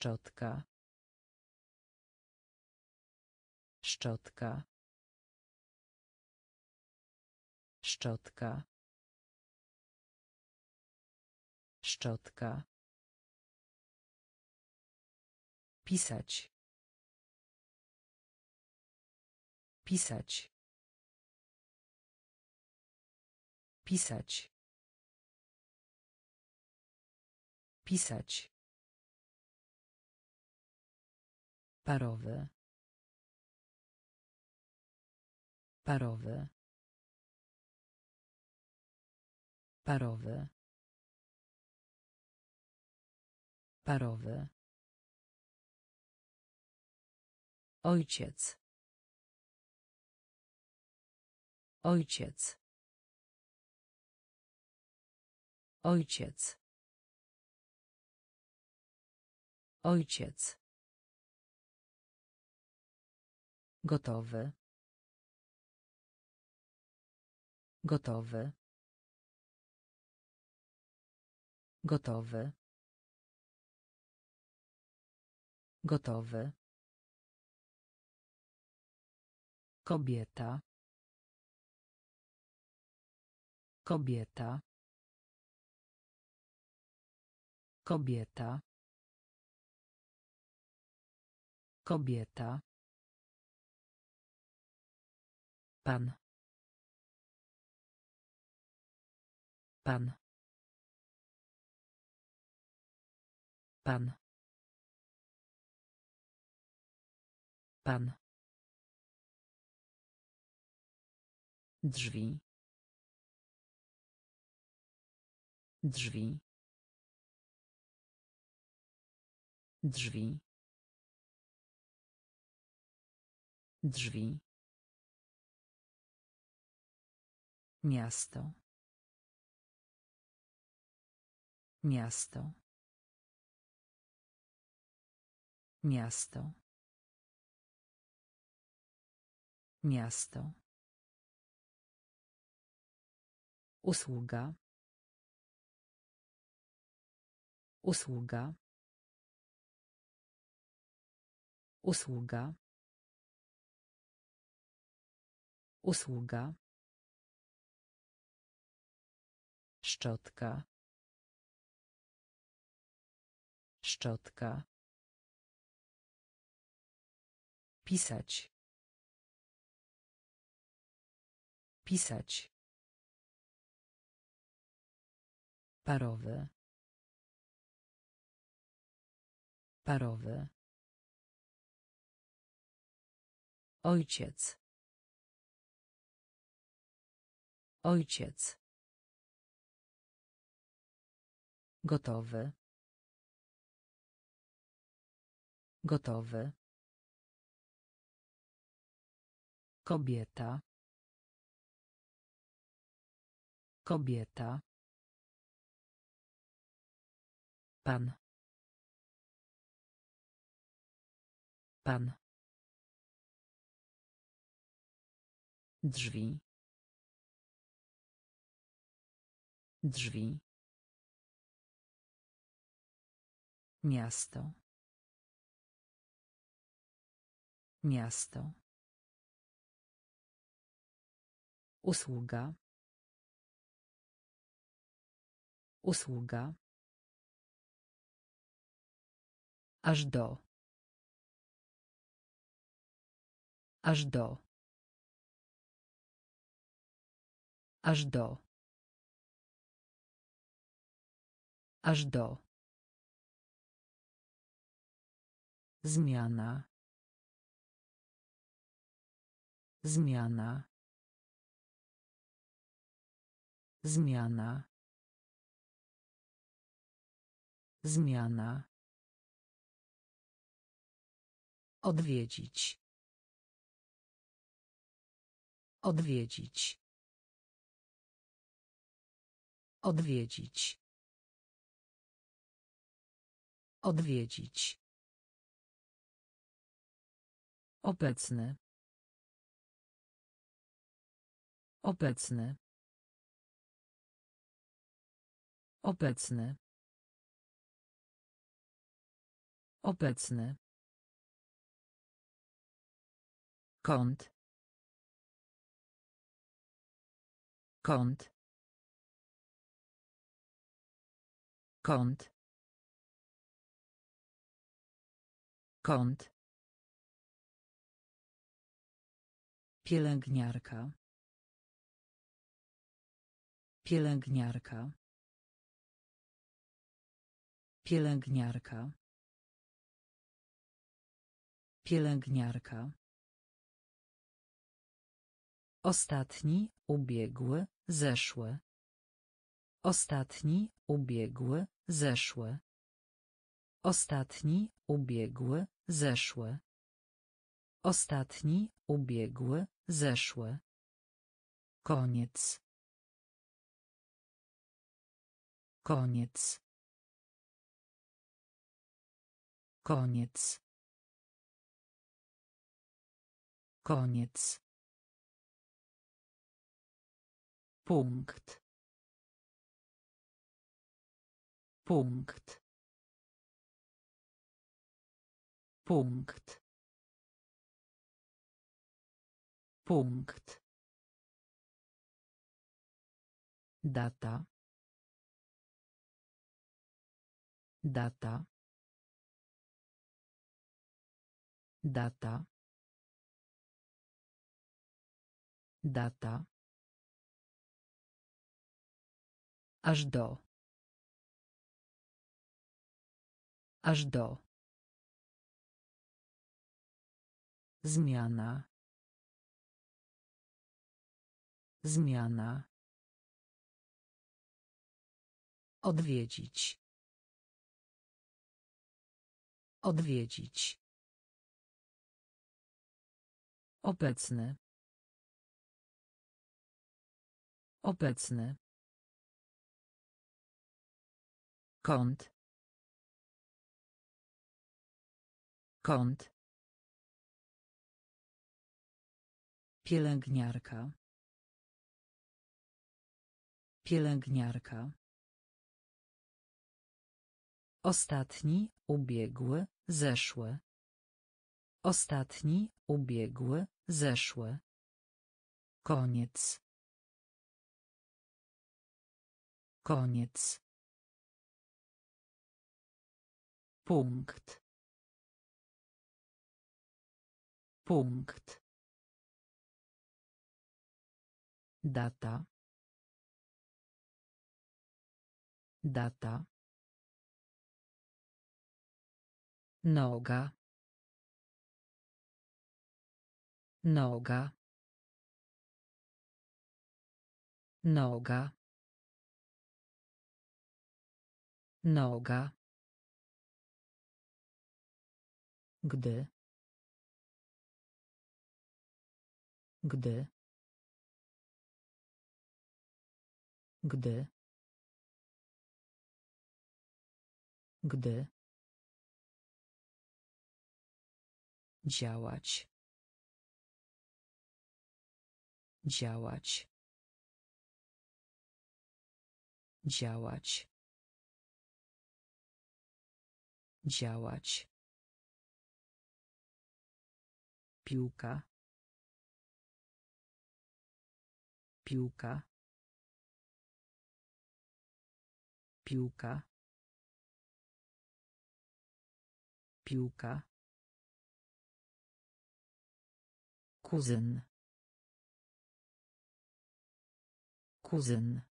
Szczotka. Szczotka. Szczotka. Szczotka. Pisać. Pisać. Pisać. Pisać. Parowy. Parowy. Parowy. Parowy. Ojciec. Ojciec. Ojciec. Ojciec. Gotowy. Gotowy. Gotowy. Gotowy. Kobieta. Kobieta. Kobieta. Kobieta. Pan. Pan. Pan. Pan. Drzwi. Drzwi. Drzwi. Drzwi. Miasto. Miasto. Miasto. Miasto. Usługa. Usługa. Usługa. Usługa. Szczotka. Szczotka. Pisać. Pisać. Parowy. Parowy. Ojciec. Ojciec. Gotowy. Gotowy. Kobieta. Kobieta. Pan. Pan. Drzwi. Drzwi. Miasto. Miasto. Usługa. Usługa. Aż do. Aż do. Aż do. Aż do. Zmiana. Zmiana. Zmiana. Zmiana. Odwiedzić. Odwiedzić. Odwiedzić. Odwiedzić. Obecny. Obecny. Obecny. Obecny. Kąt. Kąt. Kąt. Kąt. Pielęgniarka. Pielęgniarka. Pielęgniarka. Pielęgniarka. Ostatni, ubiegły, zeszły. Ostatni, ubiegły, zeszły. Ostatni, ubiegły, zeszły. Ostatni, ubiegły, zeszły. Koniec. Koniec. Koniec. Koniec. Punkt. Punkt. Punkt. Punkt. Data. Data. Data. Data. Aż do. Aż do. Zmiana. Zmiana. Odwiedzić. Odwiedzić. Obecny. Obecny. Kąt. Kąt. Pielęgniarka. Pielęgniarka. Ostatni, ubiegły, zeszły. Ostatni, ubiegły, zeszły. Koniec. Koniec. Punkt. Punkt. Data. Data. Noga. Noga. Noga. Noga. Gdy. Gdy. Gdy. Gdy. Działać. Działać. Działać. Działać. Piłka. Piłka. Piłka. Piłka. Kuzyn. Kuzyn.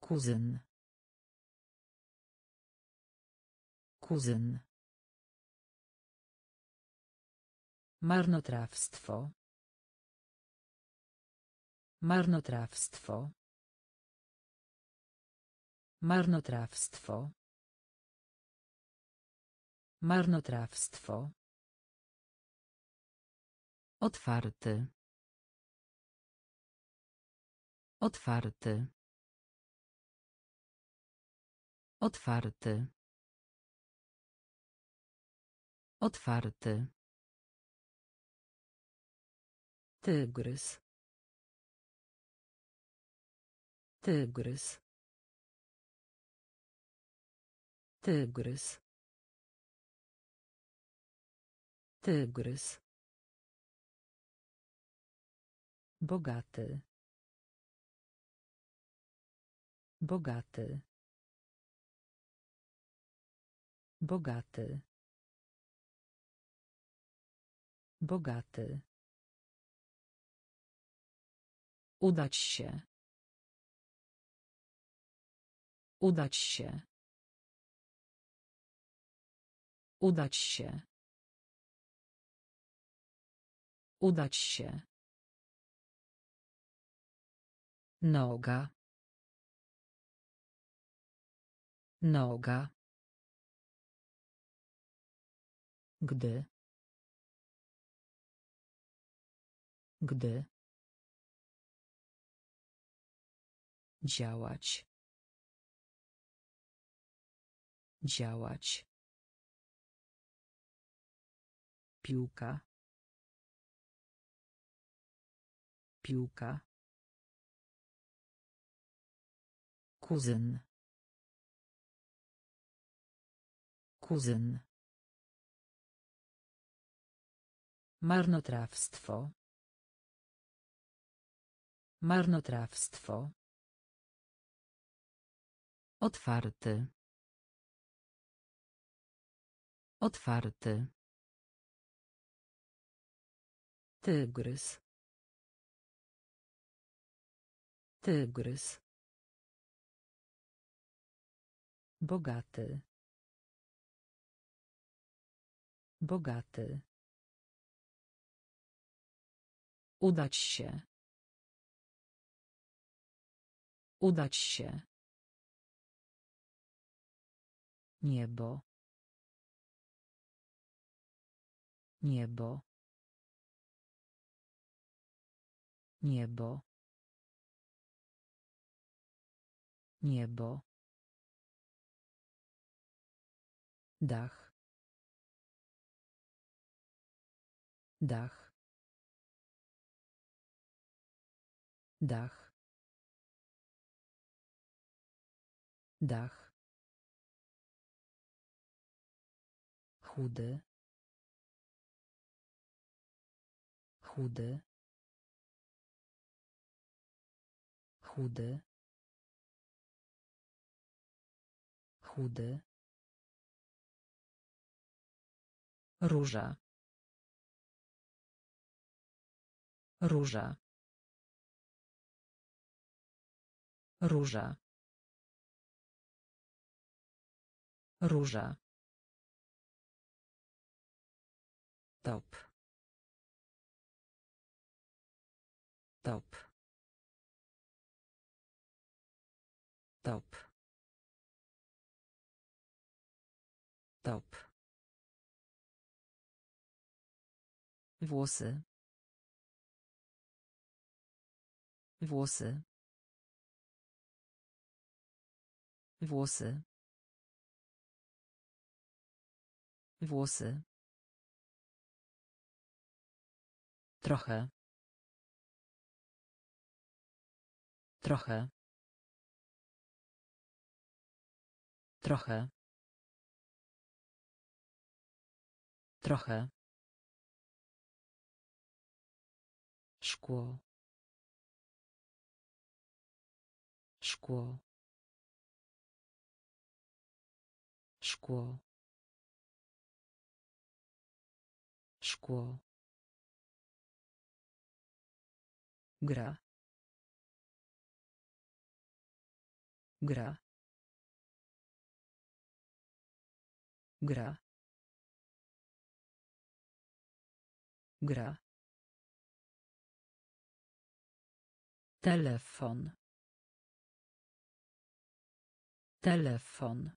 Kuzyn. Kuzyn. Marnotrawstwo. Marnotrawstwo. Marnotrawstwo. Marnotrawstwo. Otwarty. Otwarty. Otwarty. Otwarty. Tygrys. Tygrys. Tygrys. Tygrys. Bogaty. Bogaty. Bogaty. Bogaty. Udać się. Udać się. Udać się. Udać się. Noga. Noga. Gdy. Gdy. Działać. Działać. Piłka. Piłka. Kuzyn. Kuzyn. Marnotrawstwo. Marnotrawstwo. Otwarty. Otwarty. Tygrys. Tygrys. Bogaty. Bogaty. Udać się. Udać się. Niebo. Niebo. Niebo. Niebo. Dach. Dach. Dach. Dach. Chudy. Chudy. Chudy. Chudy. Róża. Róża. Róża. Róża. Top. Top. Top. Top. Włosy. Włosy. Włosy. Włosy. Trochę. Trochę. Trochę. Trochę. Szkło. Szkło. Szkło. Szkło. Gra. Gra. Gra. Gra. Telefon. Telefon.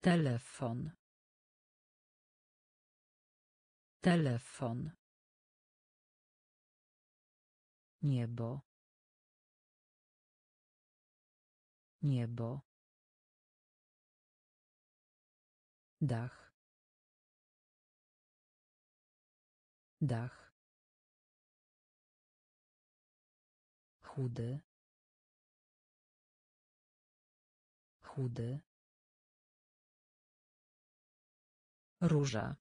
Telefon. Telefon. Niebo. Niebo. Dach. Dach. Chudy. chudy. Róża.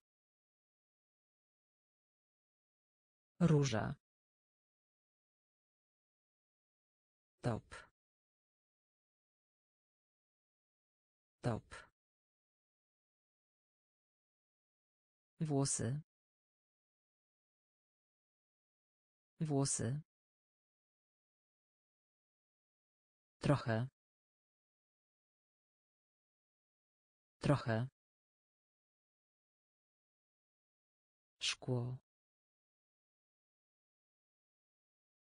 Róża. Top. Top. Włosy włosy Trochę. Trochę. Szkło.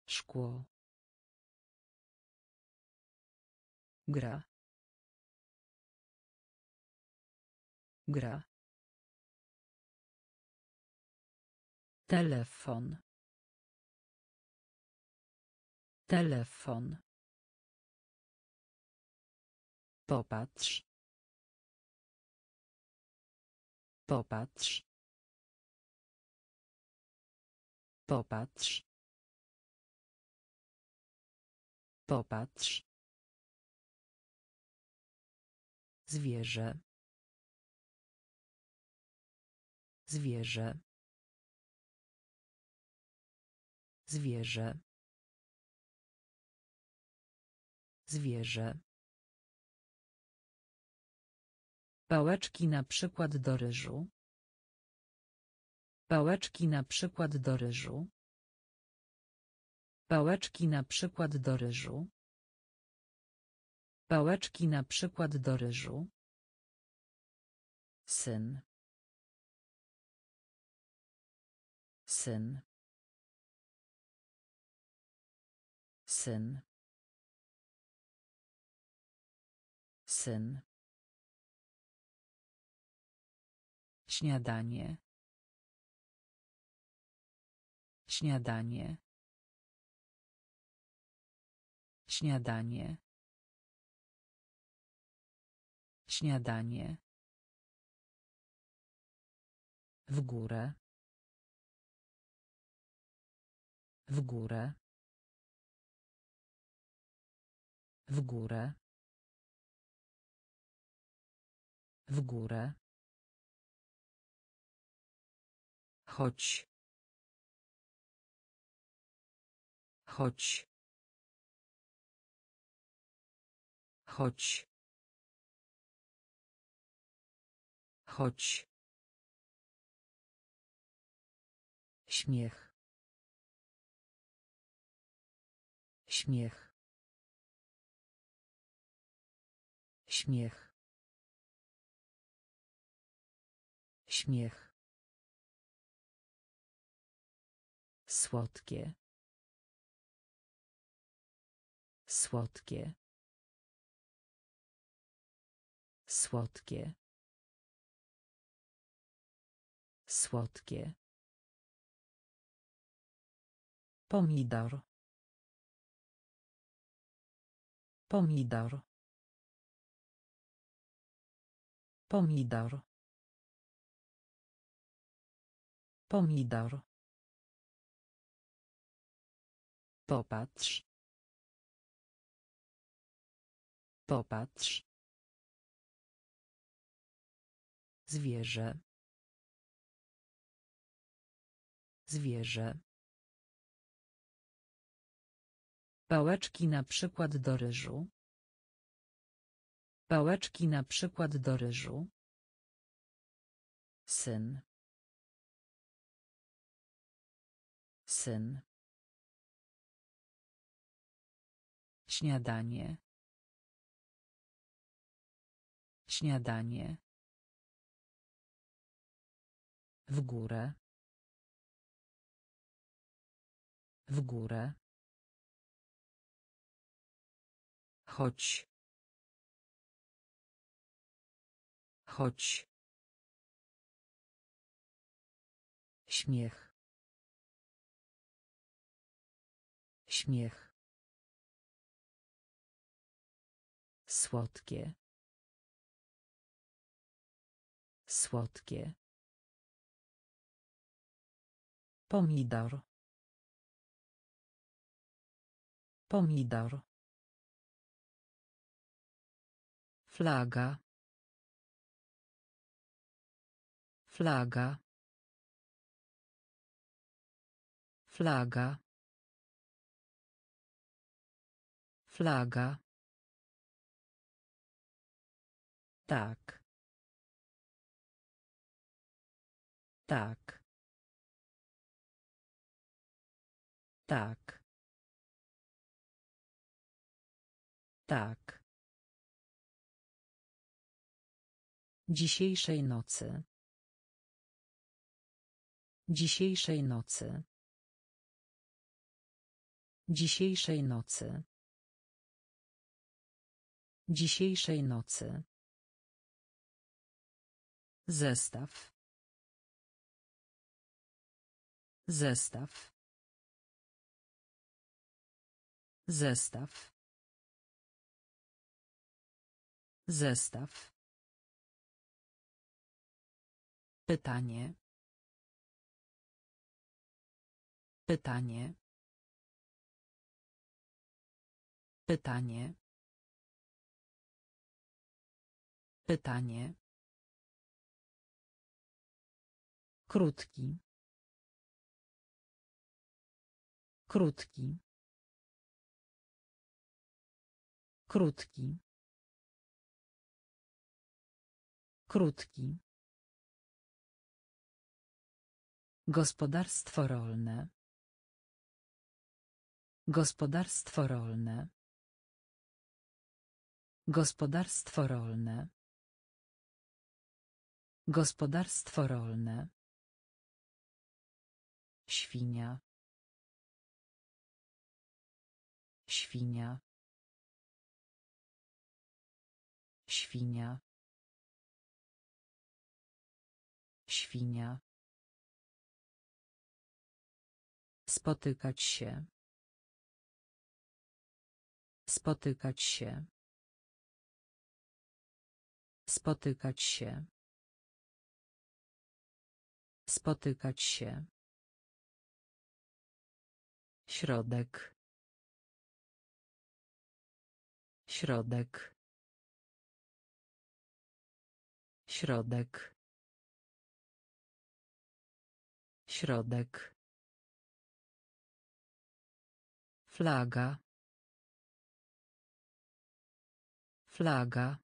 Szkło. Gra. Gra. Telefon. Telefon. Popatrz. Popatrz. Popatrz. Popatrz. Zwierzę. Zwierzę. Zwierzę. Zwierzę. Pałeczki na przykład do ryżu. Pałeczki na przykład do ryżu. Pałeczki na przykład do ryżu. Pałeczki na przykład do ryżu. Syn. Syn. Syn. Syn. Śniadanie. Śniadanie. Śniadanie. Śniadanie. W górę. W górę. W górę. W górę. Chodź. Chodź. Chodź. Chodź. Śmiech. Śmiech. Śmiech. Śmiech. Słodkie. Słodkie. Słodkie. Słodkie. Pomidor. Pomidor. Pomidor. Pomidor. Popatrz. Popatrz. Zwierzę. Zwierzę. Pałeczki na przykład do ryżu. Pałeczki na przykład do ryżu. Syn. Syn. Śniadanie. Śniadanie. W górę. W górę. Chodź. Chodź. Śmiech. Śmiech. Słodkie. Słodkie. Pomidor. Pomidor. Flaga. Flaga. Flaga. Flaga. Tak. Tak. Tak. Tak. Dzisiejszej nocy. Dzisiejszej nocy. Dzisiejszej nocy. Dzisiejszej nocy. Zestaw. Zestaw. Zestaw. Zestaw. Pytanie. Pytanie. Pytanie. Pytanie. Krótki. Krótki. Krótki. Krótki. Gospodarstwo rolne. Gospodarstwo rolne. Gospodarstwo rolne. Gospodarstwo rolne. Świnia. Świnia. Świnia. Świnia. Spotykać się. Spotykać się. Spotykać się. Spotykać się. Środek. Środek. Środek. Środek. Flaga. Flaga.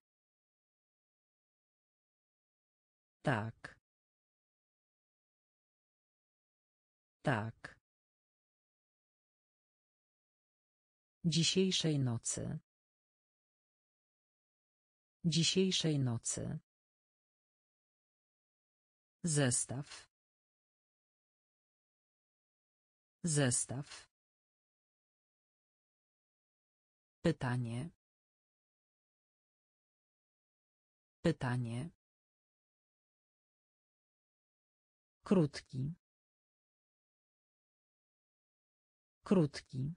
Tak. Tak. Dzisiejszej nocy. Dzisiejszej nocy. Zestaw. Zestaw. Pytanie. Pytanie. Krótki. Krótki.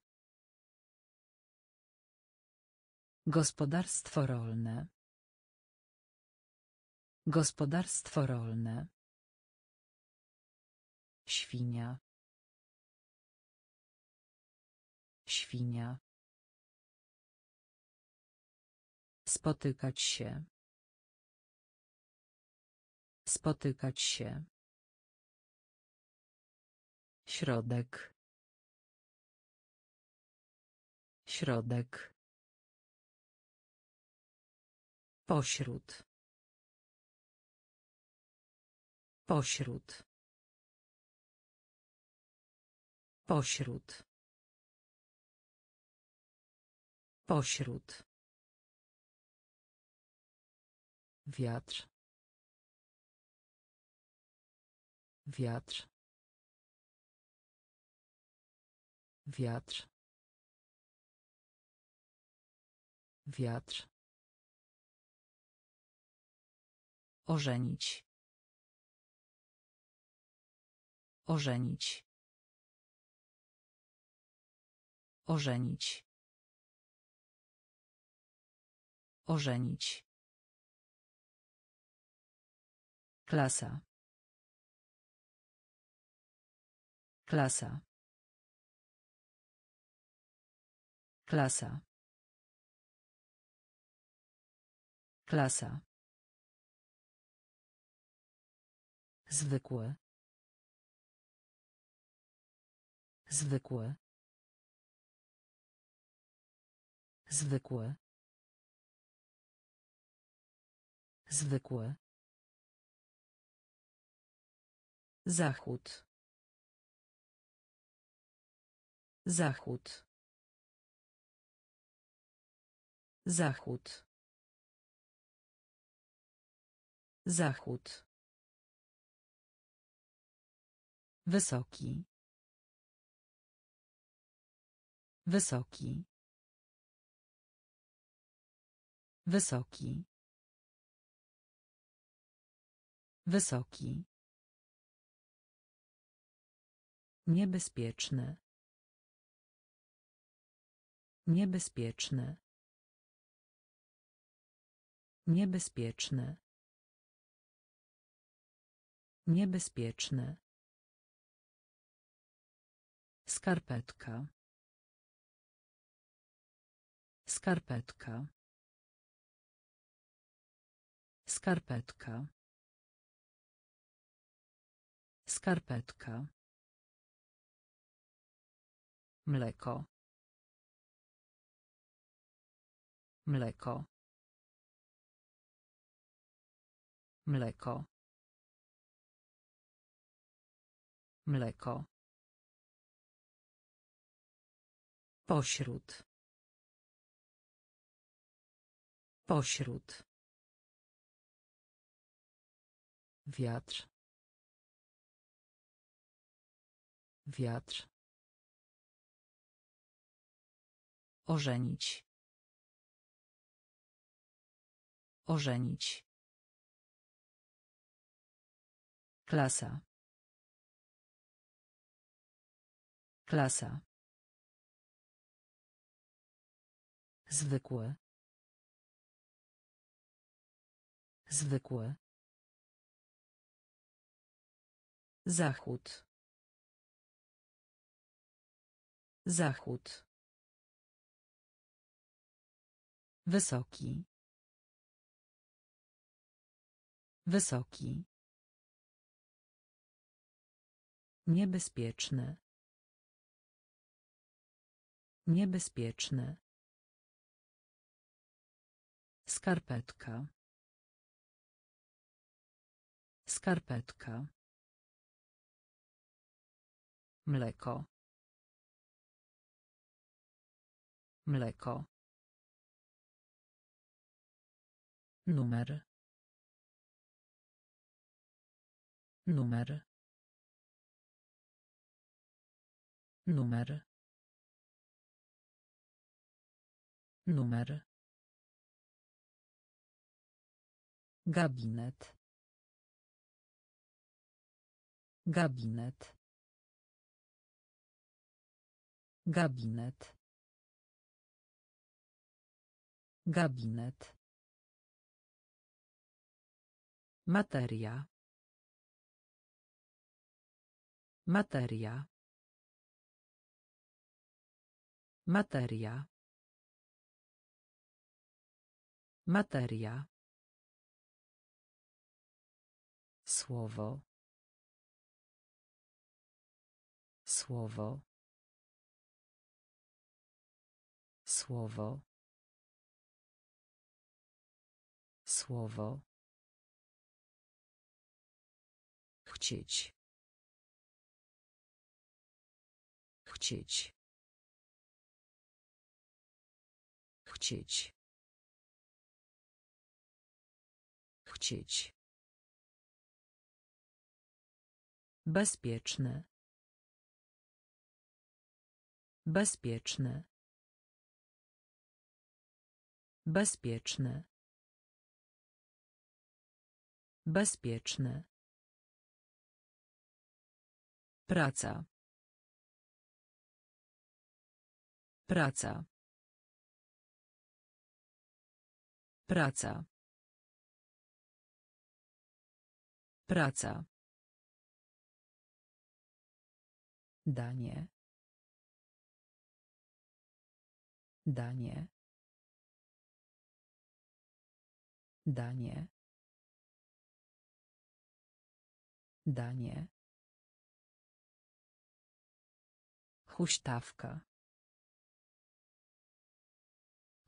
Gospodarstwo rolne. Gospodarstwo rolne. Świnia. Świnia. Spotykać się. Spotykać się. Środek. Środek. Pośród. Pośród. Pośród. Pośród. Wiatr. Wiatr. Wiatr. Wiatr. Ożenić. Ożenić. Ożenić. Ożenić. Klasa. Klasa. Klasa. Klasa. Zwykłe. Zwykłe. Zwykłe. Zwykłe. Zachód. Zachód. Zachód. Zachód. Wysoki. Wysoki. Wysoki. Wysoki. Niebezpieczne. Niebezpieczne. Niebezpieczne. Niebezpieczne. Skarpetka. Skarpetka. Skarpetka. Skarpetka. Mleko. Mleko. Mleko. Mleko. Pośród. Pośród. Wiatr. Wiatr. Ożenić. Ożenić. Klasa. Klasa. Zwykłe. Zwykłe. Zachód. Zachód. Wysoki. Wysoki. Niebezpieczne. Niebezpieczne. Skarpetka. Skarpetka. Mleko. Mleko. Numer. Numer. Numer. Numer. Gabinet. Gabinet. Gabinet. Gabinet. Materia. Materia. Materia. Materia. Słowo. Słowo. Słowo. Słowo. Chcieć. Chcieć. Chcieć. Chcieć. Bezpieczne. Bezpieczne. Bezpieczne. Bezpieczne. Praca. Praca. Praca. Praca. Danie. Danie. Danie. Danie. Huśtawka.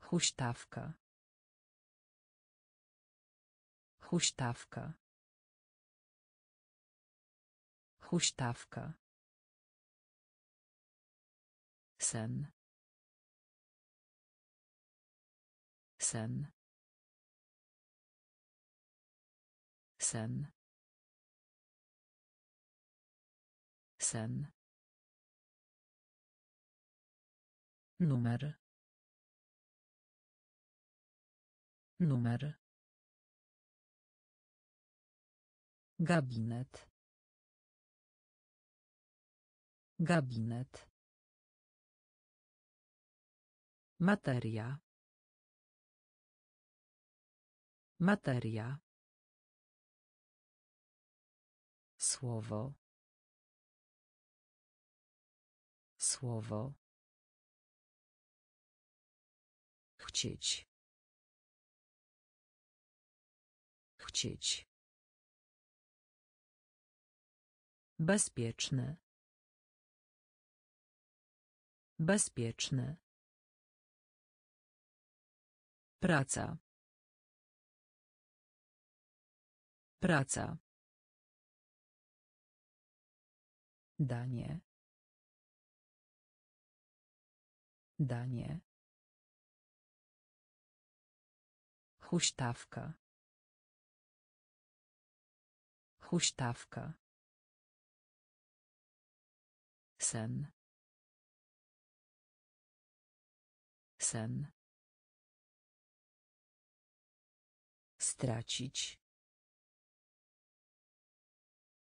Huśtawka. Huśtawka. Huśtawka. Sen. Sen. Sen. Sen. Numer. Numer. Gabinet. Gabinet. Materia. Materia. Słowo. Słowo. Chcieć. Chcieć. Bezpieczny. Bezpieczny. Praca. Praca. Danie. Danie. Huśtawka. Huśtawka. Sen. Sen. Stracić.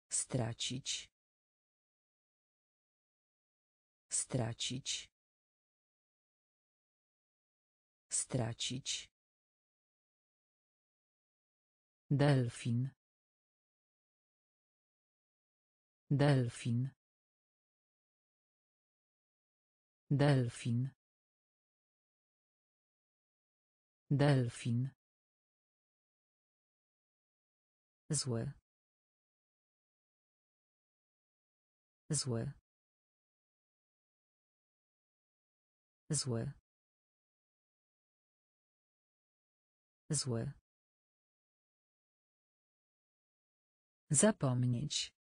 Stracić. Stracić. Stracić. Delfin. Delfin. Delfin. Delfin. Zły. Zły. Zły. Zły. Zapomnieć.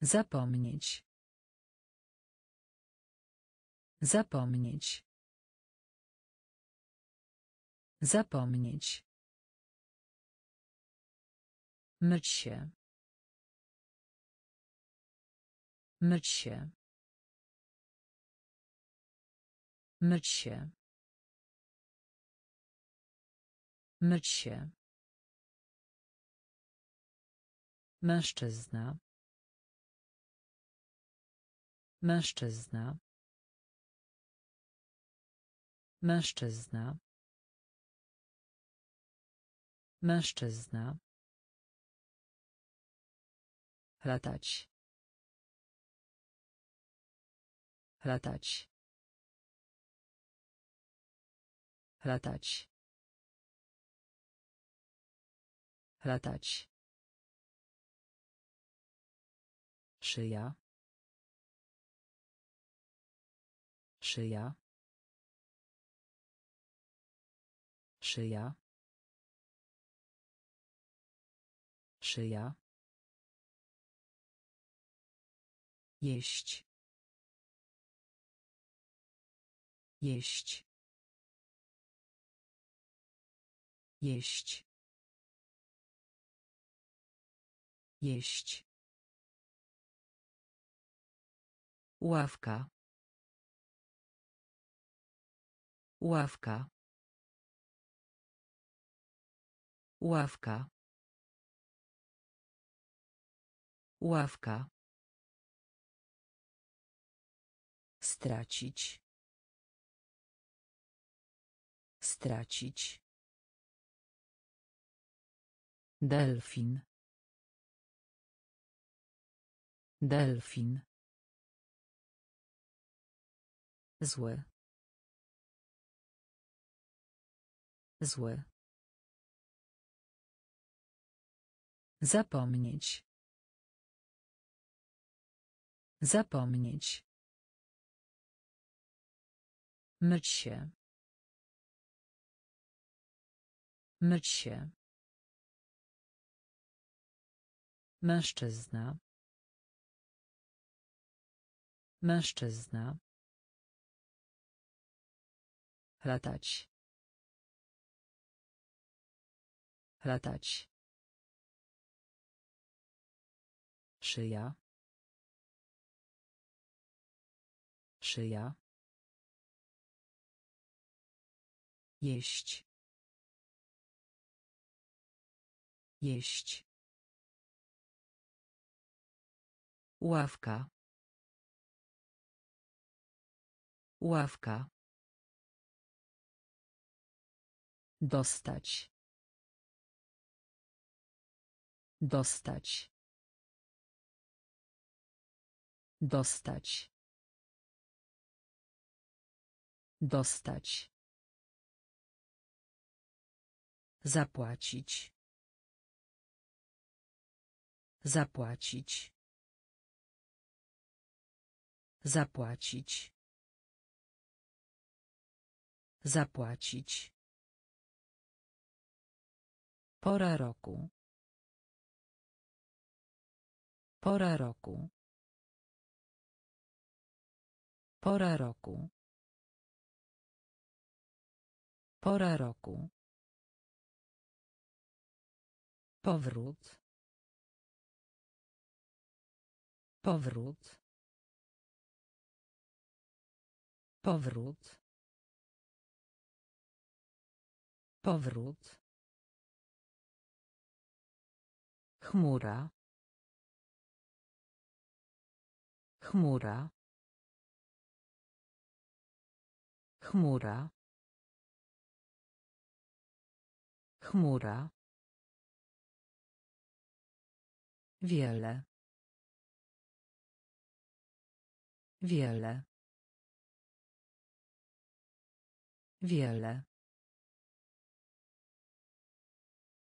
Zapomnieć. Zapomnieć. Zapomnieć. Myć się. Myć się. Myć się. Myć się. Mężczyzna. Mężczyzna. Mężczyzna. Mężczyzna. Latać. Latać. Latać. Latać. Szyja. Szyja. Szyja. Szyja. Jeść. Jeść. Jeść. Jeść. Ławka. Ławka. Ławka. Ławka. Stracić. Stracić. Delfin. Delfin. Zły. Zły. Zapomnieć. Zapomnieć. Myć się. Myć się. Mężczyzna. Mężczyzna. Latać. Latać. Szyja. Szyja. Jeść. Jeść. Ławka. Ławka. Dostać. Dostać. Dostać. Dostać. Zapłacić. Zapłacić. Zapłacić. Zapłacić. Pora roku. Pora roku. Pora roku. Pora roku. Powrót. Powrót. Powrót. Powrót. Chmura. Chmura. Chmura. Chmura. Wiele. Wiele. Wiele.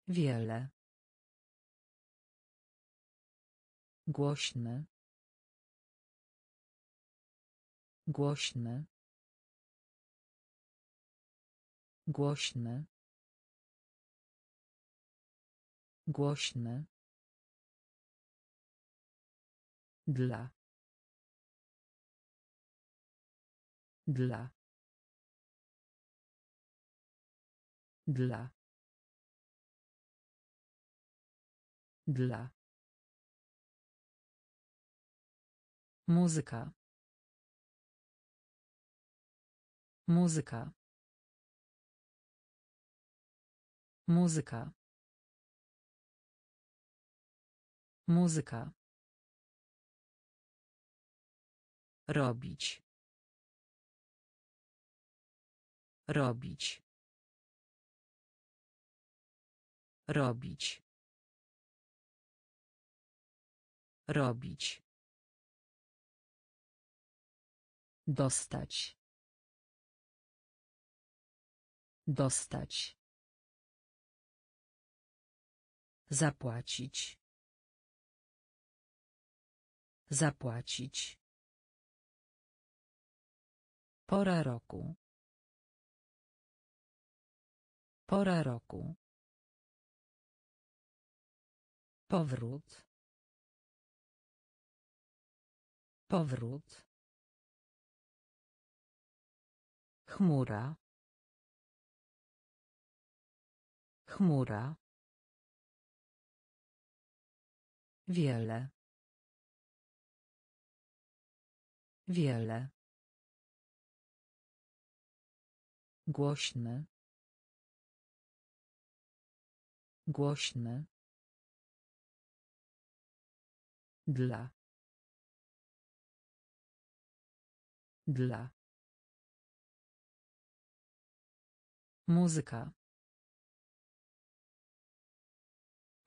Wiele. Głośny. Głośny. Głośny. Głośny. Dla. Dla. Dla. Dla. Muzyka. Muzyka. Muzyka. Muzyka. Robić. Robić. Robić. Robić. Dostać. Dostać. Zapłacić. Zapłacić. Pora roku. Pora roku. Powrót. Powrót. Chmura. Chmura. Wiele. Wiele. Głośny. Głośny. Dla. Dla. Muzyka.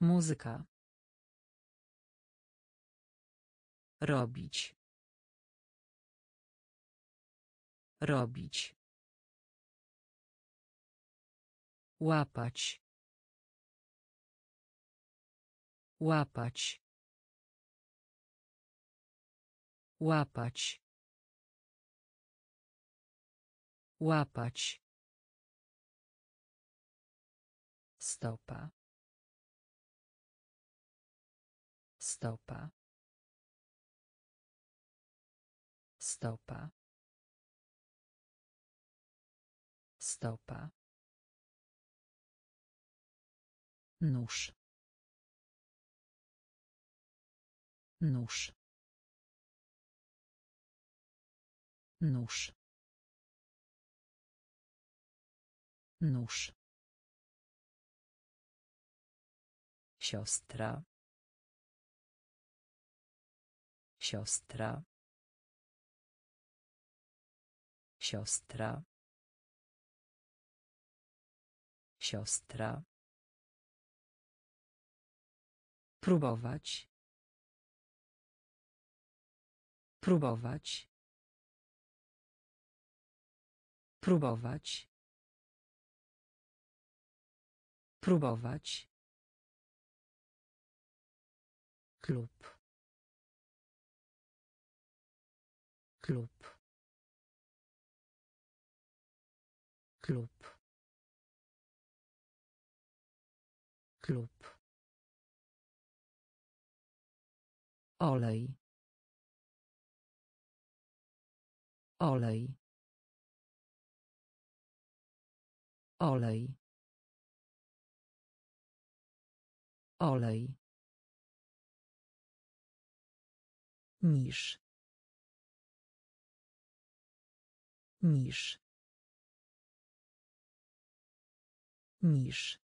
Muzyka. Robić. Robić. Łapać. Łapać. Łapać. Łapać. Stopa. Stopa. Stopa. Stopa. Nóż. Nóż. Nóż. Nóż. Siostra. Siostra. Siostra. Siostra. Próbować. Próbować. Próbować. Próbować. klub klub klub klub. Olej. Olej. Olej. Olej. Niż. Niż. Niż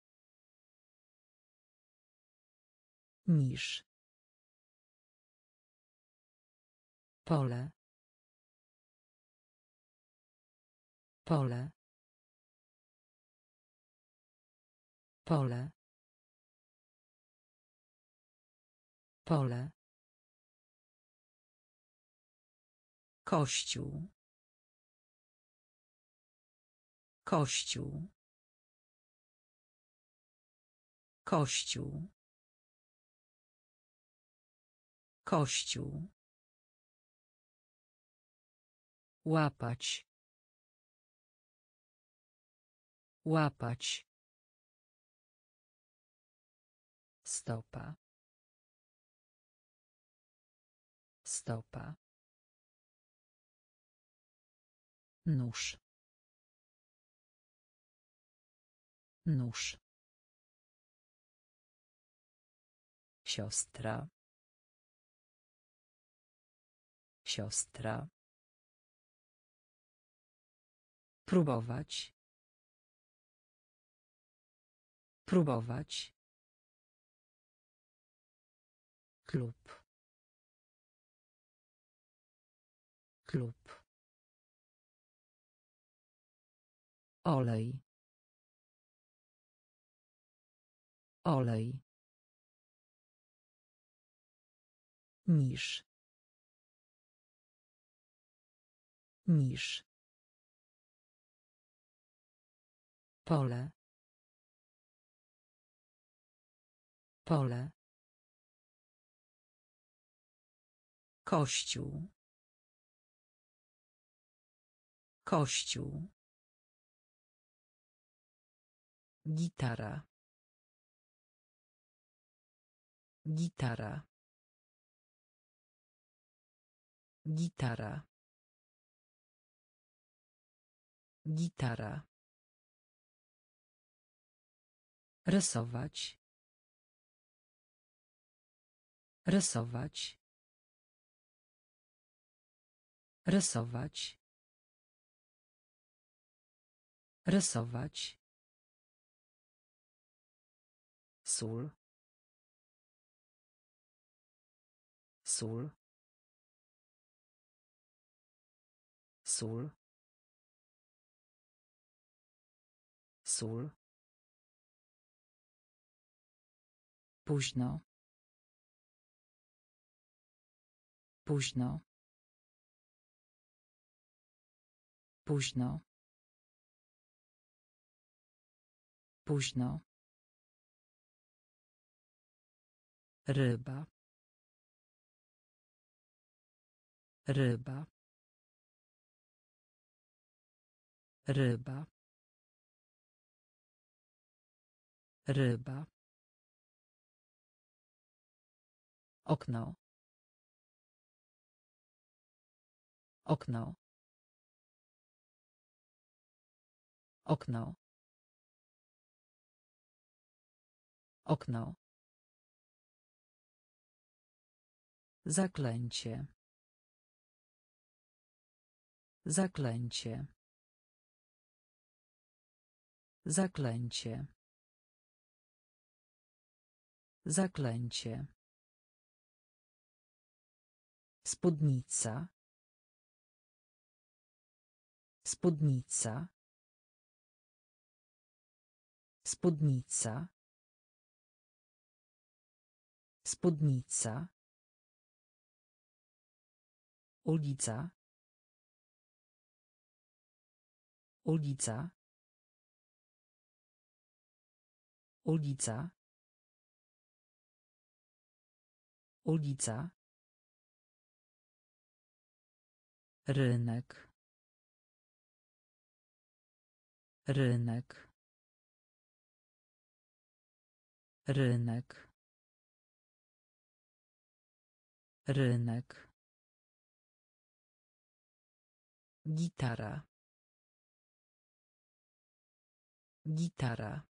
niż pole pole pole pole Kościół. Kościół. Kościół. Kościół. Łapać. Łapać. Stopa. Stopa. Nóż. Nóż. Siostra. Siostra. Próbować. Próbować. klub klub olej olej niż niż pole pole kościół kościół Gitara. Gitara. Gitara. Gitara. Rysować. Rysować. Rysować. Rysować. sól sól sól sól późno późno późno Późno. Ryba. Ryba. Ryba. Ryba. Okno. Okno. Okno. Okno. Zaklęcie. Zaklęcie. Zaklęcie. Zaklęcie. Spódnica. Spódnica. Spódnica. Spódnica. Ulica. Ulica. Ulica. Ulica. Rynek. Rynek. Rynek. Rynek. Gitara. Gitara.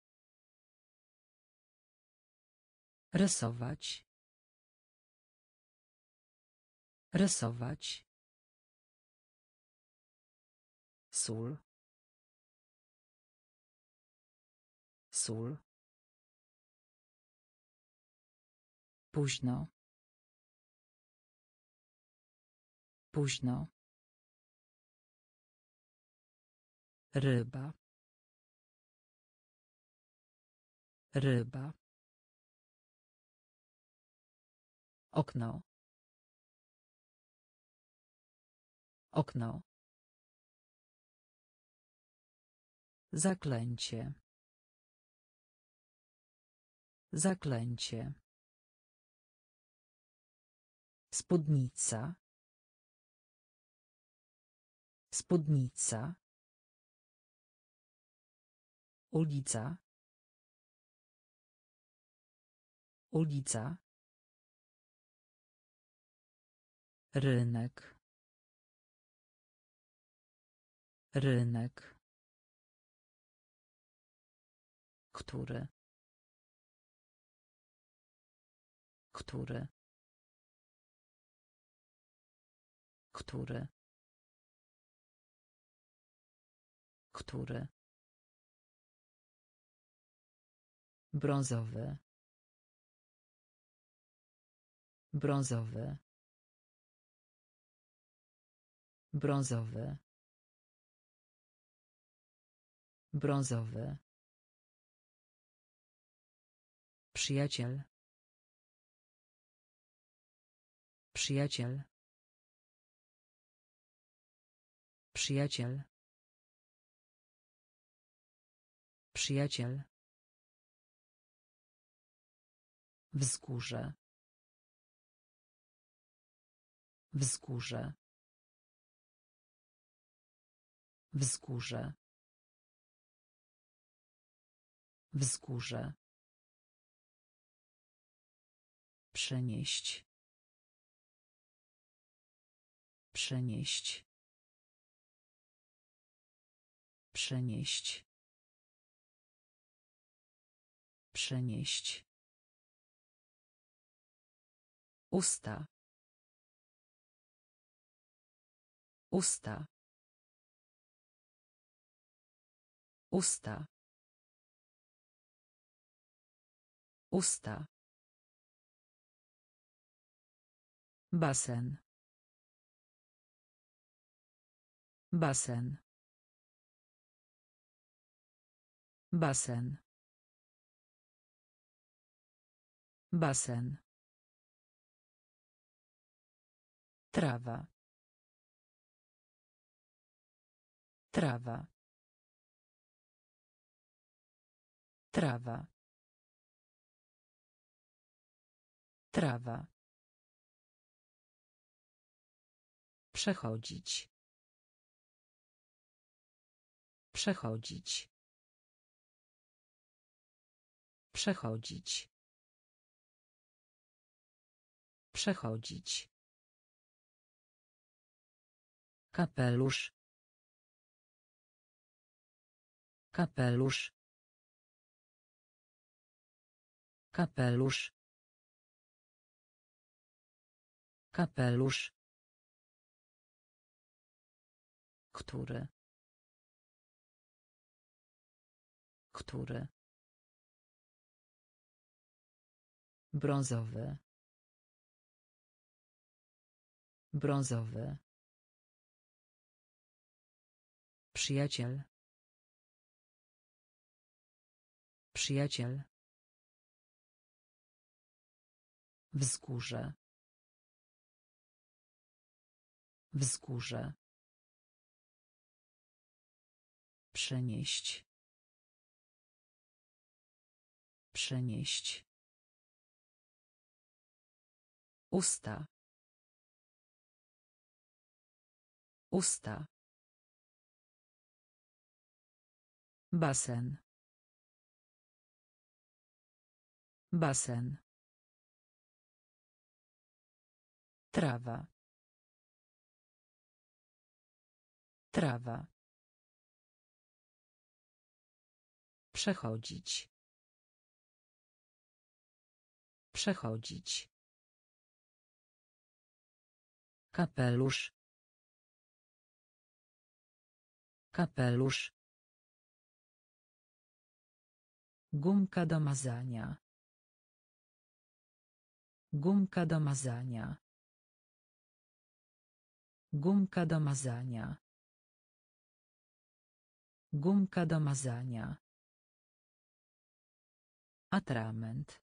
Rysować. Rysować. Sól. Sól. Późno. Późno. Ryba. Ryba. Okno. Okno. Zaklęcie. Zaklęcie. Spódnica. Spódnica. Ulica. Ulica. Rynek. Rynek. Który. Który. Który. Który. Brązowy. Brązowy. Brązowy. Brązowy. Przyjaciel. Przyjaciel. Przyjaciel. Przyjaciel. Wzgórze. Wzgórze. Wzgórze. Wzgórze. Przenieść. Przenieść. Przenieść. Przenieść. Usta. Usta. Usta. Usta. Basen. Basen. Basen. Basen. Trawa. Trawa. Trawa. Trawa. Przechodzić. Przechodzić. Przechodzić. Przechodzić. Kapelusz. Kapelusz. Kapelusz. Kapelusz. Który. Który. Brązowy. Brązowy. Przyjaciel. Przyjaciel. Wzgórze. Wzgórze. Przenieść. Przenieść. Usta. Usta. Basen. Basen. Trawa. Trawa. Przechodzić. Przechodzić. Kapelusz. Kapelusz. Gumka do mazania. Gumka do mazania. Gumka do mazania. Gumka do mazania. Atrament.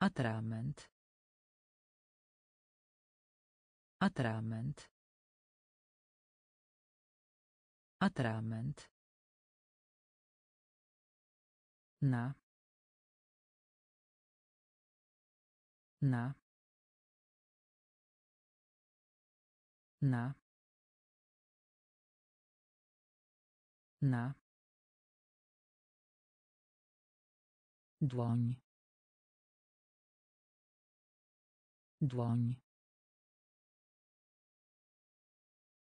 Atrament. Atrament. Atrament. Na. Na. Na. Na. Dłoń. Dłoń.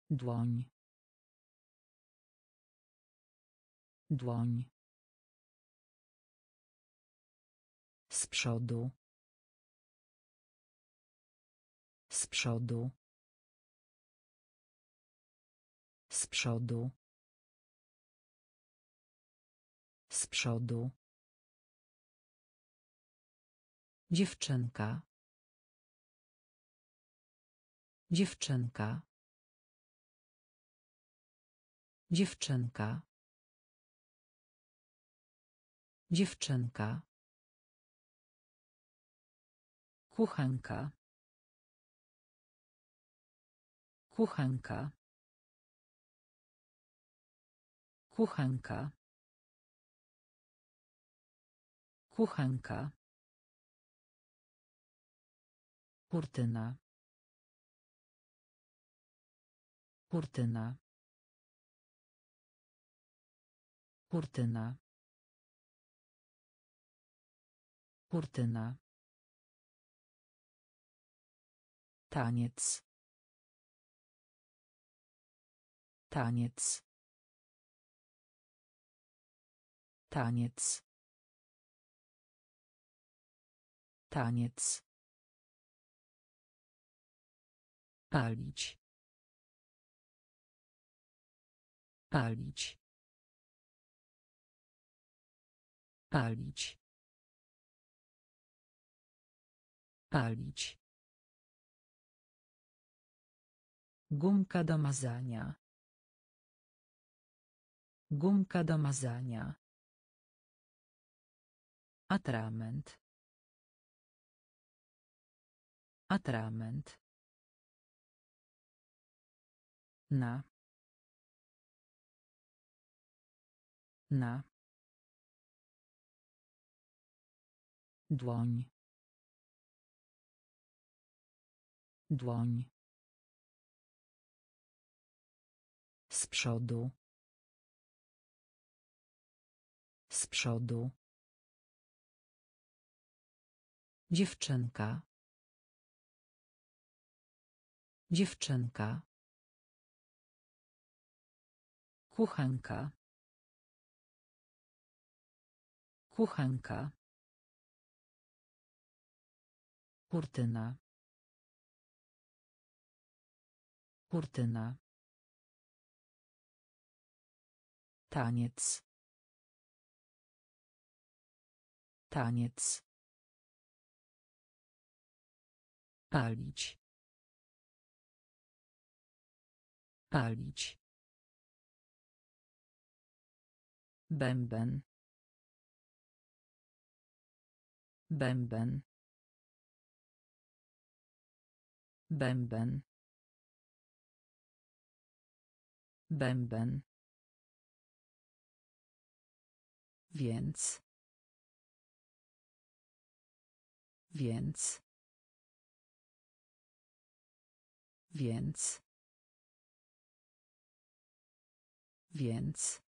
Dłoń. Dłoń. Z przodu. Z przodu. Z przodu. Z przodu. Dziewczynka. Dziewczynka. Dziewczynka. Dziewczynka. Kuchenka. Kuchenka. Kuchenka. Kuchenka. Kurtyna. Kurtyna. Kurtyna. Kurtyna. Taniec. Taniec. Taniec. Taniec. Palić. Palić. Palić. Palić. Gumka do mazania. Gumka do mazania. Atrament. Atrament. Na. Na. Dłoń. Dłoń. Z przodu. Z przodu. Dziewczynka. Dziewczynka. Kuchenka. Kuchenka. Kurtyna. Kurtyna. Taniec. Taniec. Palić. Palić. Bęben. Bęben. Bęben. Bęben. Więc. Więc. Więc. Więc.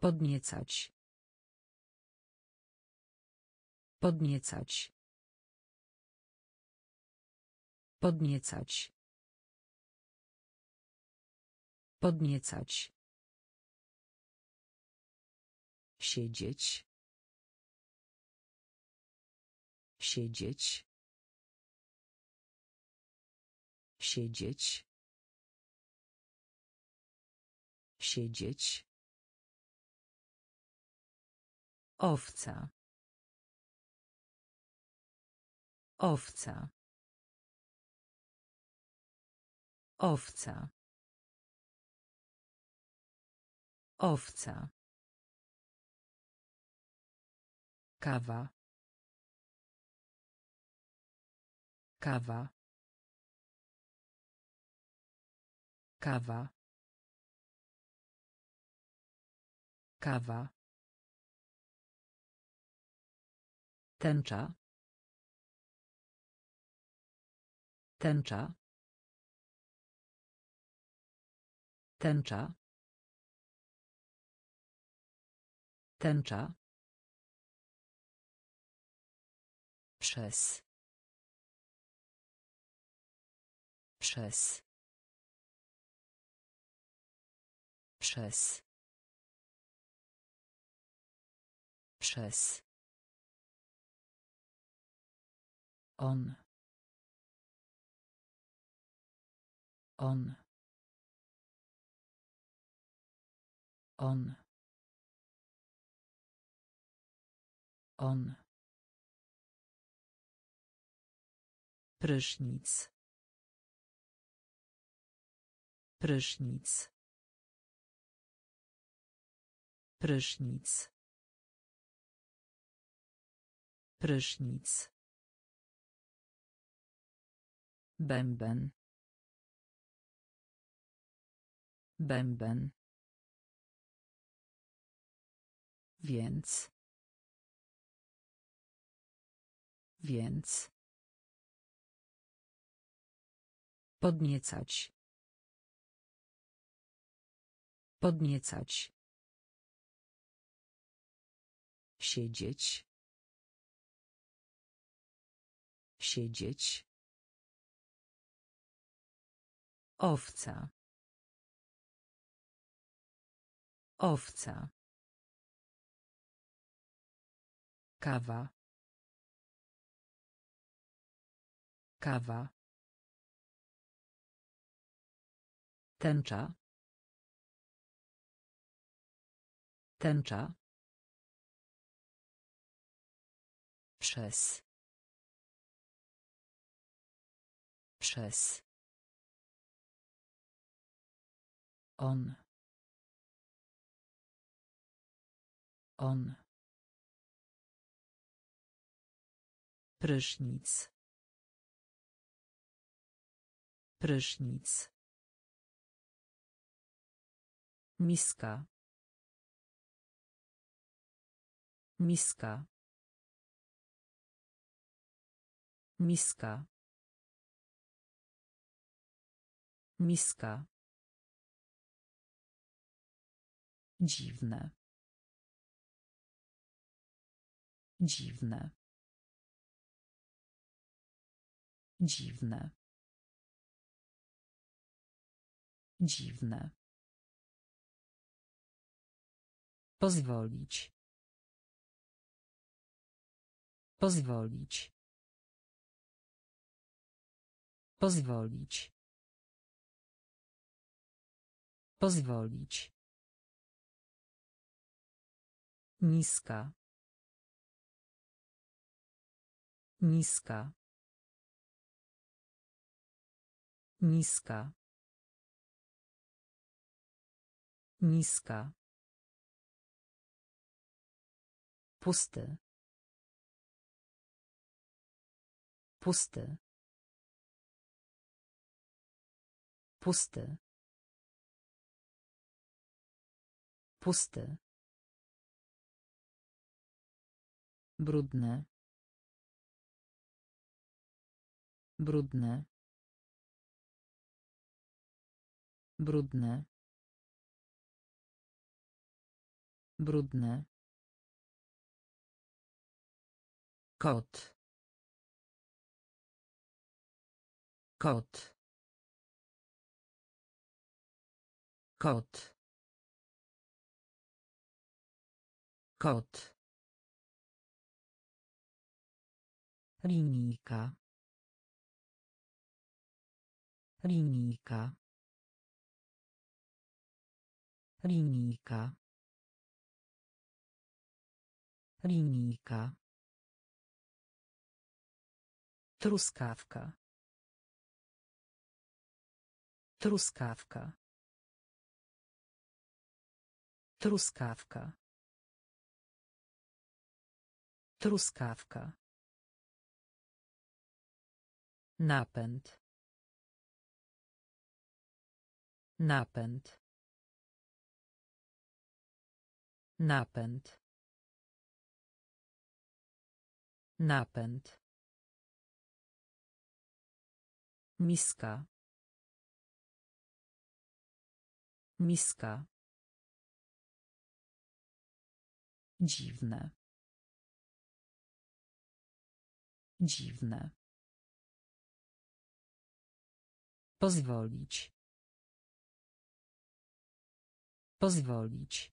Podniecać. Podniecać. Podniecać. Podniecać. Siedzieć. Siedzieć. Siedzieć. Siedzieć. Owca. Owca. Owca. Owca. Kawa. Kawa. Kawa. Kawa. Tęcza. Tęcza. Tęcza. Tęcza. Przez. Przez. Przez. Przez. On. On. On. On. Prysznic. Prysznic. Prysznic. Prysznic. Bęben. Bęben. Więc. Więc. Podniecać. Podniecać. Siedzieć. Siedzieć. Owca. Owca. Kawa. Kawa. Tęcza. Tęcza. Przez. Przez. On. On. Prysznic. Prysznic. Miska. Miska. Miska. Miska. Dziwne. Dziwne. Dziwne. Dziwne. Pozwolić. Pozwolić. Pozwolić. Pozwolić. Niska. Niska. Niska. Niska. Pusty. Pusty. Pusty. Pusty. Brudne. Brudne. Brudne. Brudne. Kot. Kot. Kot. Kot. Linijka. Linijka. Linijka. Linijka. Truskawka. Truskawka. Truskawka. Truskawka. Napęd. Napęd. Napęd. Napęd. Miska. Miska. Dziwne. Dziwne. Pozwolić. Pozwolić.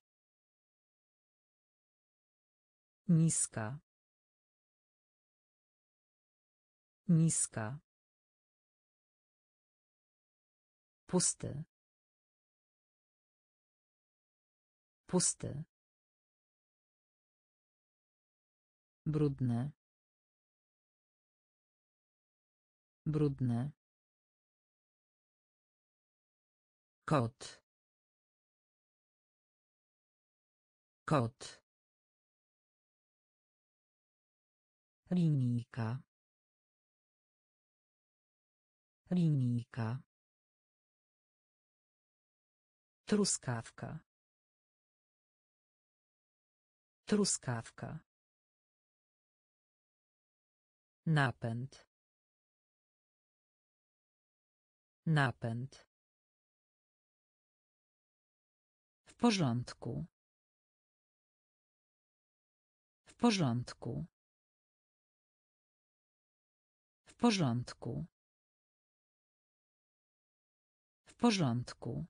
Niska. Niska. Pusty. Pusty. Brudne. Brudne. Kot. Kot. Linijka. Linijka. Truskawka. Truskawka. Napęd. Napęd. W porządku. W porządku. W porządku. W porządku.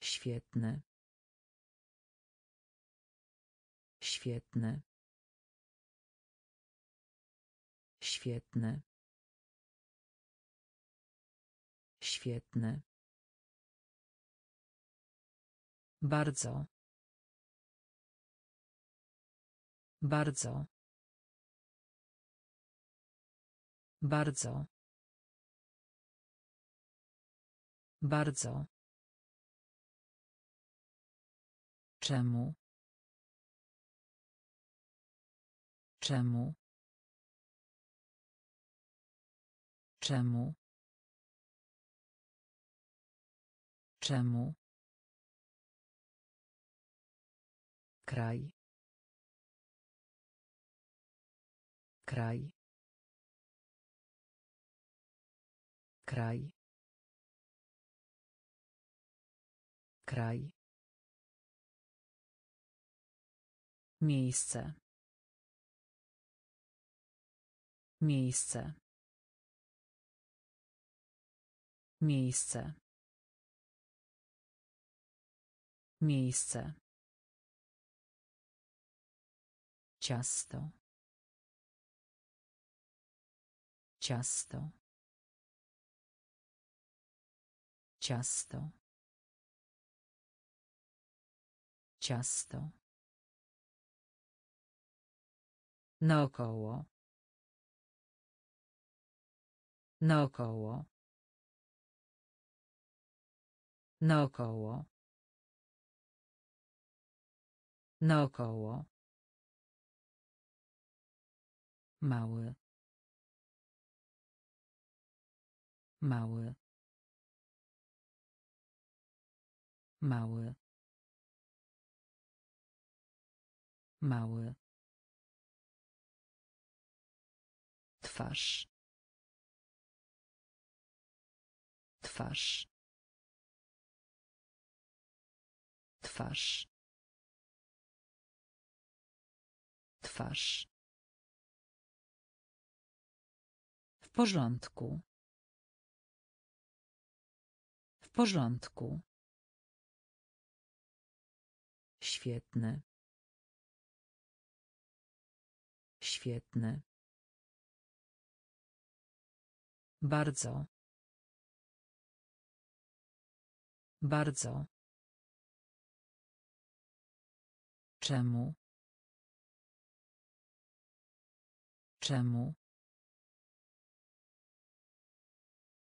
Świetny. Świetny. Świetny. Świetny. Bardzo. Bardzo. Bardzo. Bardzo. Czemu? Czemu? Czemu? Czemu? Kraj. Kraj. Kraj. Kraj. Miejsce. Miejsce. Miejsce. Miejsce. Ciasto. Ciasto. Ciasto. Ciasto. Naokoło. Naokoło. Naokoło. Naokoło. Mały. Mały. Mały. Mały. Twarz. Twarz. Twarz. Twarz. W porządku. W porządku. Świetny. Świetny. Bardzo. Bardzo. Czemu? Czemu?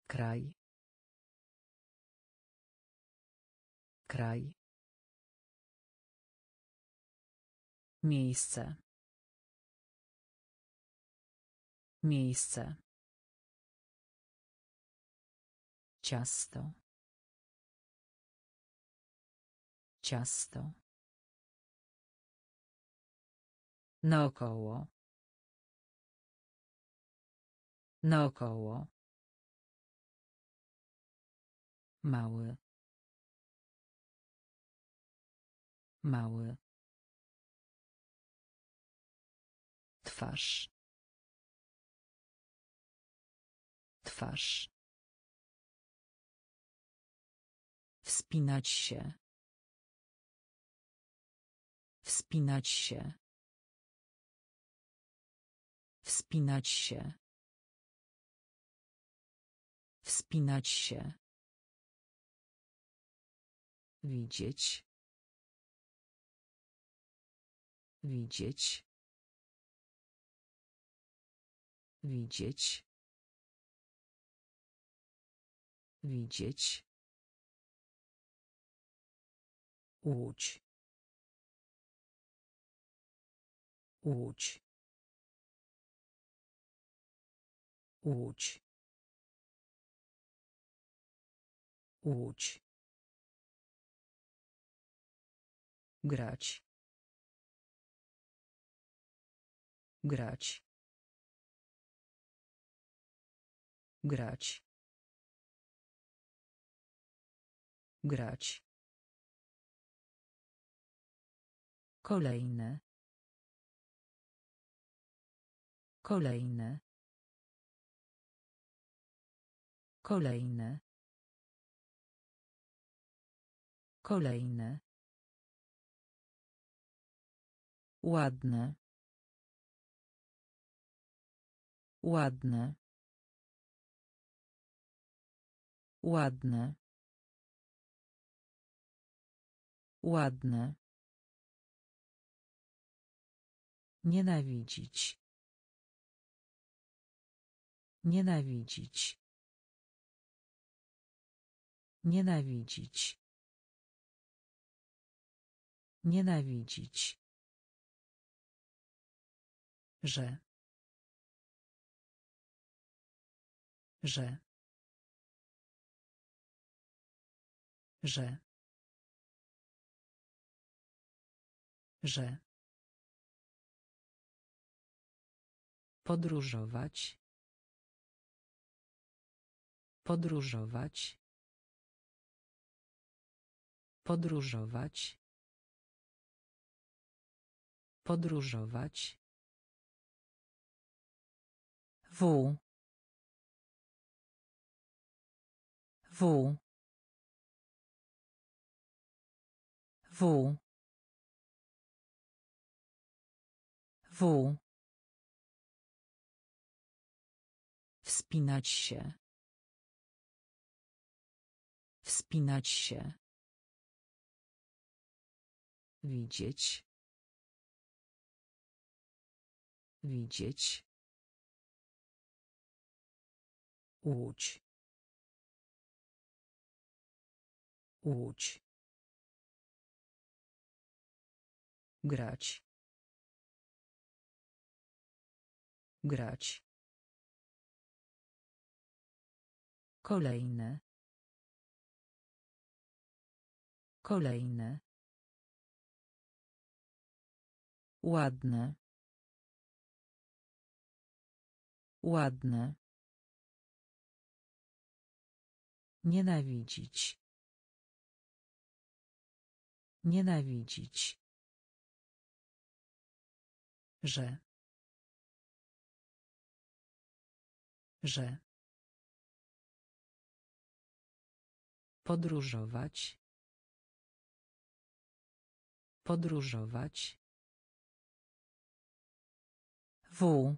Kraj. Kraj. Miejsce. Miejsce. Ciasto. Ciasto. Naokoło. Naokoło. Mały. Mały. Twarz. Twarz. Wspinać się. Wspinać się. Wspinać się. Wspinać się. Widzieć. Widzieć. Widzieć. Widzieć. Łódź. Łódź. Łódź. Łódź. Grać. Grać. Grać. Grać. Kolejne. Kolejne. Kolejne. Kolejne. Ładne. Ładne. Ładne. Ładne. Nienawidzić. Nienawidzić. Nienawidzić. Nienawidzić. Że. Że. że że podróżować podróżować podróżować podróżować w w w w Wspinać się. Wspinać się. Widzieć. Widzieć. Łódź. Łódź. Grać. Grać. Kolejne. Kolejne. Ładne. Ładne. Nienawidzić. Nienawidzić. Że. Że. Podróżować. Podróżować. W.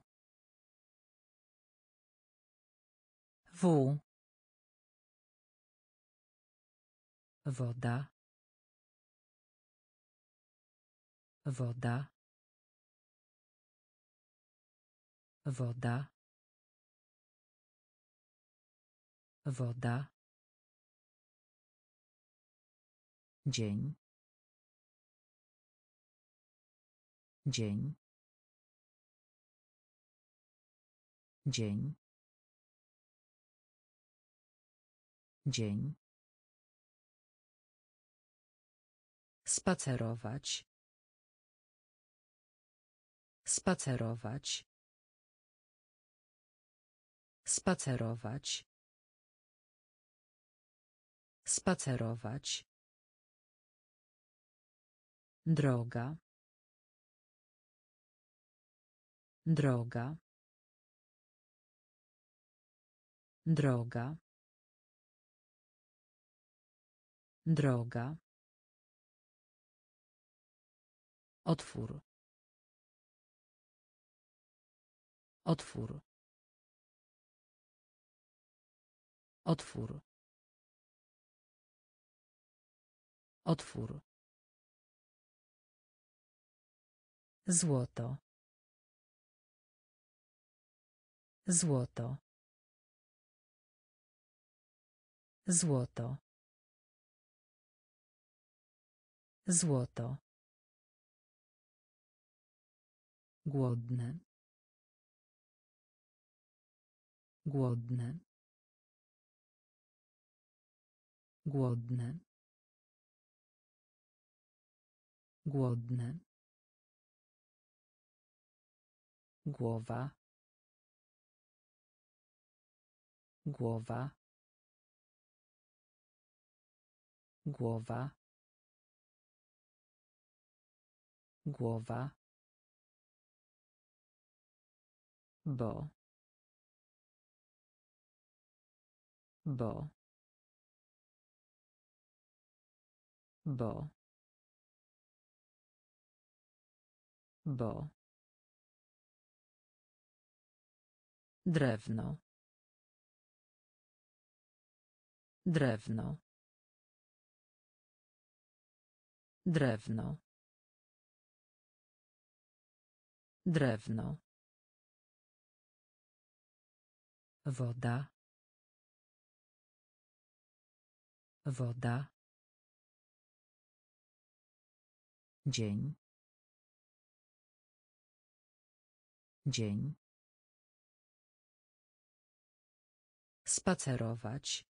Woda. Woda. Woda. Woda. Dzień. Dzień. Dzień. Dzień. Spacerować. Spacerować. Spacerować. Spacerować. Droga. Droga. Droga. Droga. Otwór. Otwór. Otwór. Otwór. Złoto. Złoto. Złoto. Złoto. Głodne. Głodne. Głodne. Głodne. Głowa. Głowa. Głowa. Głowa. Bo. Bo. Bo. Bo. Drewno. Drewno. Drewno. Drewno. Woda. Woda. Dzień. Dzień. Spacerować.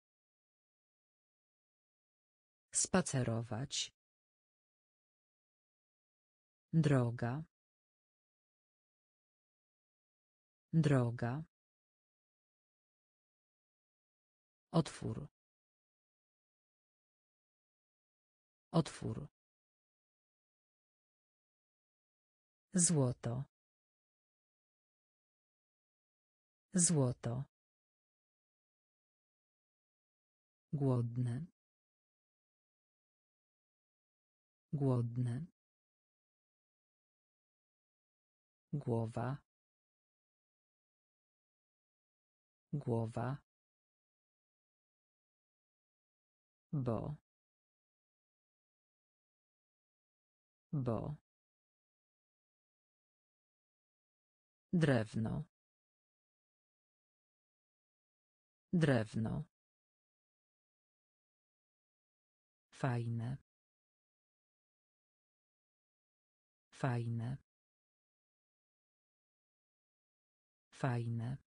Spacerować. Droga. Droga. Otwór. Otwór. Złoto. Złoto. Głodny. Głodny. Głowa. Głowa. Bo. Bo. Drewno. Drewno. Fajne. Fajne. Fajne.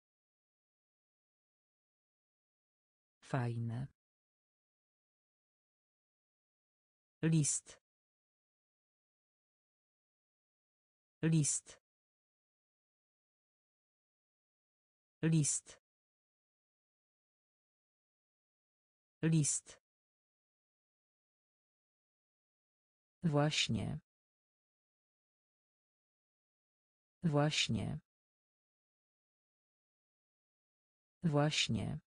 Fajne. List. List. List. List. Właśnie. Właśnie. Właśnie.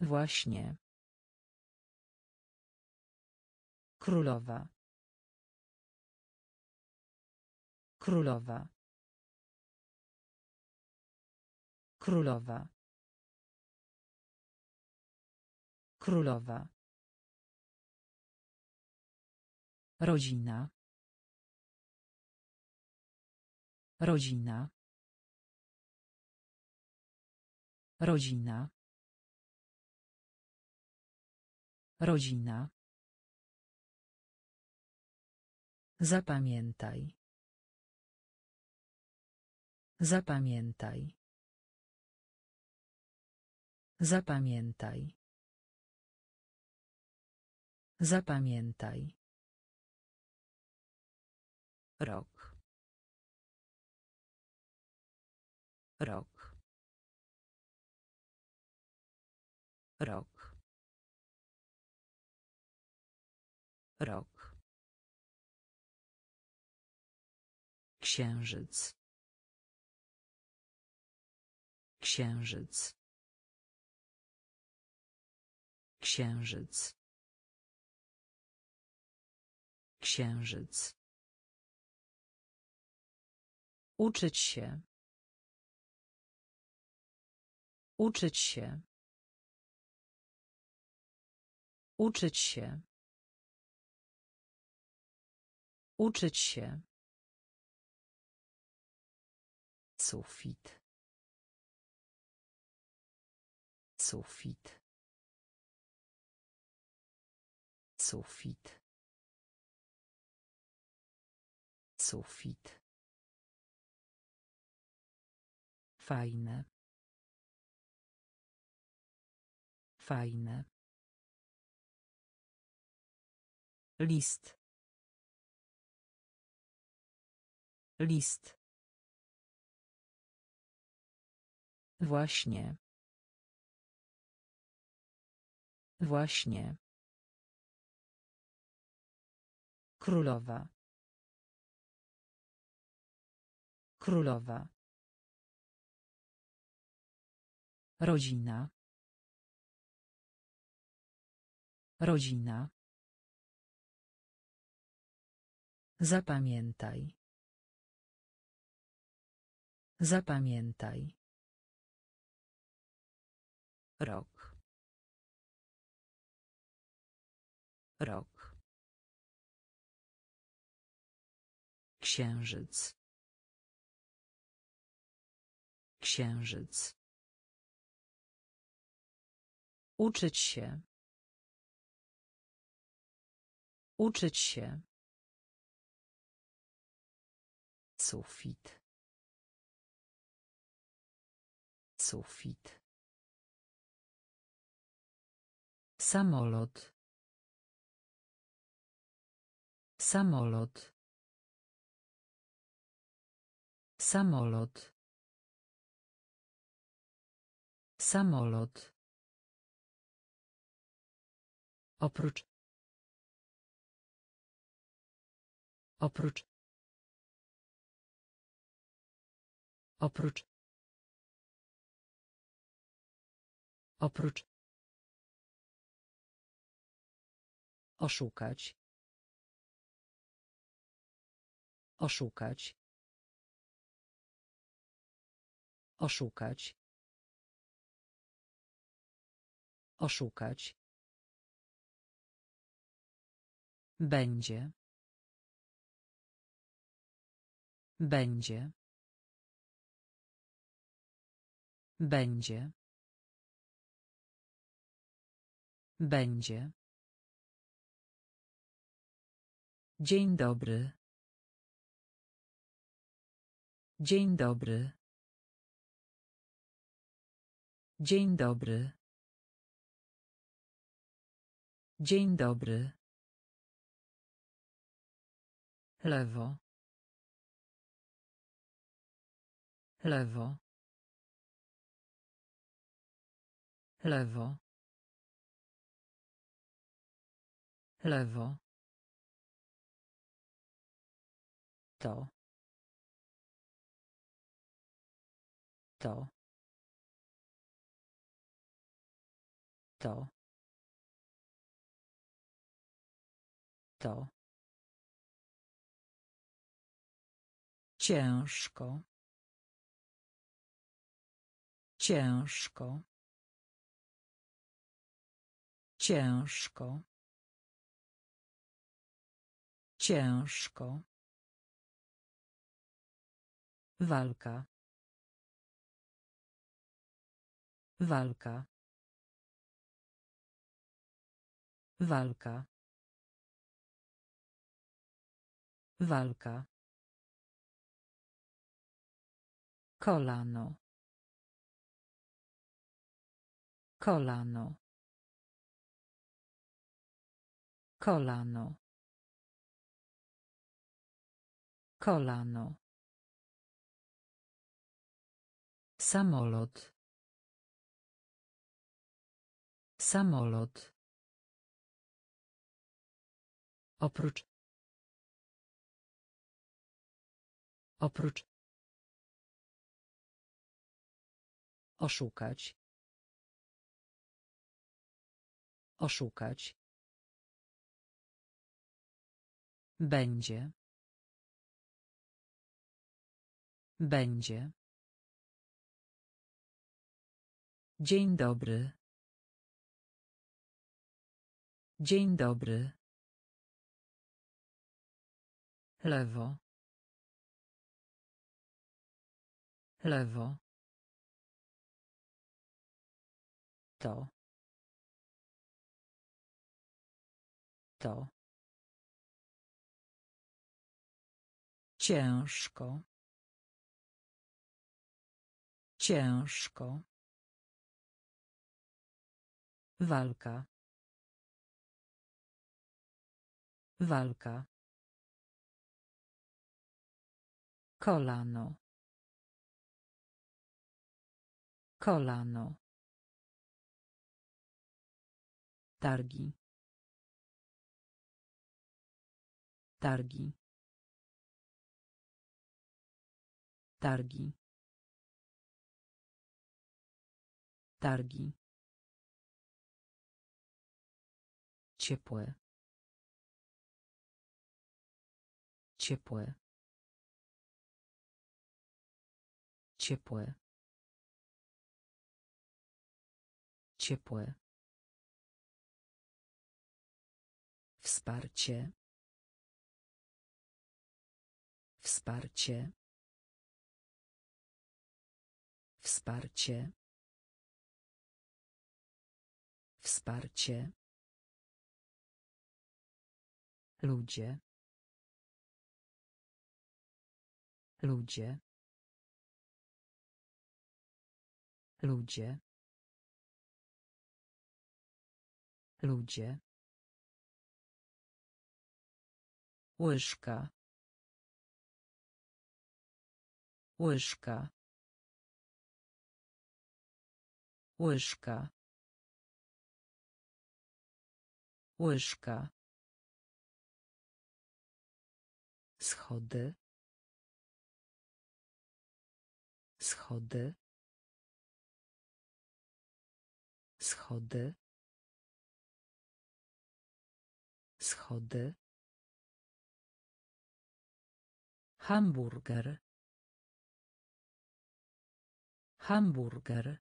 Właśnie. Królowa. Królowa. Królowa. Królowa. Rodzina. Rodzina. Rodzina. Rodzina. Zapamiętaj. Zapamiętaj. Zapamiętaj. Zapamiętaj. Rok. Rok. Rok. Rok. Księżyc. Księżyc. Księżyc. Księżyc. Uczyć się. Uczyć się. Uczyć się. Uczyć się. Sufit. Sufit. Sufit. Sufit. Fajne. Fajne. List. List. Właśnie. Właśnie. Królowa. Królowa. Rodzina. Rodzina. Zapamiętaj. Zapamiętaj. Rok. Rok. Księżyc. Księżyc. Uczyć się. Uczyć się. Sufit. Sufit. Samolot. Samolot. Samolot. Samolot. Oprócz. Oprócz. Oprócz. Oprócz. Oszukać. Oszukać. Oszukać. Oszukać. Będzie. Będzie. Będzie. Będzie. Dzień dobry. Dzień dobry. Dzień dobry. Dzień dobry. Lewo. Lewo. Lewo. Lewo. To. To. To. To. Ciężko. Ciężko. Ciężko. Ciężko. Walka. Walka. Walka. Walka. Kolano. Kolano. Kolano. Kolano. Samolot. Samolot. Oprócz. Oprócz. Oszukać. Oszukać. Będzie. Będzie. Dzień dobry. Dzień dobry. Lewo. Lewo. To. To. Ciężko. Ciężko. Walka. Walka. Kolano. Kolano. Targi. Targi. Targi. Targi. Ciepłe. Ciepłe. Ciepłe. Ciepłe. Wsparcie. Wsparcie. Wsparcie. Wsparcie. Ludzie. Ludzie. Ludzie. Ludzie. Łyżka. Łyżka. Łyżka. Łyżka. Schody. Schody. Schody. Schody. Hamburger. Hamburger.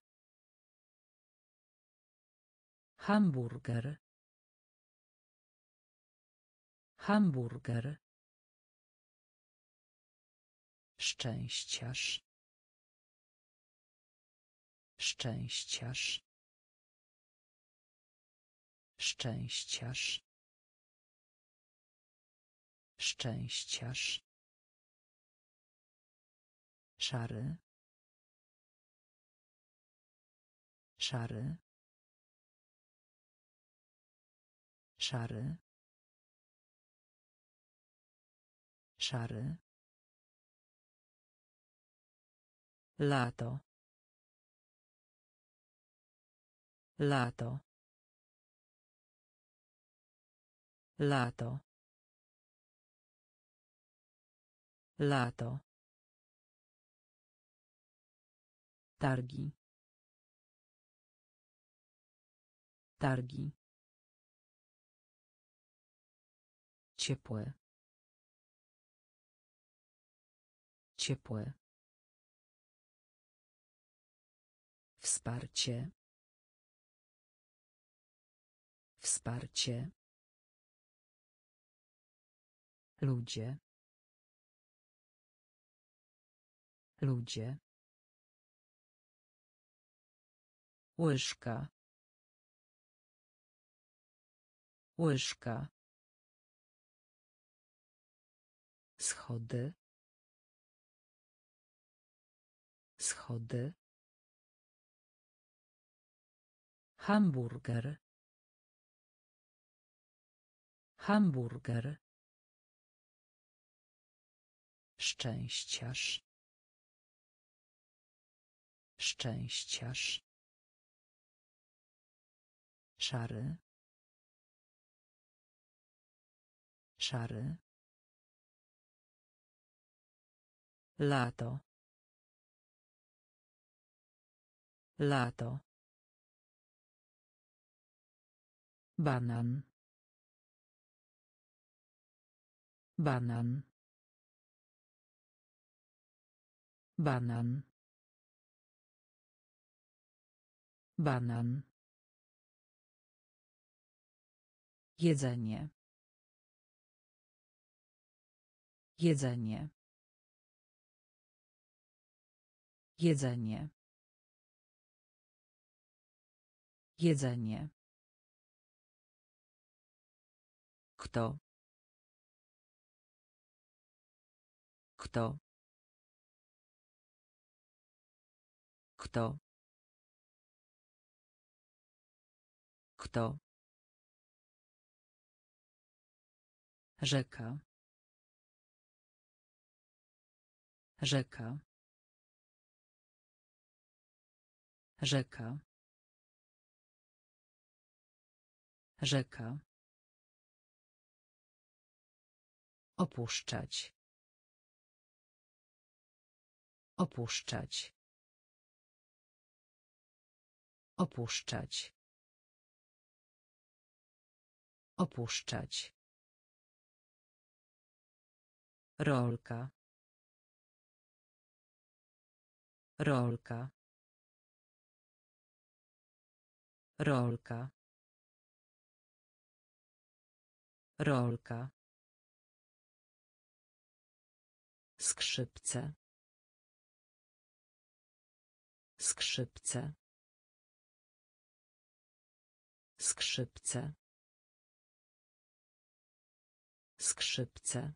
Hamburger. Hamburger. Szczęściarz. Szczęściarz. Szczęściarz. Szczęściarz. Szary. Szary. Szary. Szary. Lato. Lato. Lato. Lato. Targi. Targi. Ciepłe. Ciepłe. Wsparcie. Wsparcie. Ludzie. Ludzie. Łyżka. Łyżka. Schody. Schody. Hamburger. Hamburger. Szczęściarz. Szczęściarz. Szary. Szary. Lato. Lato. Banan. Banan. Banan. Banan. Jedzenie. Jedzenie. Jedzenie. Jedzenie. Kto? Kto? Kto? Kto? Rzeka. Rzeka. Rzeka. Rzeka. Opuszczać. Opuszczać. Opuszczać. Opuszczać. Rolka. Rolka. Rolka. Rolka. Skrzypce. Skrzypce. Skrzypce. Skrzypce.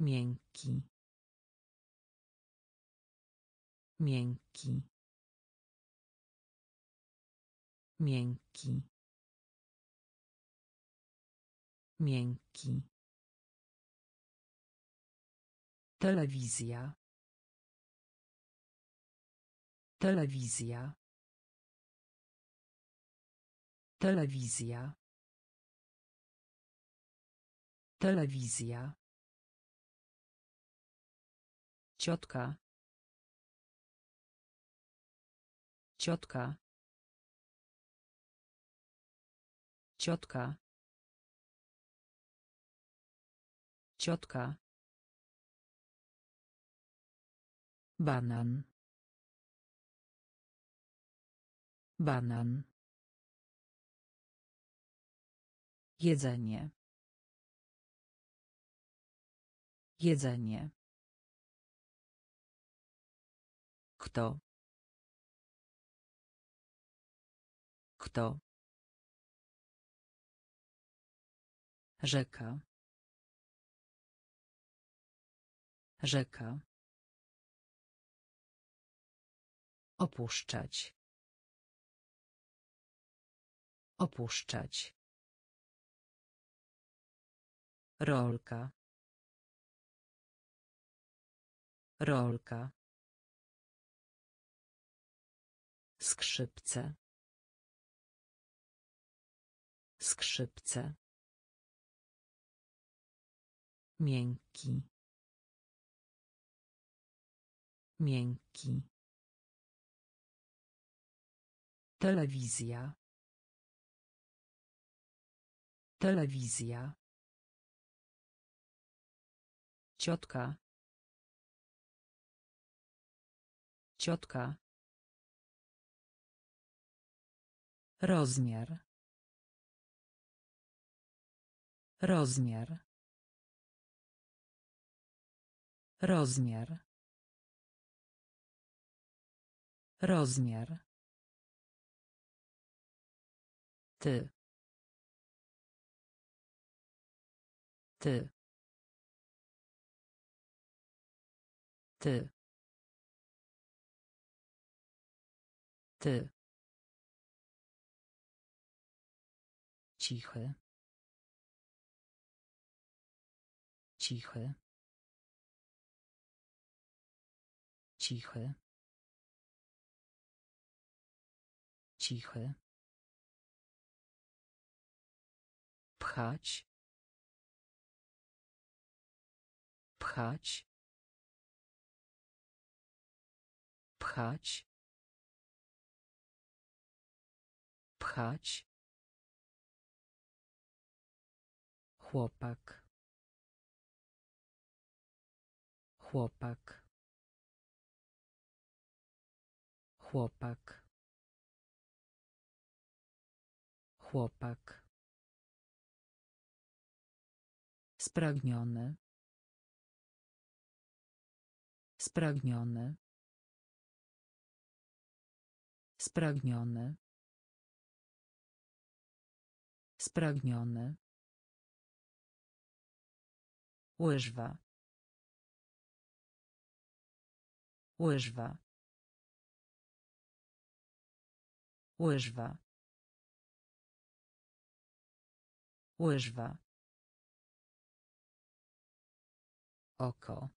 Miękki. Miękki. Miękki. Miękki. Telewizja. Telewizja. Telewizja. Telewizja. Ciotka. Ciotka. Ciotka. Ciotka. Banan. Banan. Jedzenie. Jedzenie. Kto? Kto? Rzeka. Rzeka. Opuszczać. Opuszczać. Rolka. Rolka. Skrzypce. Skrzypce. Miękki. Miękki. Telewizja. Telewizja. Ciotka. Ciotka. Rozmiar. Rozmiar. Rozmiar. Rozmiar. Ty. Ty. Ty. Ty. Cichy. Cichy. Cichy. Cichy. Pchać. Pchać. Pchać. Pchać. Chłopak. Chłopak. Chłopak. Chłopak. Spragniony. Spragniony. Spragniony. Spragniony. Łyżwa. Łyżwa. Łyżwa. Łyżwa. Oko.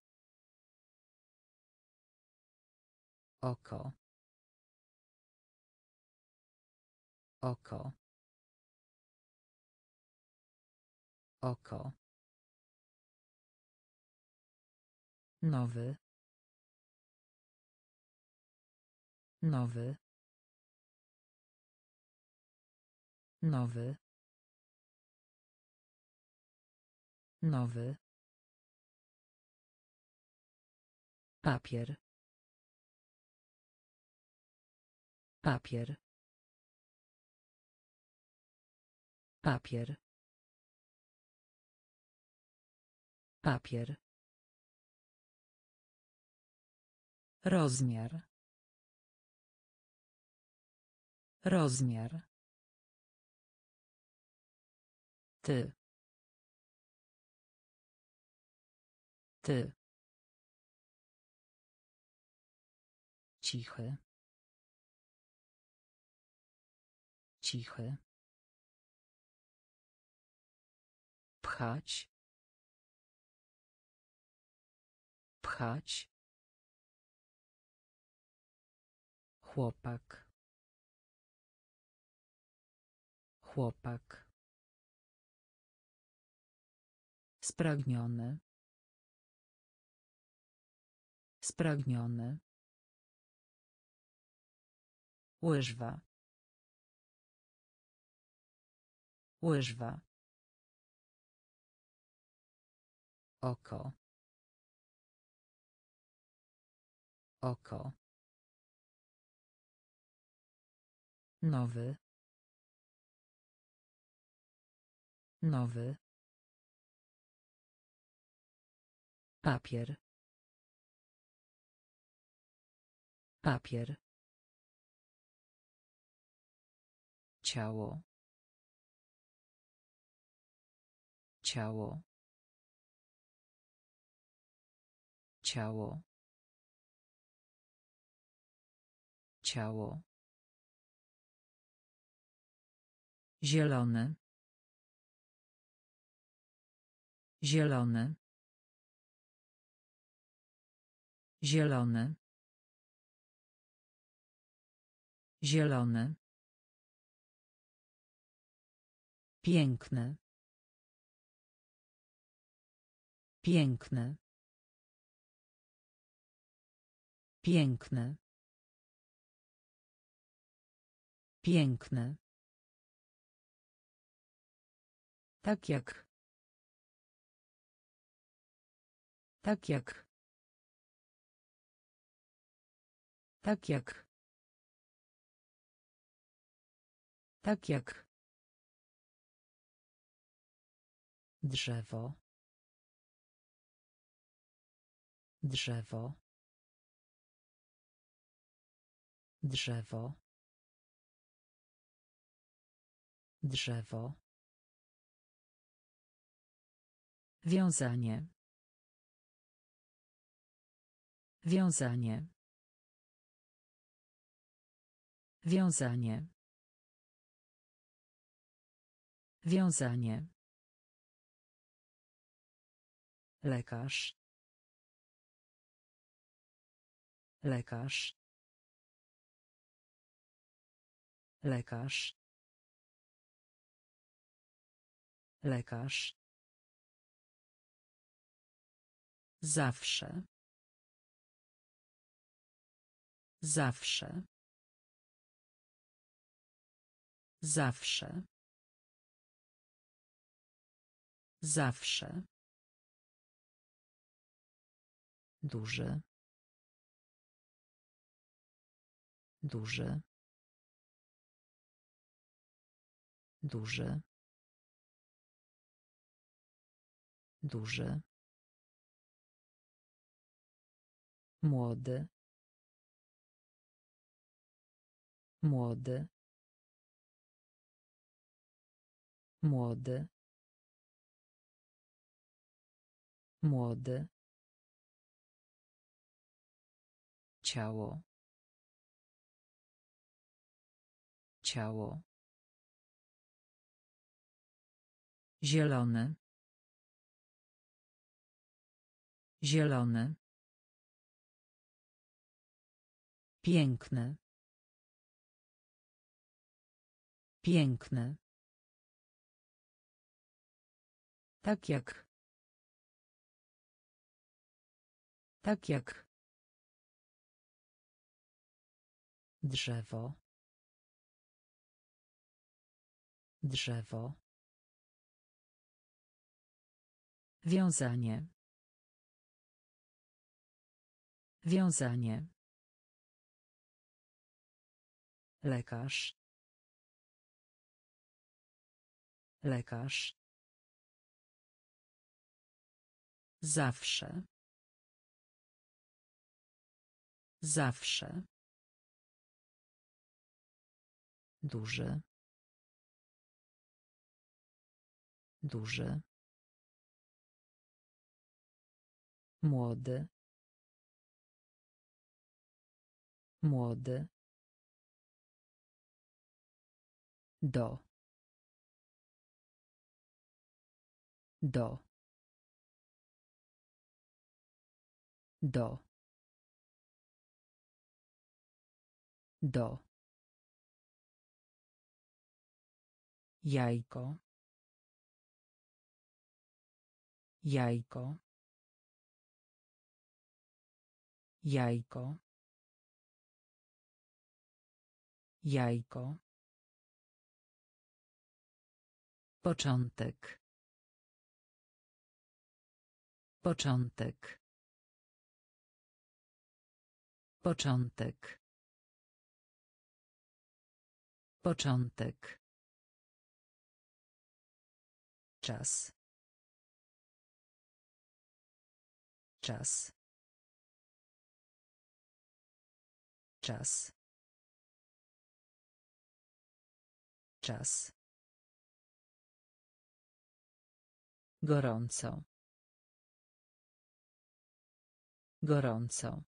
Oko. Oko. Oko. Nowy. Nowy. Nowy. Nowy. Papier. Papier. Papier. Papier. Rozmiar. Rozmiar. Ty. Ty. Cichy. Cichy. Pchać. Pchać. Chłopak. Chłopak. Spragniony. Spragniony. Łyżwa. Łyżwa. Oko. Oko. Nowy. Nowy. Papier. Papier. Ciało. Ciało. Ciało. Ciało. Zielony. Zielony. Zielony. Zielony. Piękny. Piękny. Piękny. Piękny. Tak jak. Tak jak. Tak jak. Tak jak. Drzewo. Drzewo. Drzewo. Drzewo. Wiązanie. Wiązanie. Wiązanie. Wiązanie. Lekarz. Lekarz. Lekarz. Lekarz. Zawsze. Zawsze. Zawsze. Zawsze. Duży. Duży. Duży. Duży. Młody. Młody. Młody. Młody. Ciało. Ciało. Zielony. Zielony. Piękny. Piękny. Tak jak. Tak jak. Drzewo. Drzewo. Wiązanie. Wiązanie. Lekarz. Lekarz. Zawsze. Zawsze. Duży. Duży. Młody. Młody. Do. Do. Do. Do. Jajko. Jajko. Jajko. Jajko. Początek. Początek. Początek. Początek. Czas. Czas. Czas. Czas. Gorąco. Gorąco.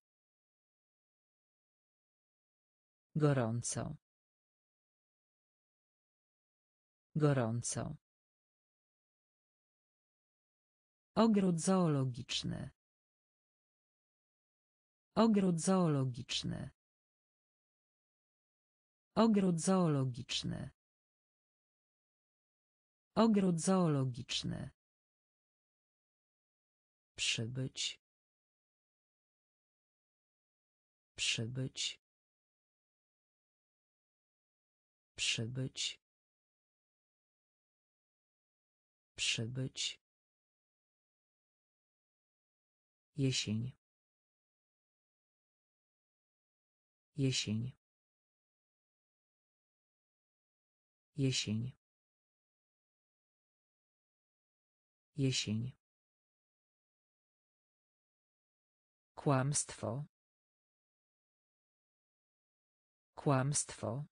Gorąco. Gorąco. Ogród zoologiczny. Ogród zoologiczny. Ogród zoologiczny. Ogród zoologiczny. Przybyć. Przybyć. Przybyć. Przybyć. Jesień. Jesień. Jesień. Jesień. Kłamstwo. Kłamstwo.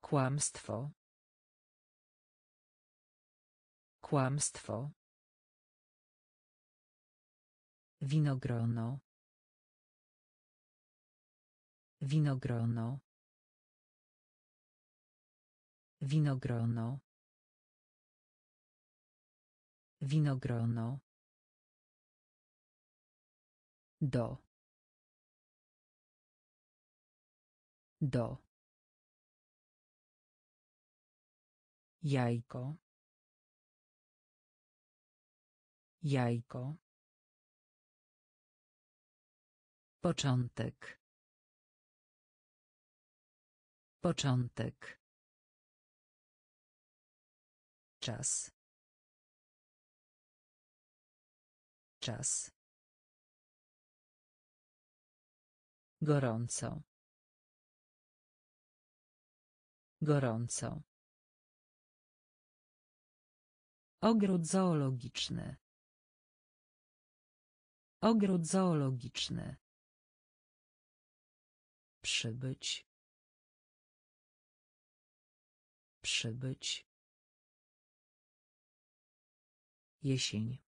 Kłamstwo. Kłamstwo. Winogrono. Winogrono. Winogrono. Winogrono. Do. Do. Jajko. Jajko. Początek. Początek. Czas. Czas. Gorąco. Gorąco. Ogród zoologiczny. Ogród zoologiczny. Przybyć. Przybyć. Jesień.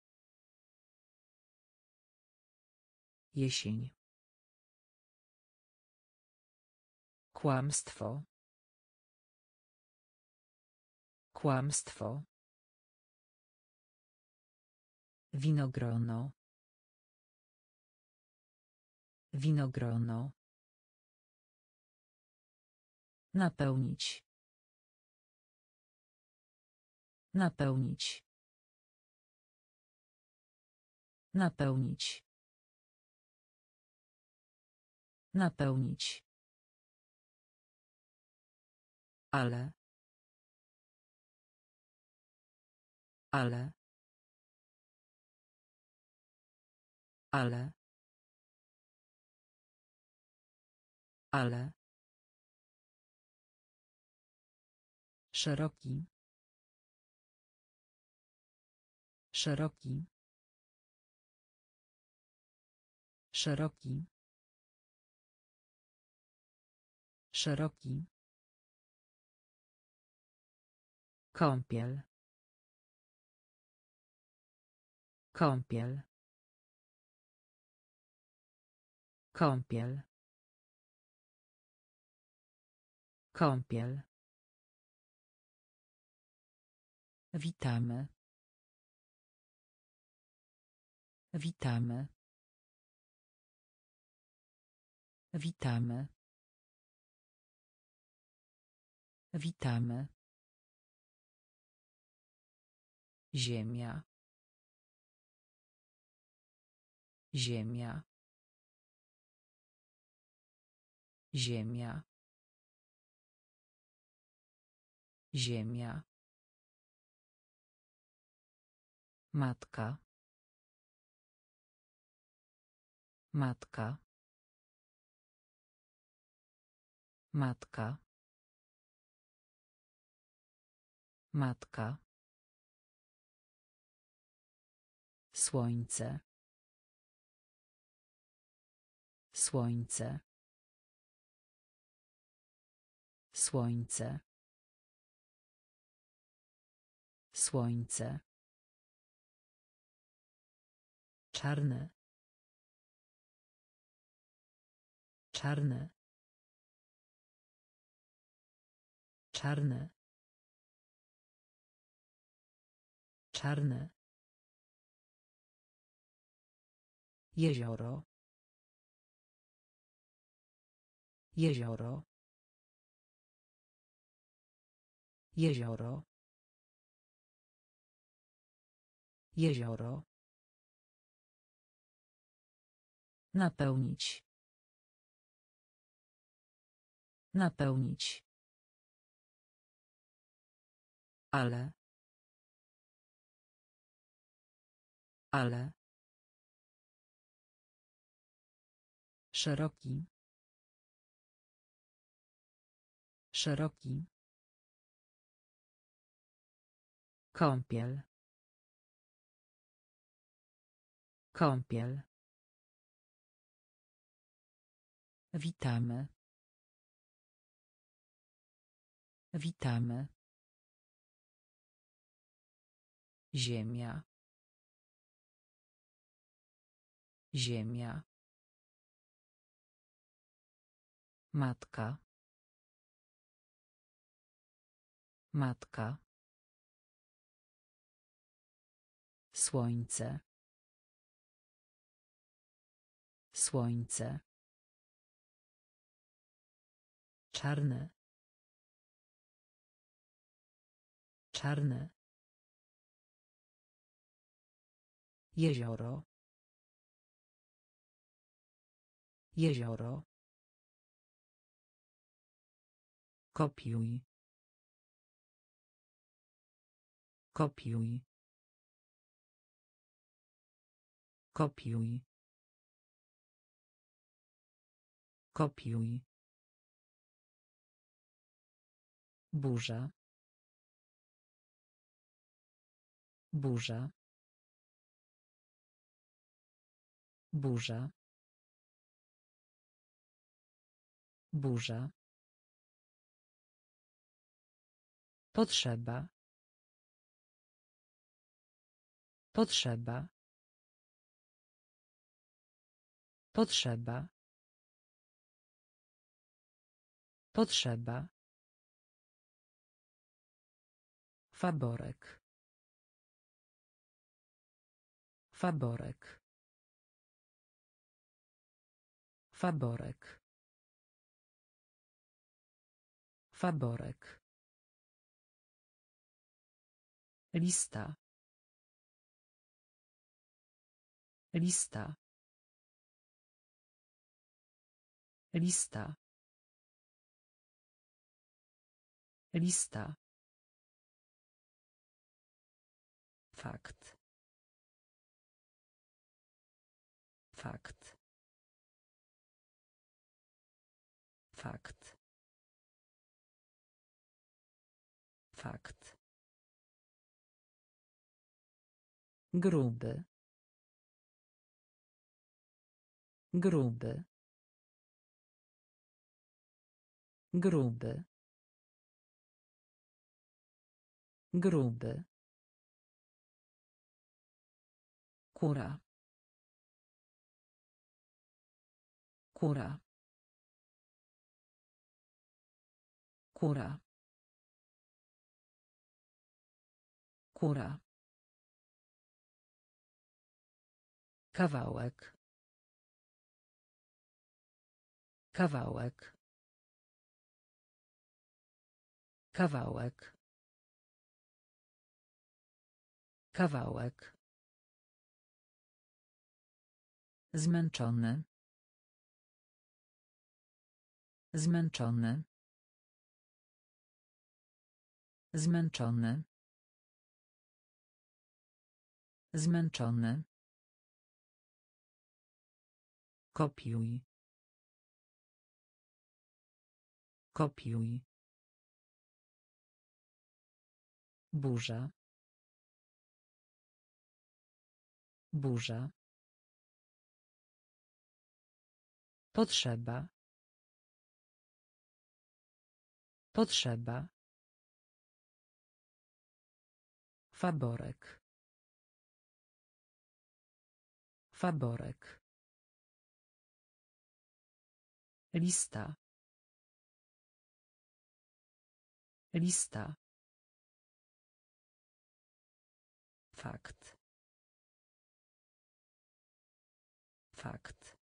Jesień. Kłamstwo. Kłamstwo. Winogrono. Winogrono. Napełnić. Napełnić. Napełnić. Napełnić. Ale. Ale. Ale. Ale. Szeroki. Szeroki. Szeroki. Szeroki. Kąpiel. Kąpiel. Kąpiel. Kąpiel. Witamy. Witamy. Witamy. Witamy. Ziemia. Ziemia. Ziemia. Ziemia. Matka. Matka. Matka. Matka. Słońce. Słońce. Słońce. Słońce. Czarne. Czarne. Czarne. Czarne. Jezioro. Jezioro. Jezioro. Jezioro. Napełnić. Napełnić. Ale. Ale. Szeroki. Szeroki. Kąpiel. Kąpiel. Witamy. Witamy. Ziemia. Ziemia. Matka. Matka. Słońce. Słońce. Czarne. Czarne. Jezioro. Jezioro. Kopiuj. Kopiuj. Kopiuj. Kopiuj. Burza. Burza. Burza. Burza. Potrzeba. Potrzeba. Potrzeba. Potrzeba. Faborek. Faborek. Faborek. Faborek. Lista. Lista. Lista. Lista. Fakt. Fakt. Fakt. Fakt. Gruby. Gruby. Gruby. Gruby. Kura. Kura. Kura. Kura. Kawałek. Kawałek. Kawałek. Kawałek. Zmęczony. Zmęczony. Zmęczony. Zmęczony. Kopiuj. Kopiuj. Burza. Burza. Potrzeba. Potrzeba. Faborek. Faborek. Lista. Lista. Fakt. Fakt.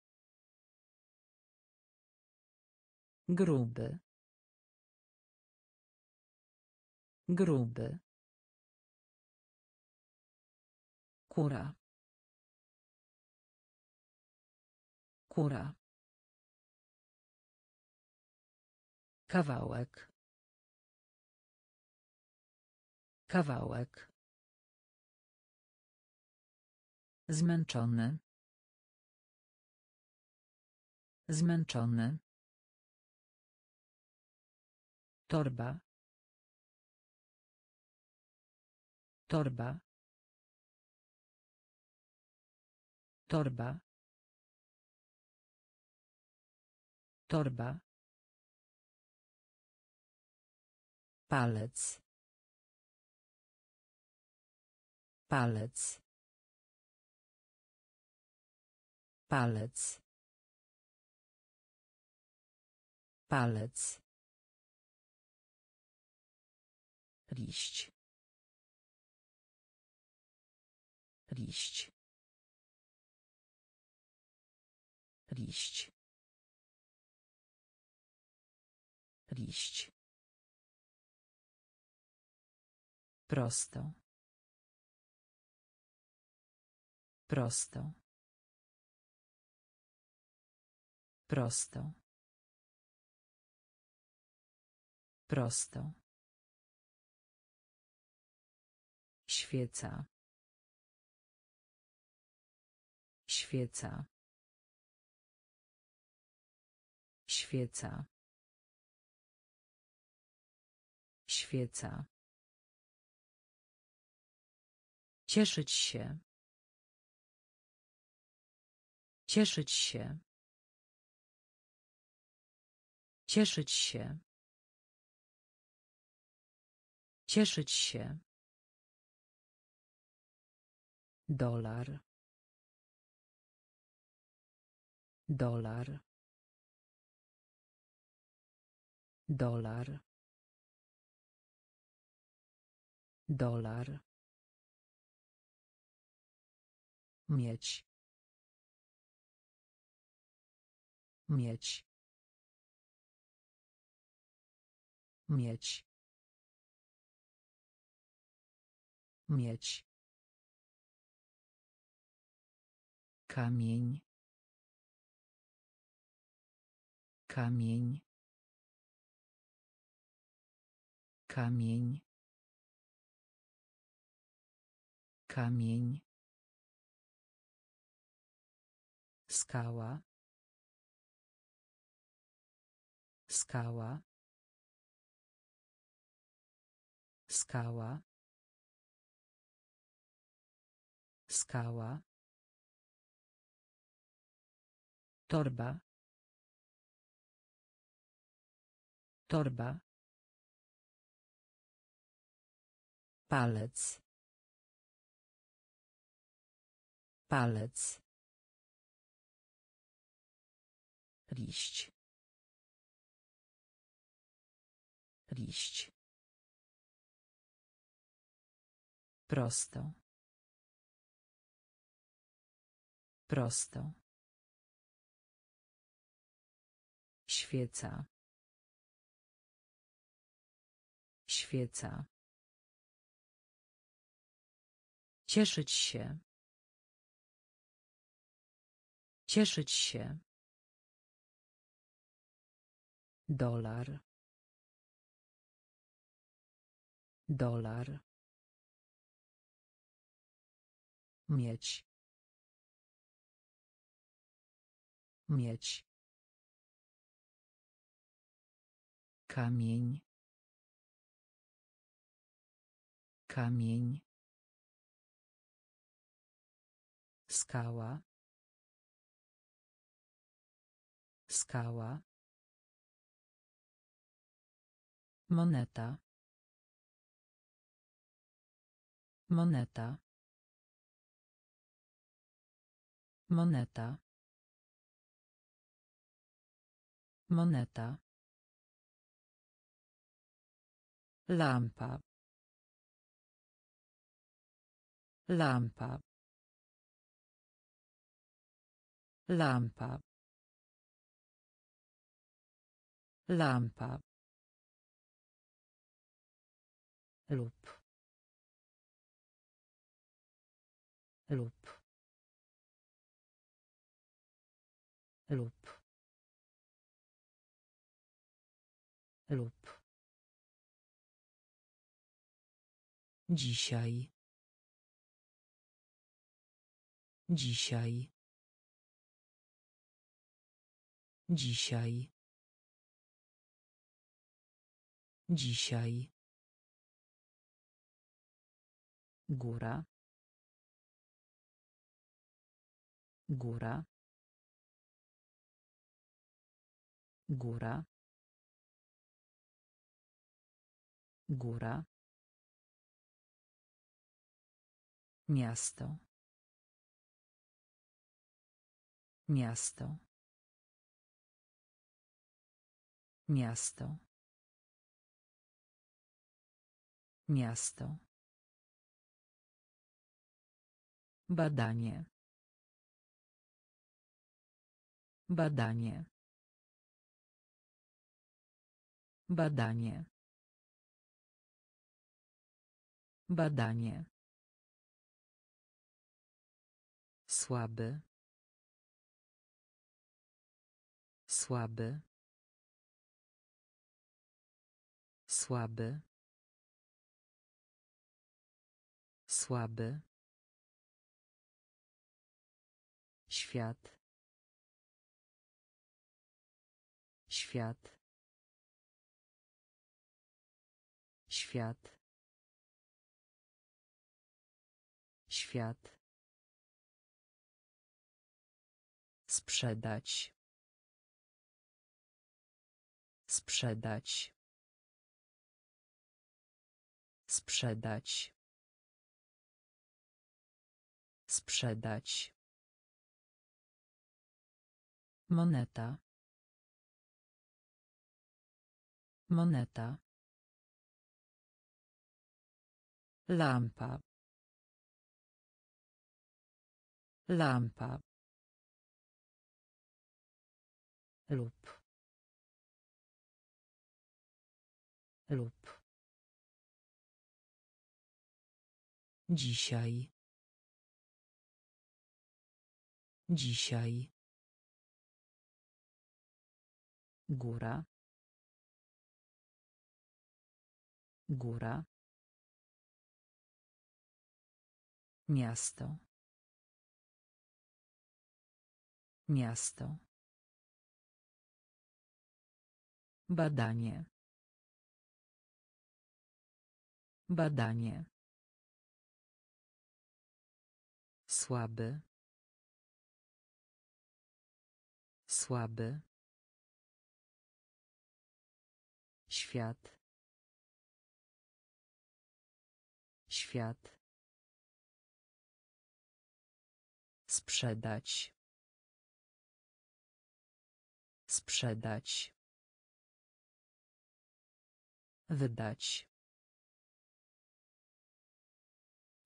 Gruby. Gruby. Kura. Kura. Kawałek. Kawałek. Zmęczony. Zmęczony. Torba. Torba. Torba. Torba. Palec. Palec. Palec. Palec. Liść. Liść. Liść. Liść. Prosto. Prosto. Prosto. Prosto. Świeca. Świeca. Świeca. Świeca. Cieszyć się. Cieszyć się. Cieszyć się. Cieszyć się. Dolar. Dolar. Dolar. Dolar. Mieć. Mieć. Mieć. Mieć. Kamień. Kamień. Kamień. Kamień. Skała. Skała. Skała. Skała. Torba. Torba. Palec. Palec. Liść. Liść. Prosto. Prosto. Świeca. Świeca. Cieszyć się. Cieszyć się. Dolar. Dolar. Mieć. Mieć. Kamień. Kamień. Skała. Skała. Moneta. Moneta. Moneta. Moneta. Lampa. Lampa. Lampa. Lampa. lub lub lub lub dzisiaj dzisiaj dzisiaj dzisiaj Góra. Góra. Góra. Góra. Miasto. Miasto. Miasto. Miasto. Badanie. Badanie. Badanie. Badanie. Słaby. Słaby. Słaby. Słaby. Świat. Świat. Świat. Świat. Sprzedać. Sprzedać. Sprzedać. Sprzedać. Moneta. Moneta. Lampa. Lampa. lub lub dzisiaj dzisiaj Góra. Góra. Miasto. Miasto. Badanie. Badanie. Słaby. Słaby. Świat. Świat. Sprzedać. Sprzedać. Wydać.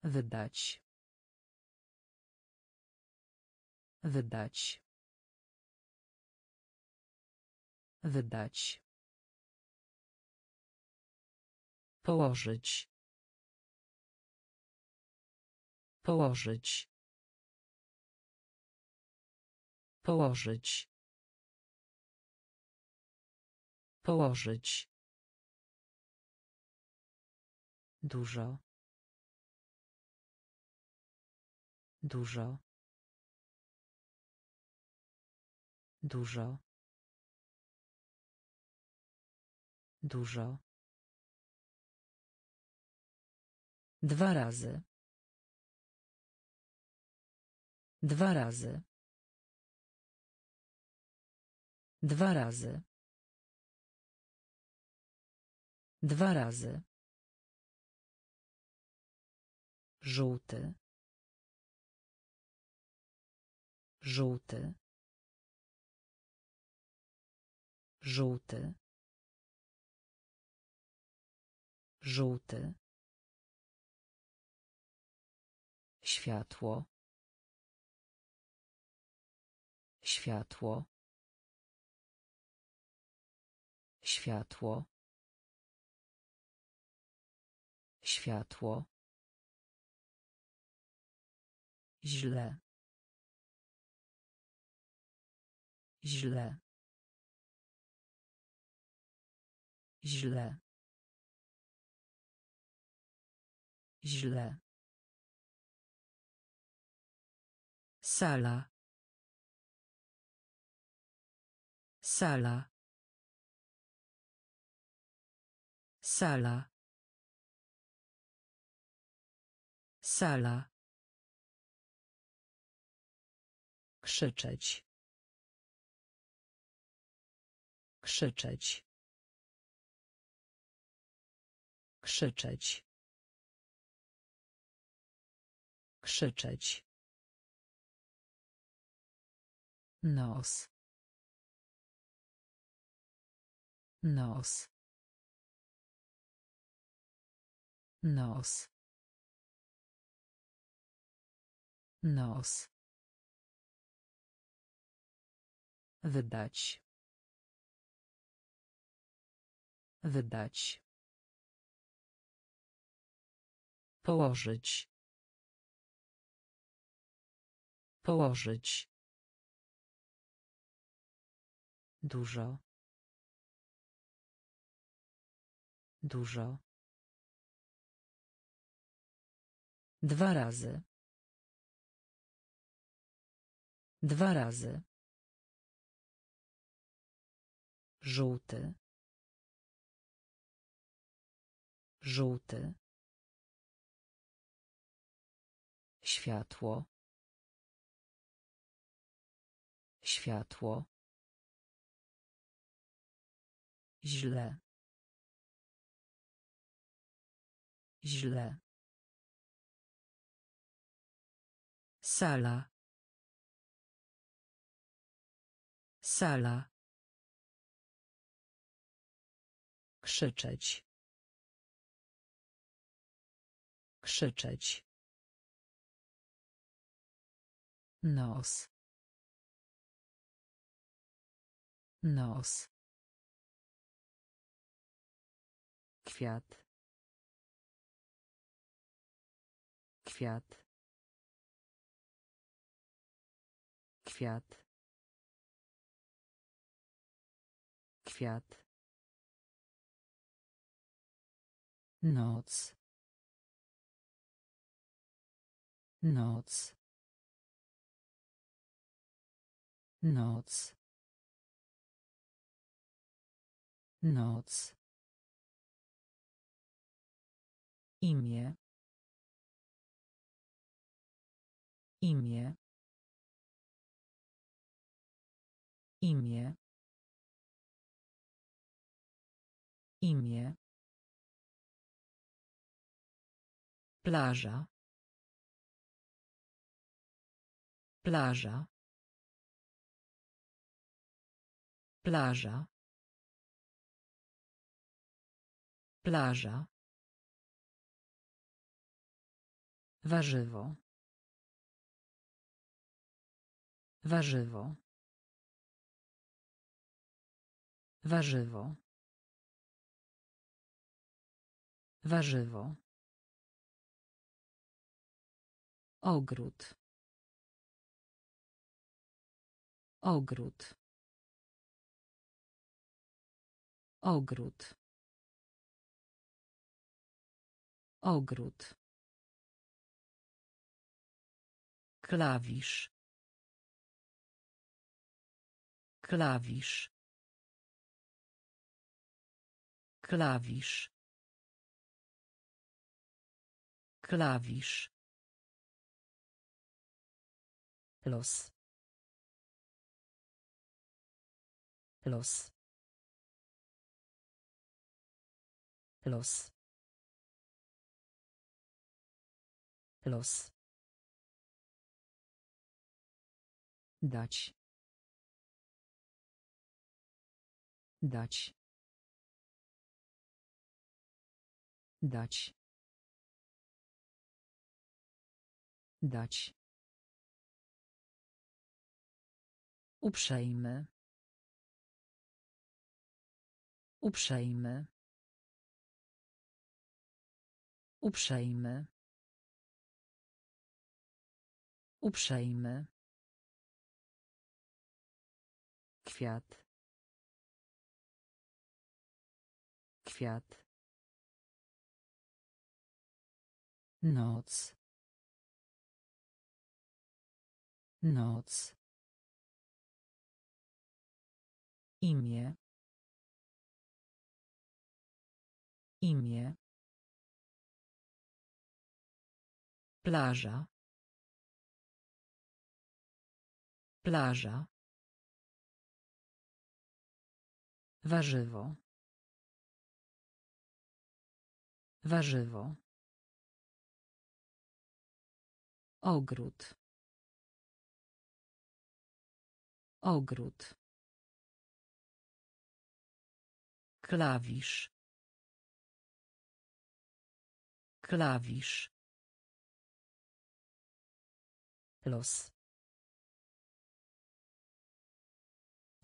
Wydać. Wydać. Wydać. Położyć. Położyć. Położyć. Położyć. Dużo. Dużo. Dużo. Dużo. Dwa razy. Dwa razy. Dwa razy. Dwa razy. Żółty. Żółty. Żółty. Żółty. Światło. Światło. Światło. Światło. Źle. Źle. Źle. Źle. Sala. Sala. Sala. Sala. Krzyczeć. Krzyczeć. Krzyczeć. Krzyczeć. Nos. Nos. Nos. Nos. Wydać. Wydać. Położyć. Położyć. Dużo. Dużo. Dwa razy. Dwa razy. Żółty. Żółty. Światło. Światło. Źle. Źle. Sala. Sala. Krzyczeć. Krzyczeć. Nos. Nos. Kwiat. Kwiat. Kwiat. Kwiat. Noc. Noc. Noc. Noc. Imię. Imię. Imię. Imię. Plaża. Plaża. Plaża. Plaża. Warzywo. Warzywo. Warzywo. Warzywo. Ogród. Ogród. Ogród. Ogród. Klawisz. Klawisz. Klawisz. Klawisz. Los. Los. Los. Los. Dać. Dać. Dać. Dać. Uprzejmy. Uprzejmy. Uprzejmy. Uprzejmy. Kwiat. Kwiat. Noc. Noc. Imię. Imię. Plaża. Plaża. Warzywo. Warzywo. Ogród. Ogród. Klawisz. Klawisz. Los.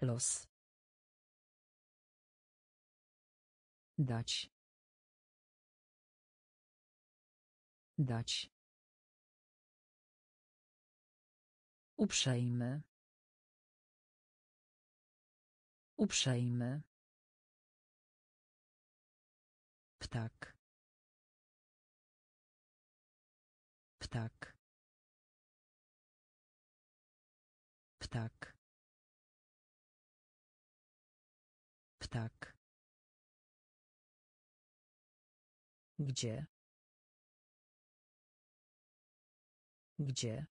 Los. Dać. Dać. Uprzejmy. Uprzejmy. Ptak. Ptak. Ptak. Ptak. Gdzie? Gdzie?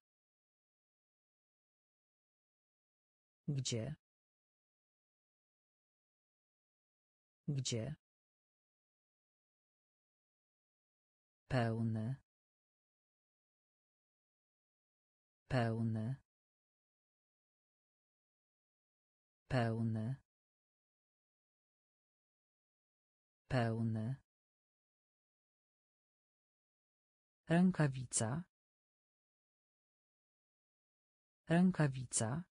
Gdzie? Gdzie? Pełny. Pełny. Pełny. Pełny. Rękawica. Rękawica.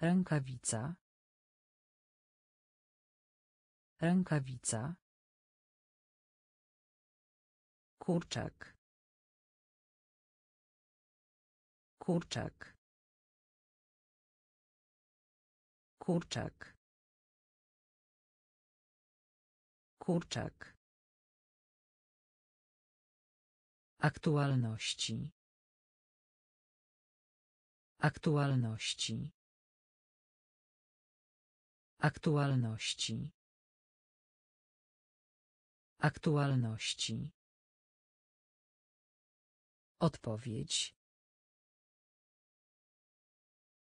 Rękawica. Rękawica. Kurczak. Kurczak. Kurczak. Kurczak. Aktualności. Aktualności. Aktualności. Aktualności. Odpowiedź.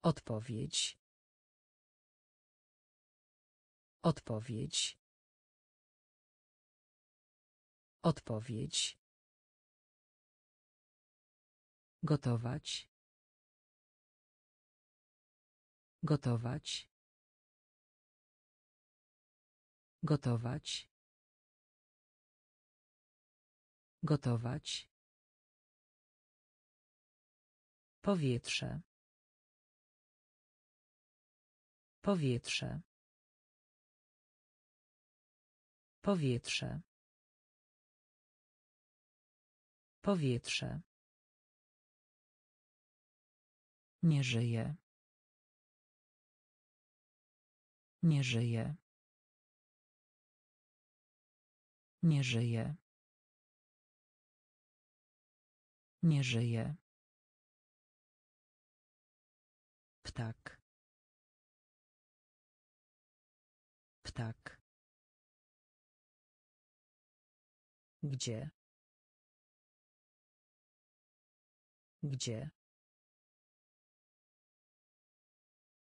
Odpowiedź. Odpowiedź. Odpowiedź. Gotować. Gotować. Gotować. Gotować. Powietrze. Powietrze. Powietrze. Powietrze. Nie żyje. Nie żyje. Nie żyje. Nie żyje. Ptak. Ptak. Gdzie? Gdzie?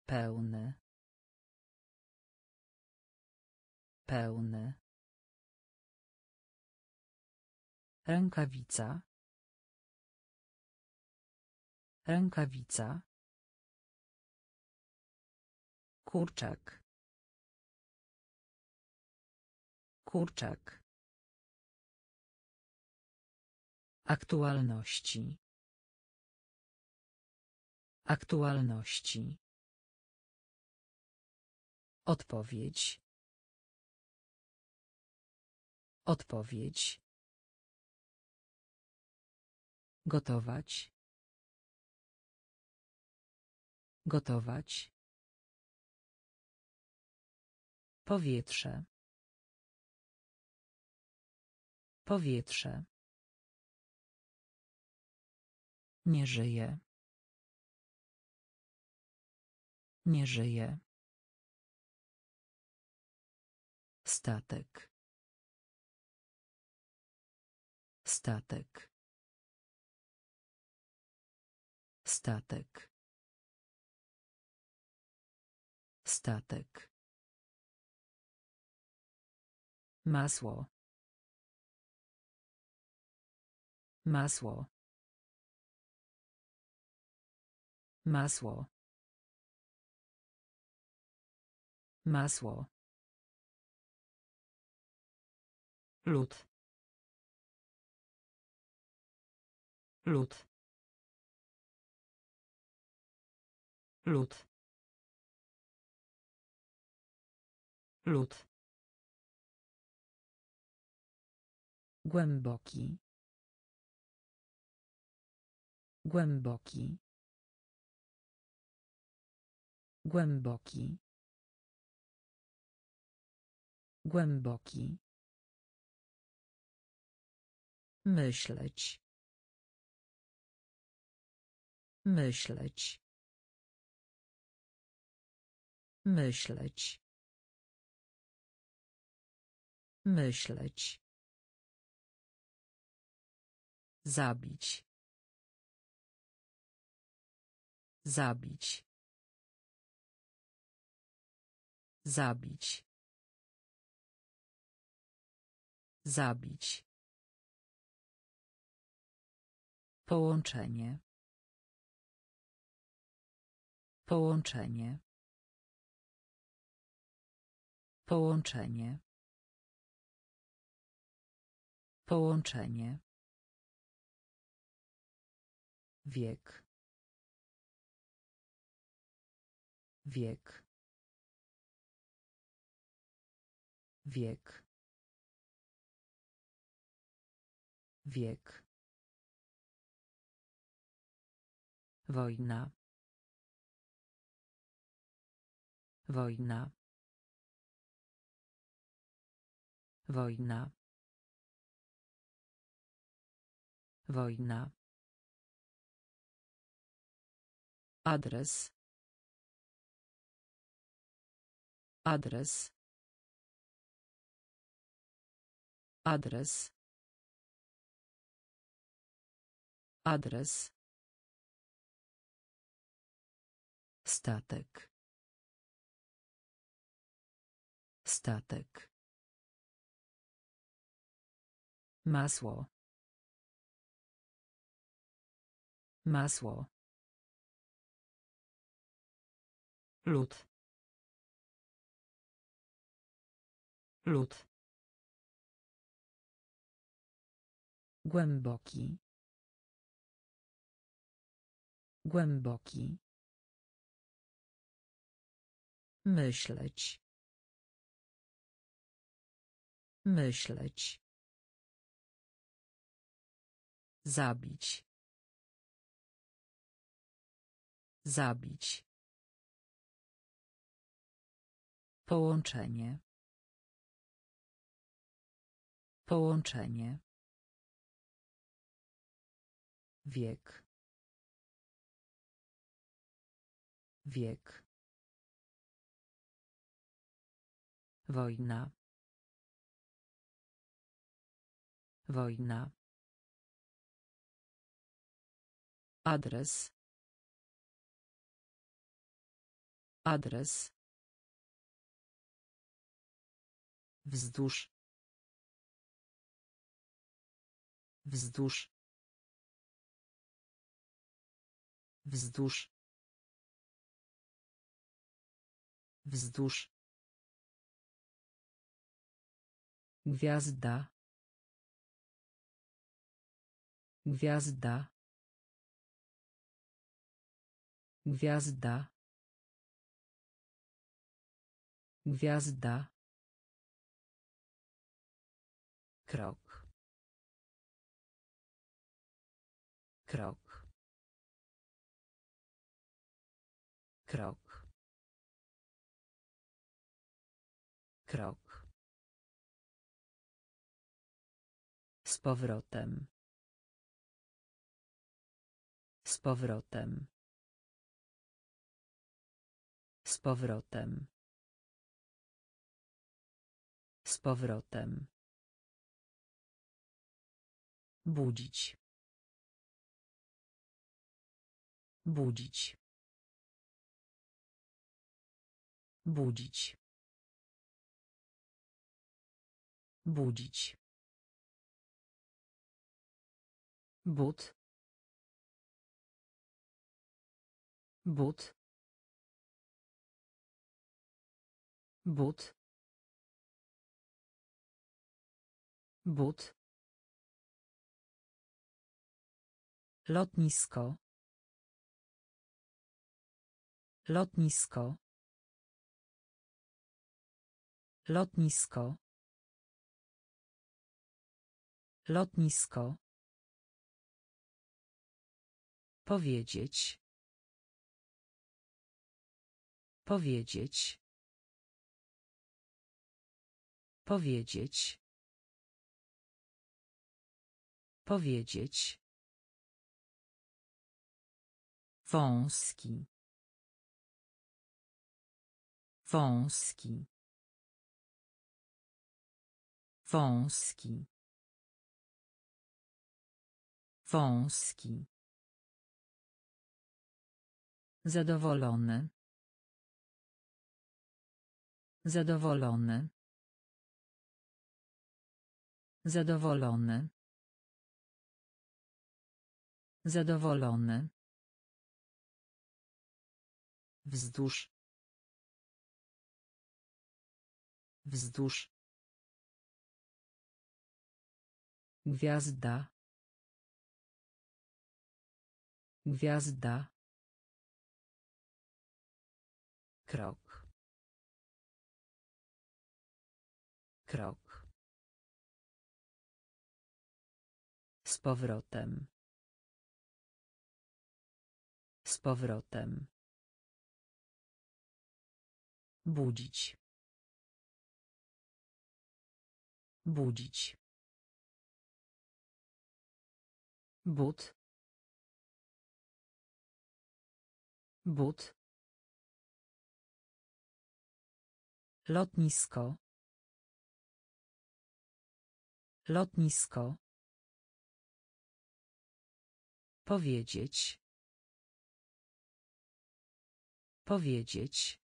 Pełny. Pełny. Rękawica. Rękawica. Kurczak. Kurczak. Aktualności. Aktualności. Odpowiedź. Odpowiedź. Gotować. Gotować. Powietrze. Powietrze. Nie żyje. Nie żyje. Statek. Statek. Statek. Statek. Masło. Masło. Masło. Masło. Lód. Lód. Lód. Lód. Głęboki. Głęboki. Głęboki. Głęboki. Myśleć. Myśleć. Myśleć. Myśleć. Zabić. Zabić. Zabić. Zabić. Połączenie. Połączenie. Połączenie. Połączenie. Wiek. Wiek. Wiek. Wiek. Wojna. Wojna. Wojna. Wojna. Adres. Adres. Adres. Adres. Statek. Statek. Masło. Masło. Lód. Lód. Głęboki. Głęboki. Myśleć. Myśleć. Zabić. Zabić. Połączenie. Połączenie. Wiek. Wiek. Wojna. Wojna. Adres. Adres. Wzdłuż. Wzdłuż. Wzdłuż. Wzdłuż. Gwiazda. Gwiazda. Gwiazda. Gwiazda. Krok. Krok. Krok. Krok. Z powrotem. Z powrotem. Z powrotem. Z powrotem. Budzić. Budzić. Budzić. Budzić. But. But. But. But. Lotnisko. Lotnisko. Lotnisko. Lotnisko. Powiedzieć. Powiedzieć. Powiedzieć. Powiedzieć. Wąski. Wąski. Wąski. Wąski. Zadowolony. Zadowolony. Zadowolony. Zadowolony. Wzdłuż. Wzdłuż. Gwiazda. Gwiazda. Krok. Krok. Z powrotem. Z powrotem. Budzić. Budzić. But. But. Lotnisko. Lotnisko. Powiedzieć. Powiedzieć.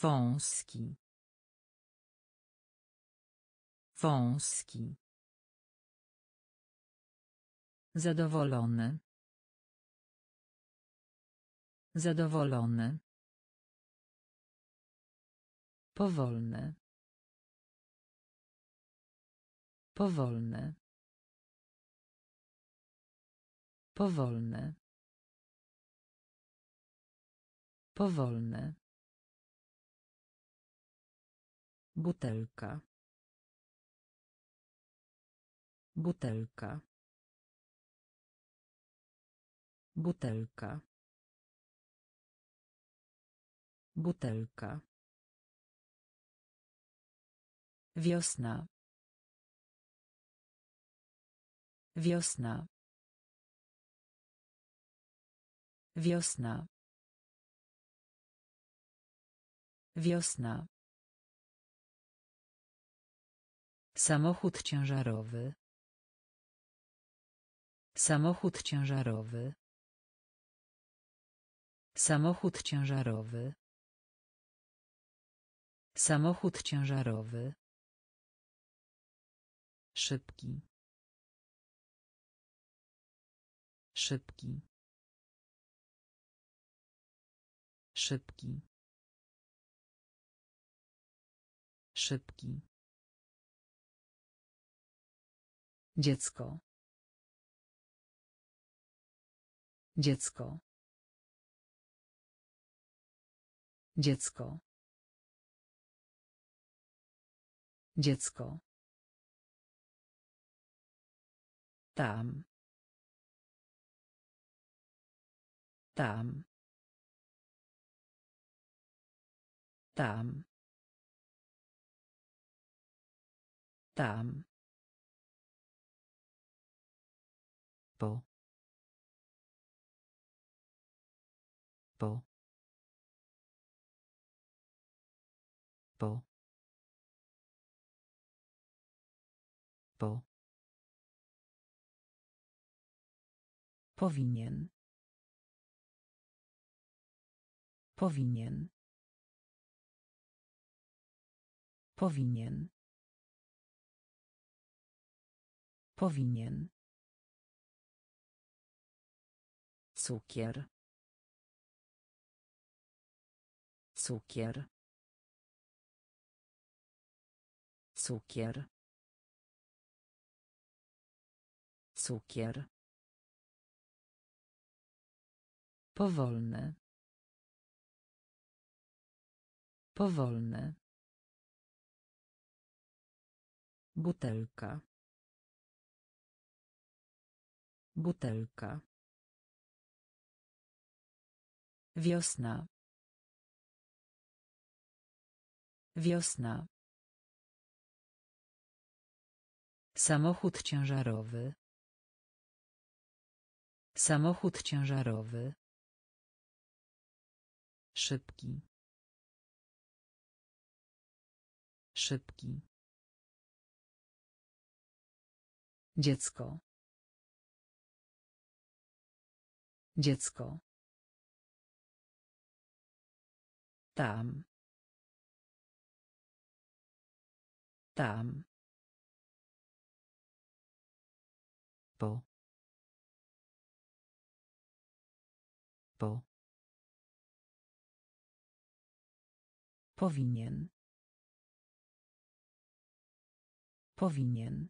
Wąski. Wąski. Zadowolony. Zadowolony. Powolne. Powolne. Powolne. Powolne. Butelka. Butelka. Butelka. Butelka. Wiosna. Wiosna. Wiosna. Wiosna. Samochód ciężarowy. Samochód ciężarowy. Samochód ciężarowy. Samochód ciężarowy. Szybki. Szybki. Szybki. Szybki. Dziecko. Dziecko. Dziecko. Dziecko. Tam. Tam. Tam. Tam. Po. Po. Po. Po. Powinien. Powinien. Powinien. Powinien. Cukier. Cukier. Cukier. Cukier. Powolne. Powolne. Butelka. Butelka. Wiosna. Wiosna. Samochód ciężarowy. Samochód ciężarowy. Szybki. Szybki. Dziecko. Dziecko. Tam. Tam. Po. Po. Powinien. Powinien.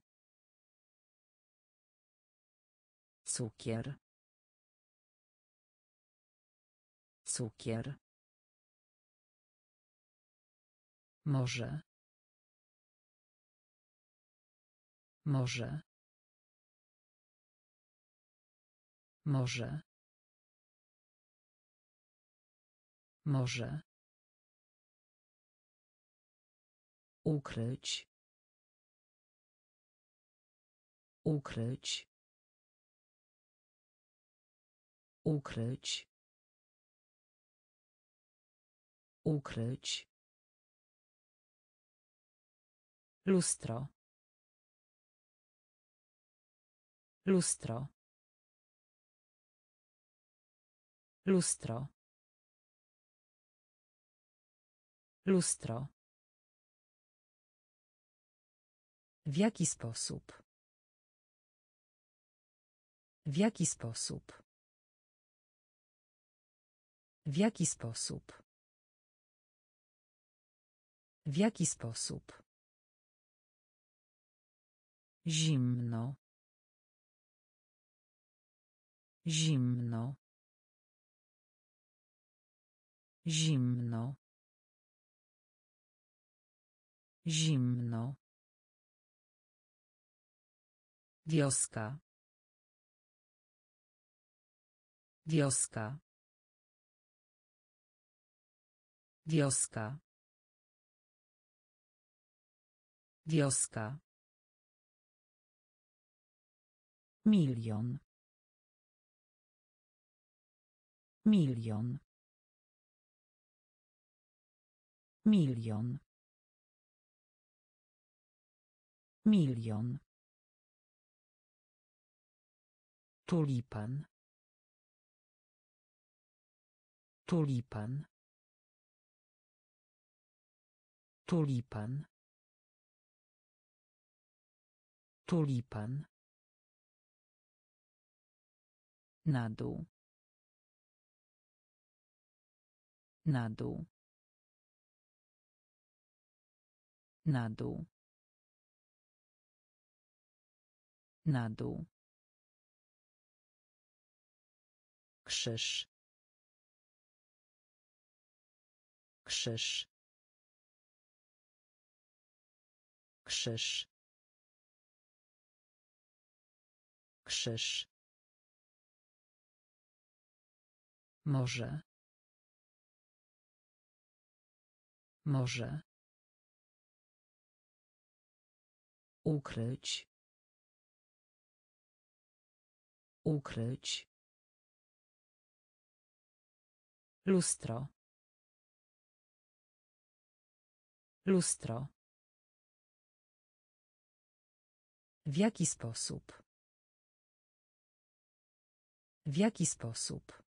Cukier. Cukier. Może. Może. Może. Może. Ukryć. Ukryć. Ukryć. Ukryć. Lustro. Lustro. Lustro. Lustro. W jaki sposób? W jaki sposób? W jaki sposób? W jaki sposób? Zimno. Zimno. Zimno. Zimno. Wioska. Wioska. Wioska. Wioska. Milion. Milion. Milion. Milion. Tulipan. Tulipan. Tulipan. Tulipan. Na dół. Na dół. Na dół. Na dół. Krzyż. Krzyż. Krzyż. Krzyż. Może. Może. Ukryć. Ukryć. Lustro. Lustro. W jaki sposób? W jaki sposób?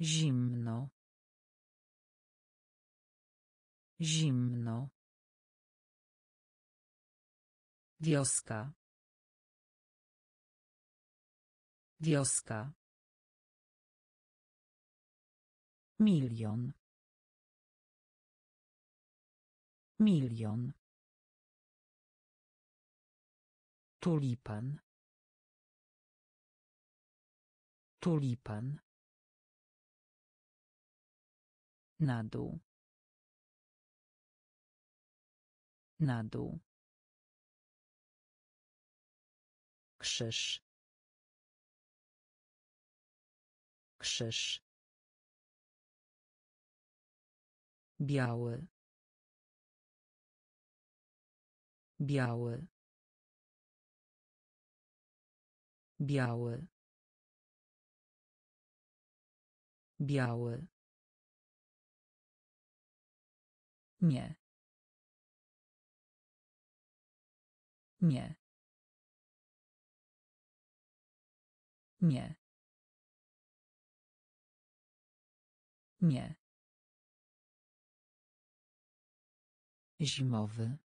Zimno. Zimno. Wioska. Wioska. Milion. Milion. Tulipan. Tulipan. Na dół. Na dół. Krzyż. Krzyż. Biały. Biały. Biały. Biały. Nie. Nie. Nie. Nie. Zimowy.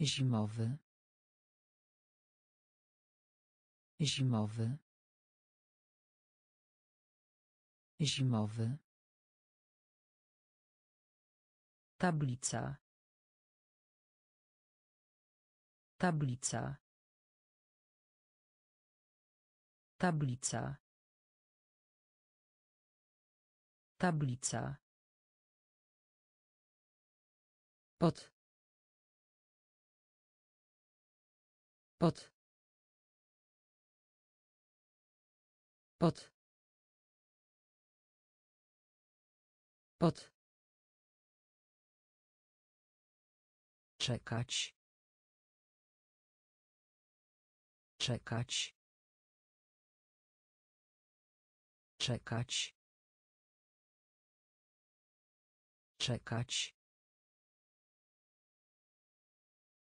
Zimowy. Zimowy. Zimowy. Tablica. Tablica. Tablica. Tablica. Pod. Pod. Pod. Pod. Czekać. Czekać. Czekać. Czekać.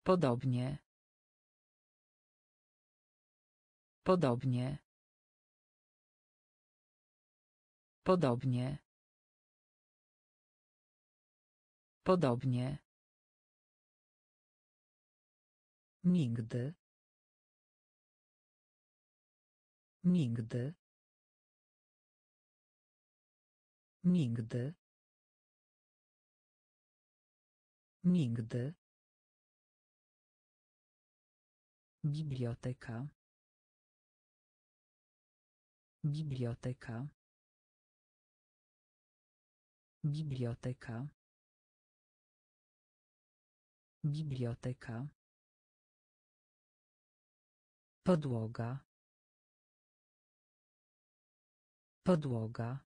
Podobnie. Podobnie. Podobnie. Podobnie. Nigdy. Nigdy. Nigdy. Nigdy. Biblioteka. Biblioteka. Biblioteka. Biblioteka. Podłoga. Podłoga.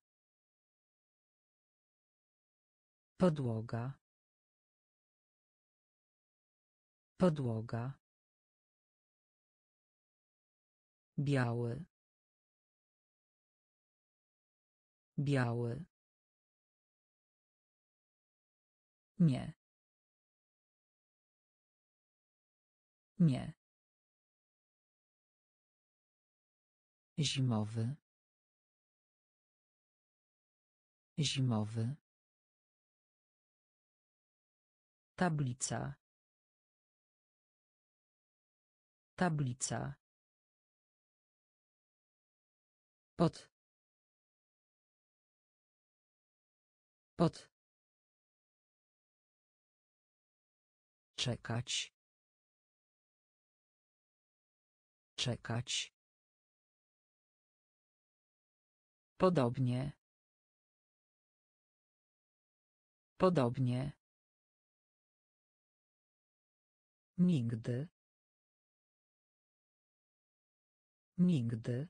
Podłoga. Podłoga. Biały. Biały. Nie. Nie. Zimowy. Zimowy. Tablica. Tablica. Pod. Pod. Czekać. Czekać. Podobnie. Podobnie. Nigdy. Nigdy.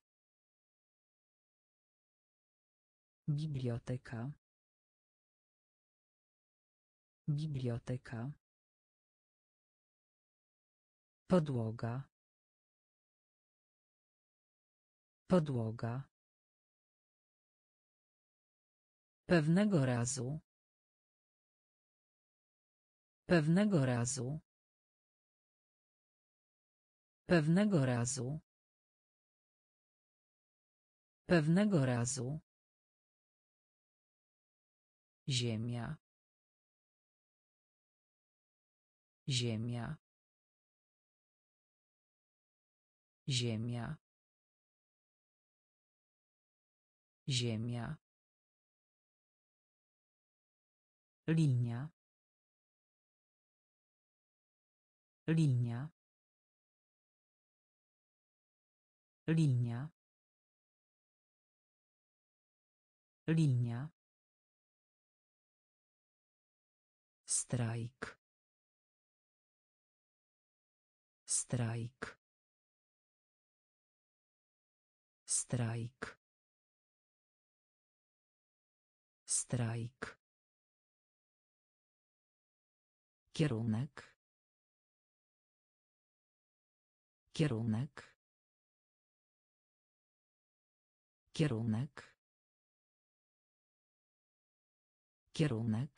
Biblioteka. Biblioteka. Podłoga. Podłoga. Pewnego razu. Pewnego razu. Pewnego razu. Pewnego razu. Ziemia. Ziemia. Ziemia. Ziemia. Linia. Linia. Linia. Linia. Strajk. Strajk. Strajk. Strajk. Kierunek. Kierunek. Kierunek. Kierunek.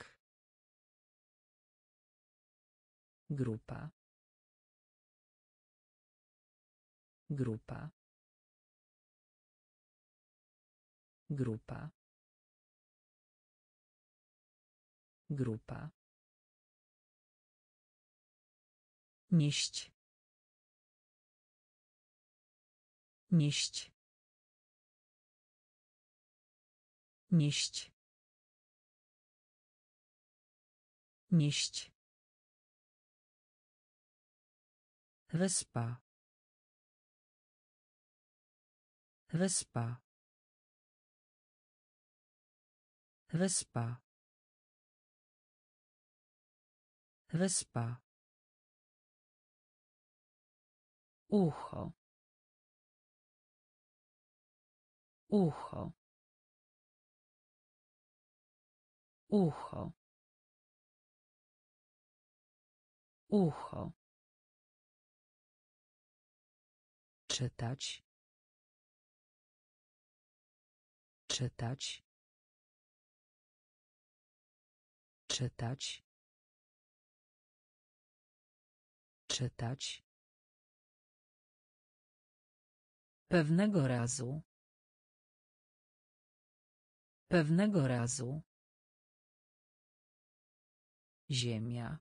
Grupa. Grupa. Grupa. Grupa. Nieść. Nieść. Nieść. Nieść. Wyspa. Wyspa. Wyspa. Wyspa. Ucho. Ucho. Ucho. Ucho. Czytać. Czytać. Czytać. Czytać. Pewnego razu. Pewnego razu. Ziemia.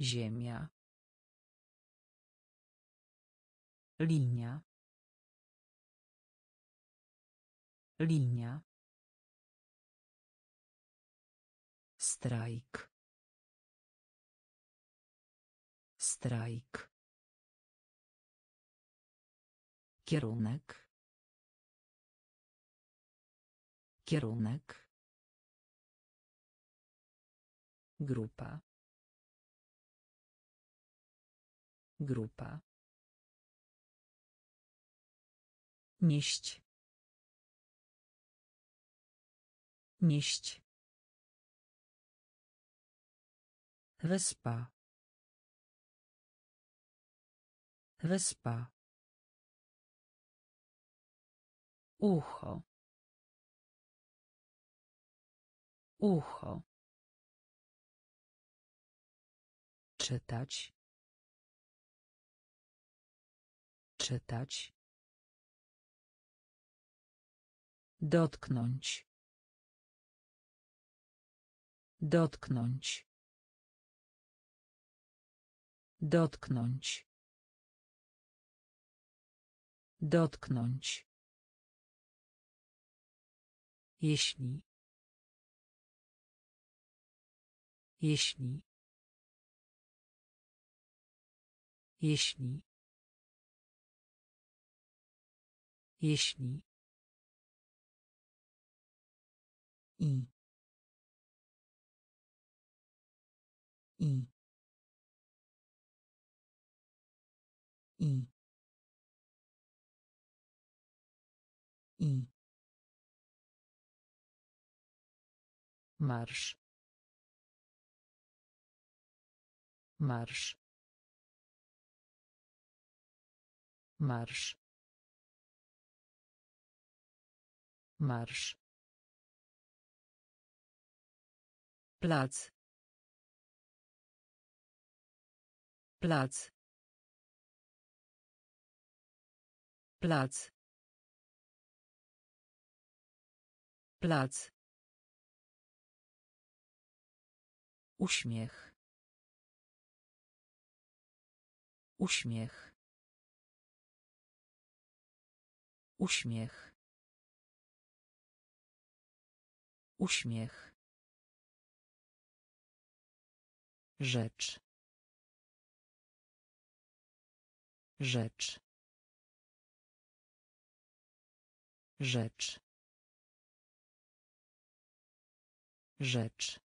Ziemia. Linia. Linia. Strajk. Strajk. Kierunek. Kierunek. Grupa. Grupa. Nieść. Nieść. Wyspa. Wyspa. Ucho. Ucho. Czytać. Czytać. Dotknąć. Dotknąć. Dotknąć. Dotknąć. Jeśli. Jeśli. Jeśli. Jeśli. I. I. I. I. Marsz. Marsz. Marsz. Marsz. Plac. Plac. Plac. Plac. Uśmiech. Uśmiech. Uśmiech. Uśmiech. Rzecz. Rzecz. Rzecz. Rzecz.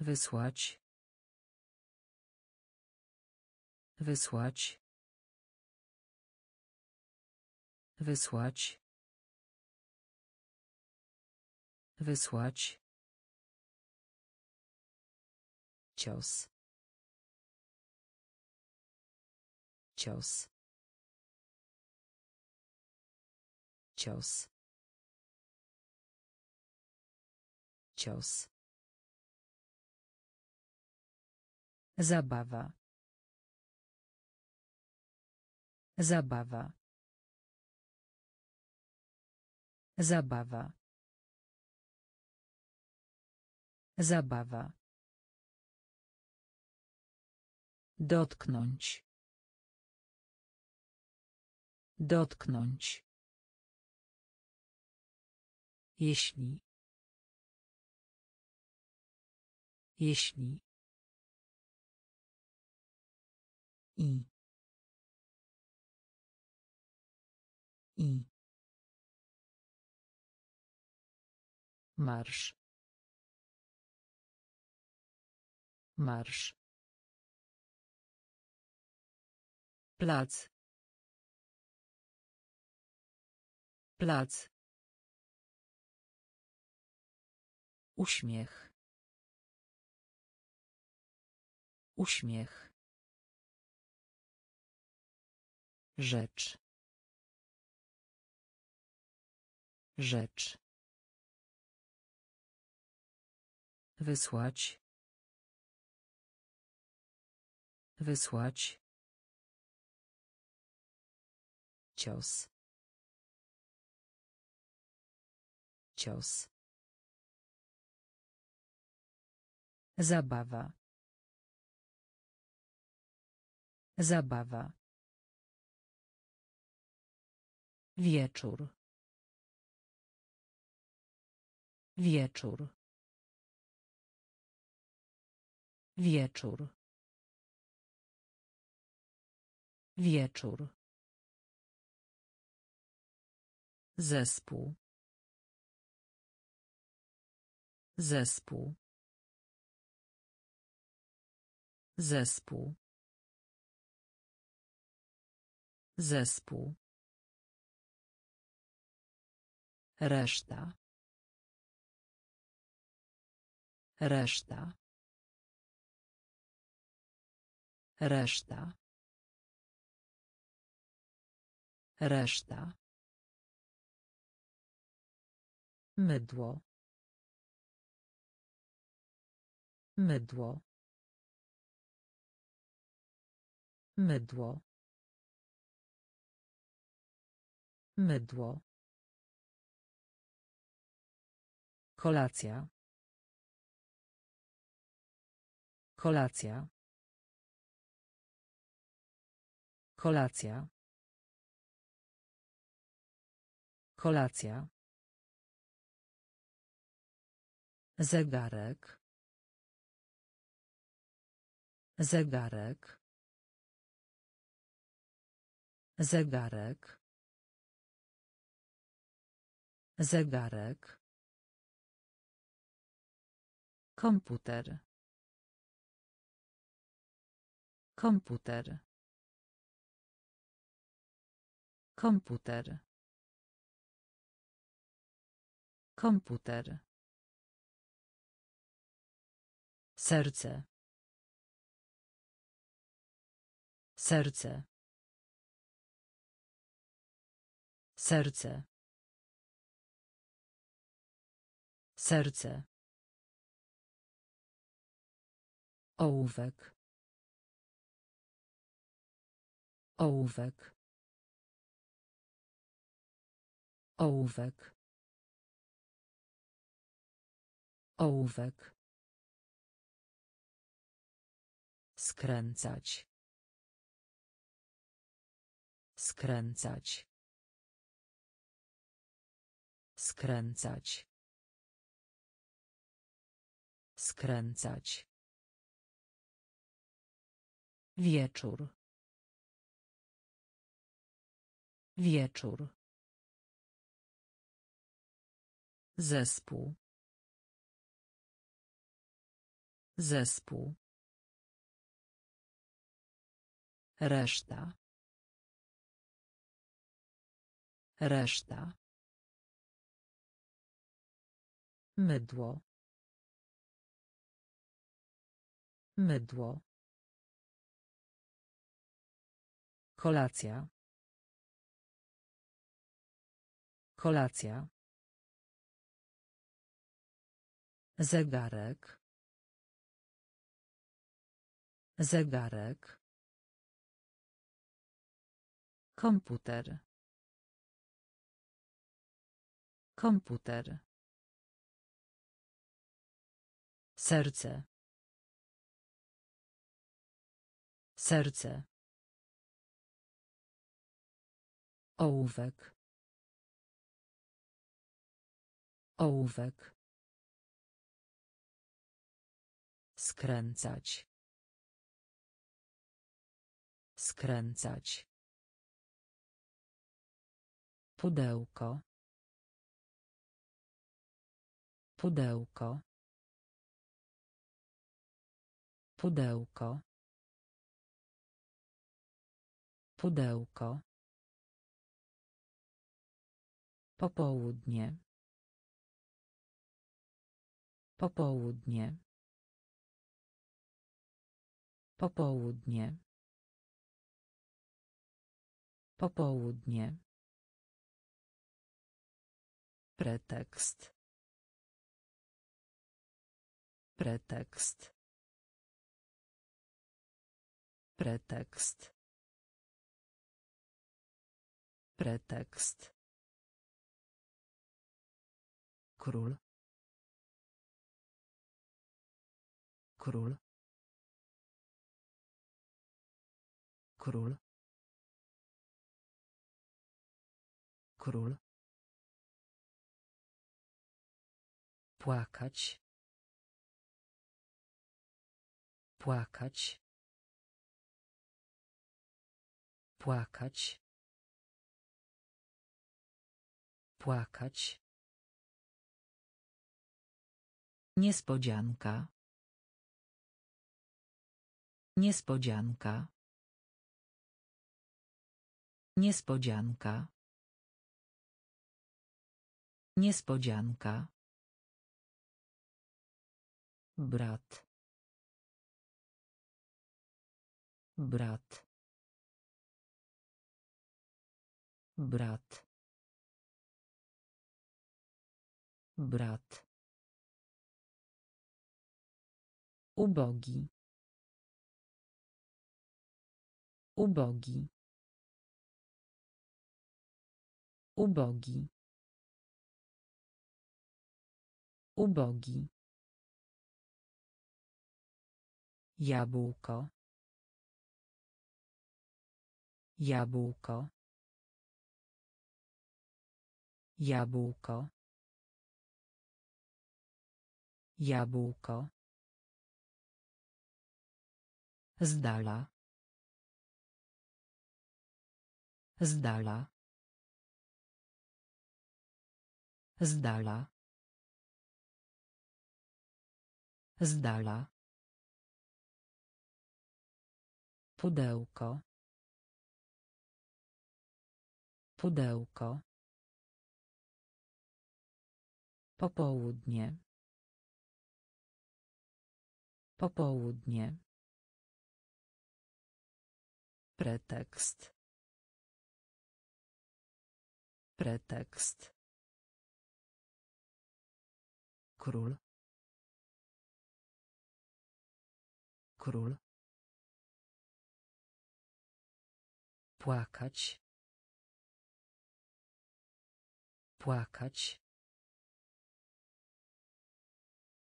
Wysłać. Wysłać. Wysłać. Wysłać. Cios. Cios. Cios. Cios. Zabawa. Zabawa. Zabawa. Zabawa. Dotknąć. Dotknąć. Jeśli. Jeśli. I. I. Marsz. Marsz. Plac. Plac. Uśmiech. Uśmiech. Rzecz. Rzecz. Wysłać. Wysłać. Cios. Cios. Zabawa. Zabawa. Wieczór. Wieczór. Wieczór. Wieczór. Zespół. Zespół. Zespół. Zespół. Reszta. Reszta. Reszta. Reszta. Mydło. Mydło. Mydło. Mydło. Kolacja. Kolacja. Kolacja. Kolacja. Zegarek. Zegarek. Zegarek. Zegarek. Komputer. Komputer. Komputer. Komputer. Serce. Serce. Serce. Serce. Ołówek. Ołówek. Ołówek. Ołówek. Skręcać. Skręcać. Skręcać. Skręcać. Wieczór. Wieczór. Zespół. Zespół. Reszta. Reszta. Mydło. Mydło. Kolacja. Kolacja. Zegarek. Zegarek. Komputer. Komputer. Serce. Serce. Ołówek. Ołówek. Skręcać. Skręcać. Pudełko. Pudełko. Pudełko. Pudełko. Popołudnie. Popołudnie. Popołudnie. Popołudnie. Pretekst. Pretekst. Pretekst. Pretekst. Król. Król. Król. Król. Płakać. Płakać. Płakać. Płakać. Niespodzianka. Niespodzianka. Niespodzianka. Niespodzianka. Brat. Brat. Brat. Brat. Ubogi. Ubogi. Ubogi. Ubogi. Jabłko. Jabłko. Jabłko. Jabłko. Z dala. Z dala. Z dala. Z dala. Pudełko. Pudełko. Popołudnie. Popołudnie. Pretekst. Pretekst. Król. Król. Płakać. Płakać.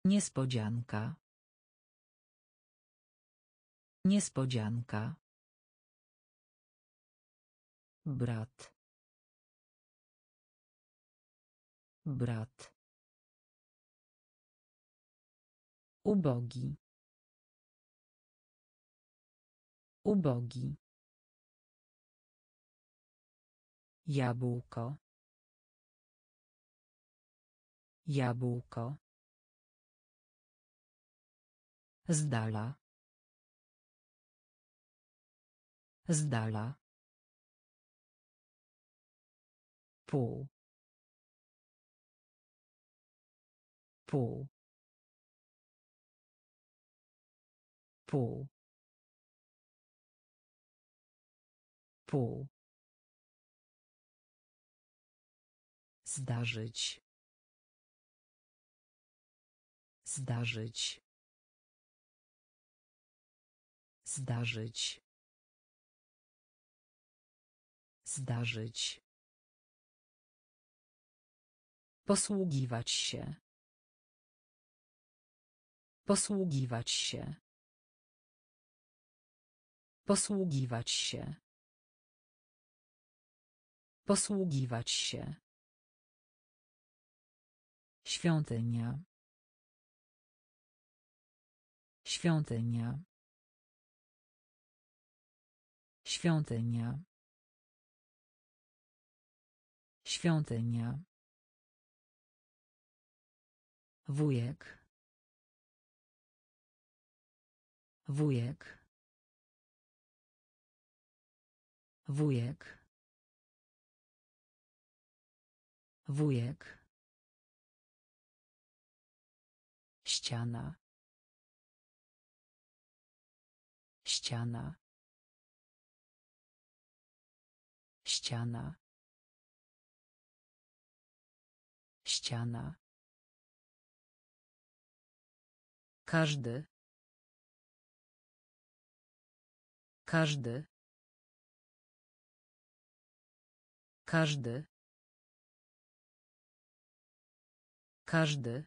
Niespodzianka. Niespodzianka. Brat. Brat. Ubogi. Ubogi. Jabłko. Jabłko. Z dala. Z dala. Pół. Pół. Pół. Pół. Zdarzyć. Zdarzyć. Zdarzyć. Zdarzyć. Posługiwać się. Posługiwać się. Posługiwać się. Posługiwać się. Świątynia. Świątynia. Świątynia. Świątynia. Wujek. Wujek. Wujek. Wujek. ściana ściana ściana ściana każdy każdy każdy każdy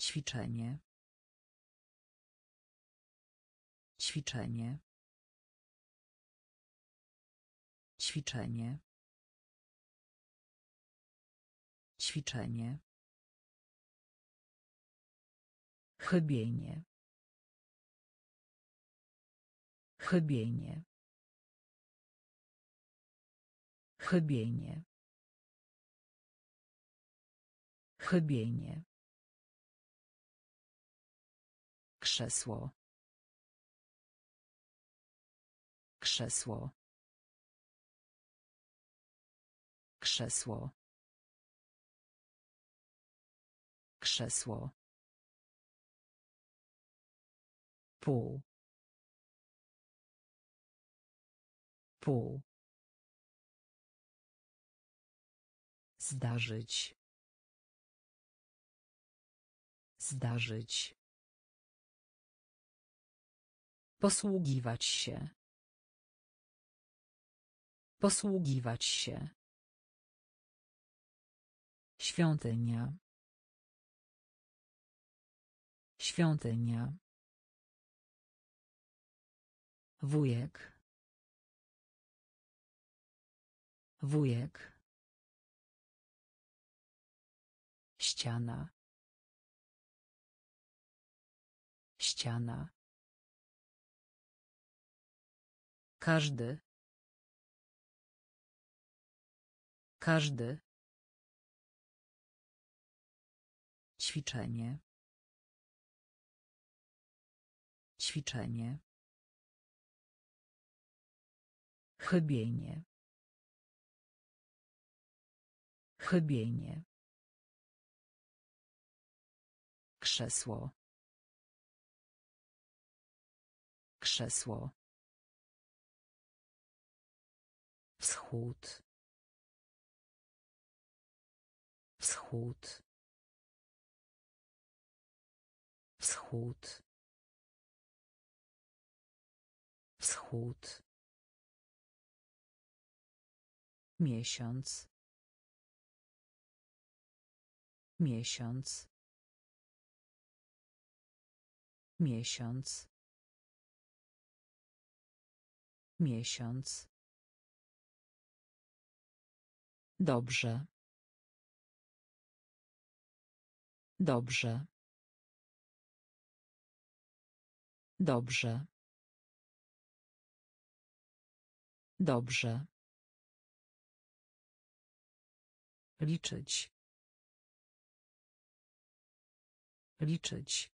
Ćwiczenie. Ćwiczenie. Ćwiczenie. Ćwiczenie. Chybienie. Chybienie. Chybienie. Chybienie. Krzesło. Krzesło. Krzesło. Krzesło. Pół. Pół. Zdarzyć. Zdarzyć. Posługiwać się. Posługiwać się. Świątynia. Świątynia. Wujek. Wujek. Ściana. Ściana. Każdy. Każdy. Ćwiczenie. Ćwiczenie. Chybienie. Chybienie. Krzesło. Krzesło. Wschód. Wschód. Wschód. Wschód. Miesiąc. Miesiąc. Miesiąc. Miesiąc. Dobrze. Dobrze. Dobrze. Dobrze. Liczyć. Liczyć.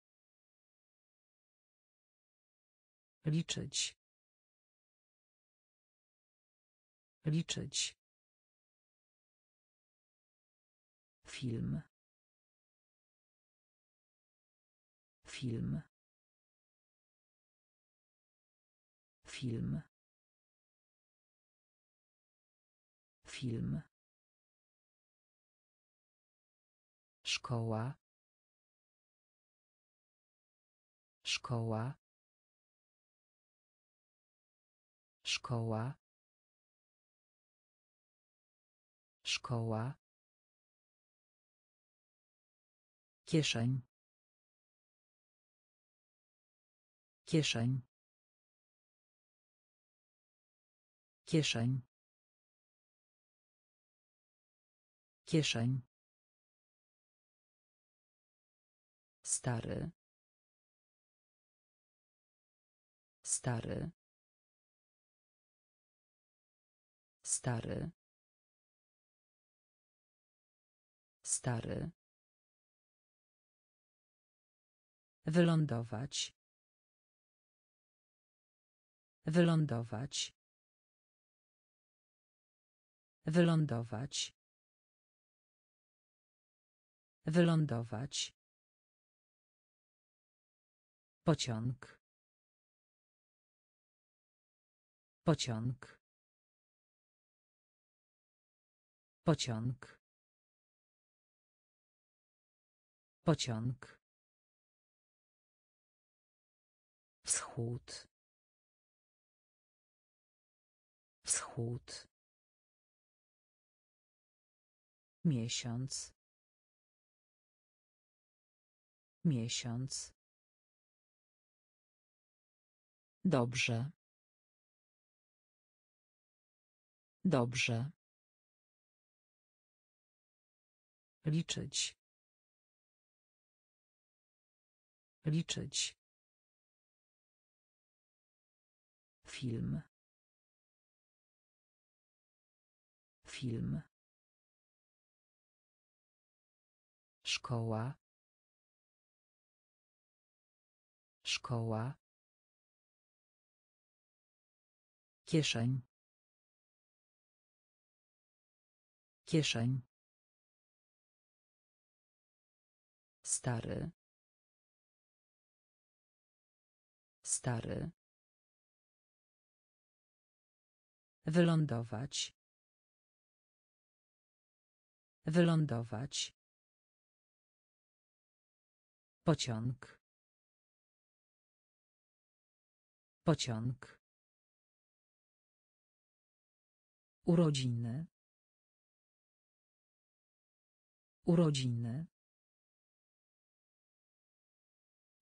Liczyć. Liczyć. Film. Film. Film. Film. Szkoła. Szkoła. Szkoła. Szkoła. Kieszeń. Kieszeń. Kieszeń. Kieszeń. Stary. Stary. Stary. Stary. Wylądować. Wylądować. Wylądować. Wylądować. Pociąg. Pociąg. Pociąg. Pociąg. Wschód. Wschód. Miesiąc. Miesiąc. Dobrze. Dobrze. Liczyć. Liczyć. Film. Film. Szkoła. Szkoła. Kieszeń. Kieszeń. Stary. Stary. Wylądować. Wylądować. Pociąg. Pociąg. Urodziny. Urodziny.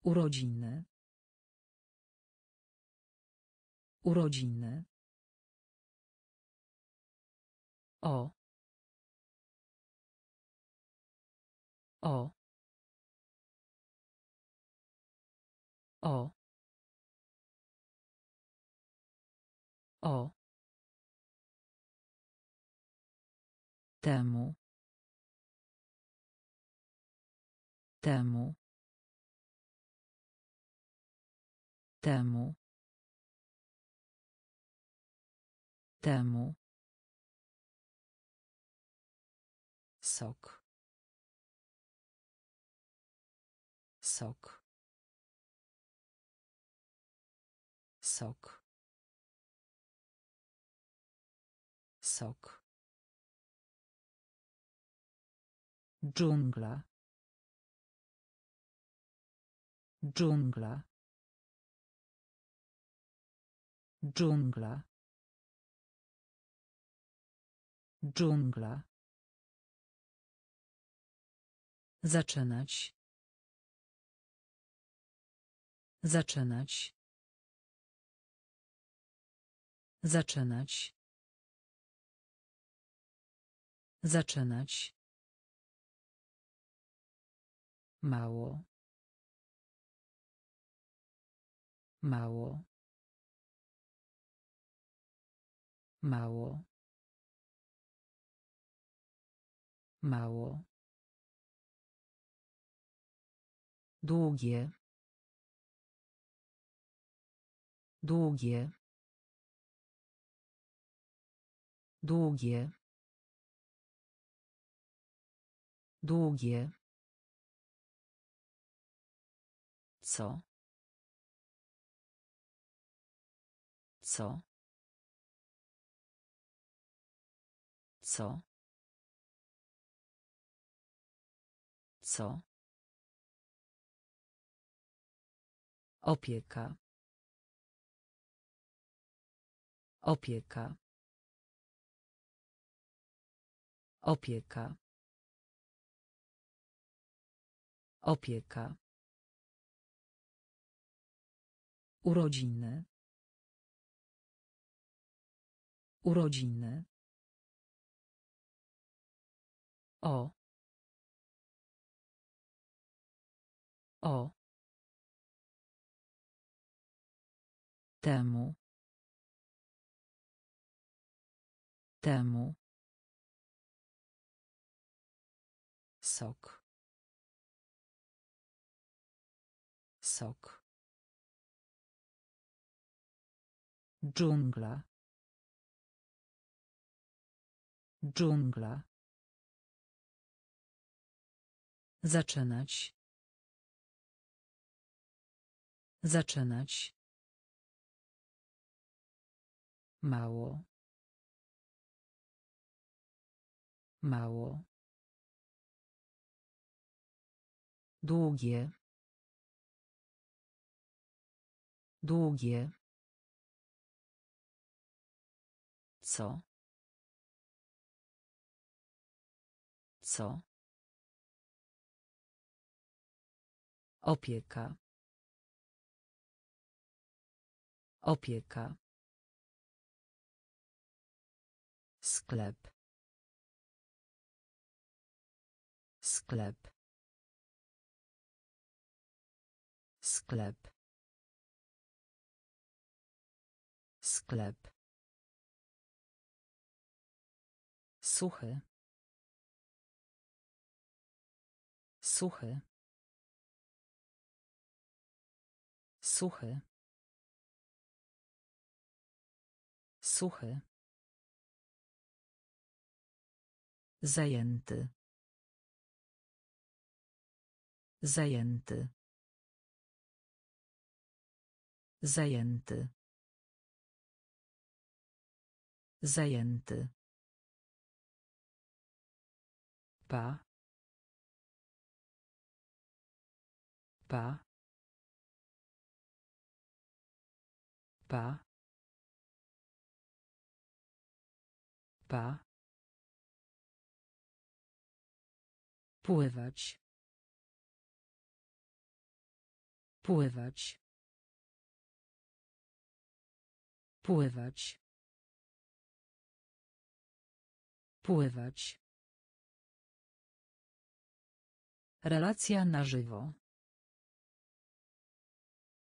Urodziny. Urodziny. O. O. O. O. Temu. Temu. Temu. Temu. Sok. Sok. Sok. Sok. Dżungla. Dżungla. Dżungla. Dżungla. Zaczynać. Zaczynać. Zaczynać. Zaczynać. Mało. Mało. Mało. Mało. Długie. Długie. Długie. Długie. Co? Co? Co? Co? Opieka. Opieka. Opieka. Opieka. Urodziny. Urodziny. O. O. Temu. Temu. Sok. Sok. Dżungla. Dżungla. Zaczynać. Zaczynać. Mało. Mało. Długie. Długie. Co? Co? Opieka. Opieka. Sklep. Sklep. Sklep. Sklep. Suchy. Suchy. Suchy. Suchy. Zajęty. Zajęty. Zajęty. Zajęty. Pa. Pa. Pa. Pa. Pływać. Pływać. Pływać. Pływać. Relacja na żywo.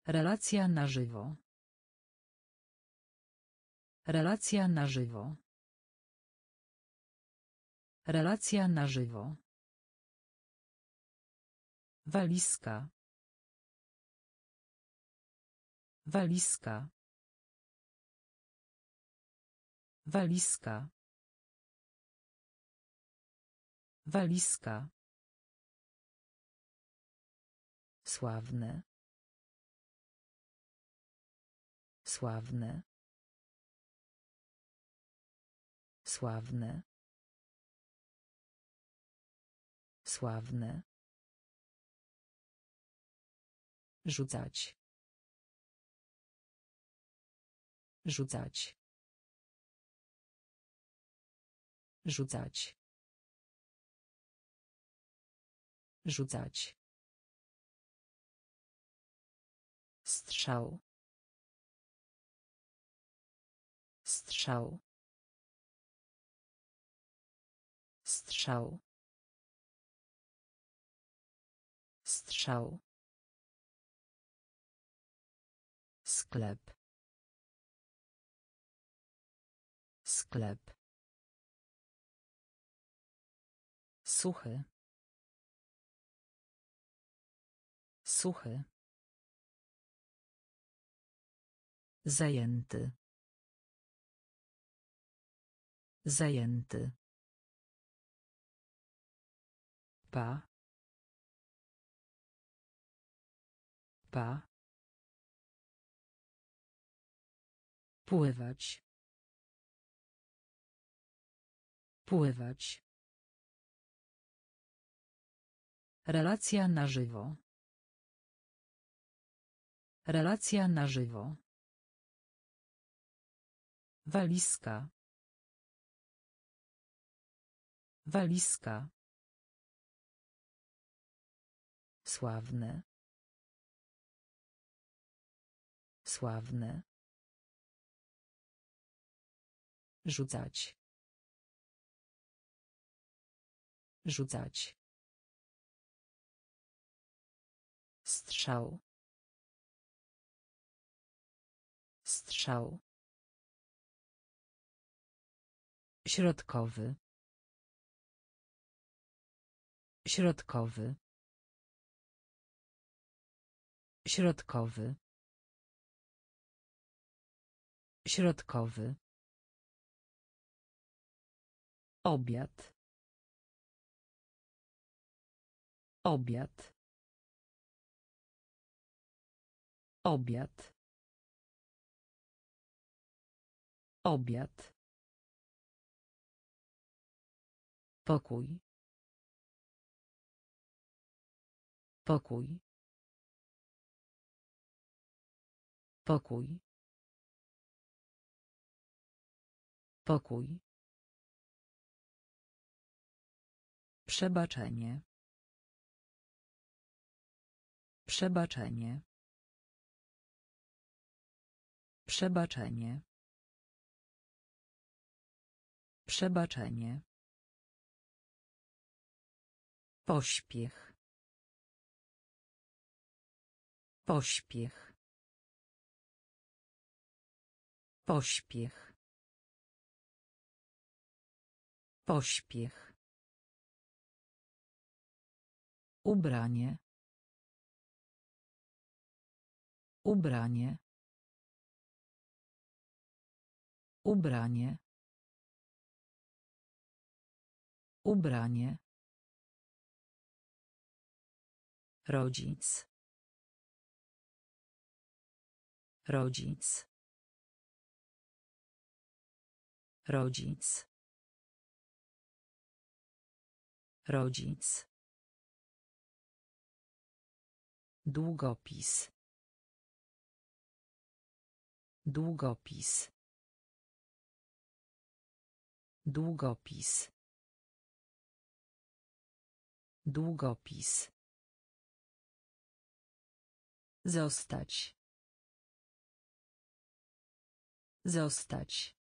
Relacja na żywo. Relacja na żywo. Relacja na żywo. Walizka. Walizka. Walizka. Walizka. Sławne. Sławne. Sławne. Sławne. Rzucać. Rzucać. Rzucać. Rzucać. Strzał. Strzał. Strzał. Strzał. Sklep. Sklep. Suchy. Suchy. Zajęty. Zajęty. Pa. Pa. Pływać. Pływać. Relacja na żywo. Relacja na żywo. Walizka. Walizka. Sławne. Sławne. Rzucać. Rzucać. Strzał. Strzał. Środkowy. Środkowy. Środkowy. Środkowy. Obiad. Obiad. Obiad. Obiad. Pokój. Pokój. Pokój. Pokój. Przebaczenie. Przebaczenie. Przebaczenie. Przebaczenie. Pośpiech. Pośpiech. Pośpiech. Pośpiech. Ubranie. Ubranie. Ubranie. Ubranie. Rodzic. Rodzic. Rodzic. Rodzic. Długopis. Długopis. Długopis. Długopis. Zostać. Zostać.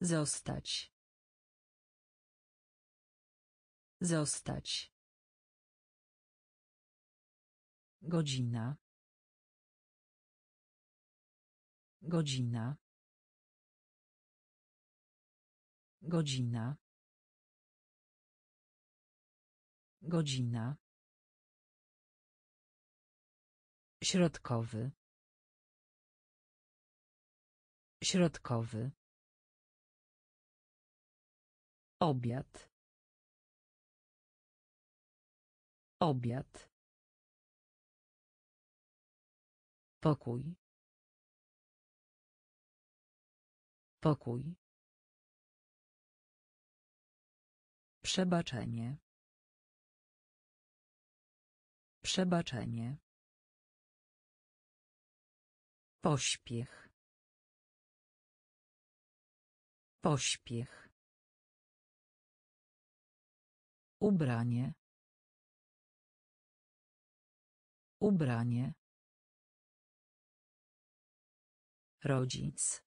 Zostać. Zostać. Godzina. Godzina. Godzina. Godzina. Środkowy. Środkowy. Obiad. Obiad. Pokój. Pokój. Przebaczenie. Przebaczenie. Pośpiech. Pośpiech. Ubranie. Ubranie. Rodzic.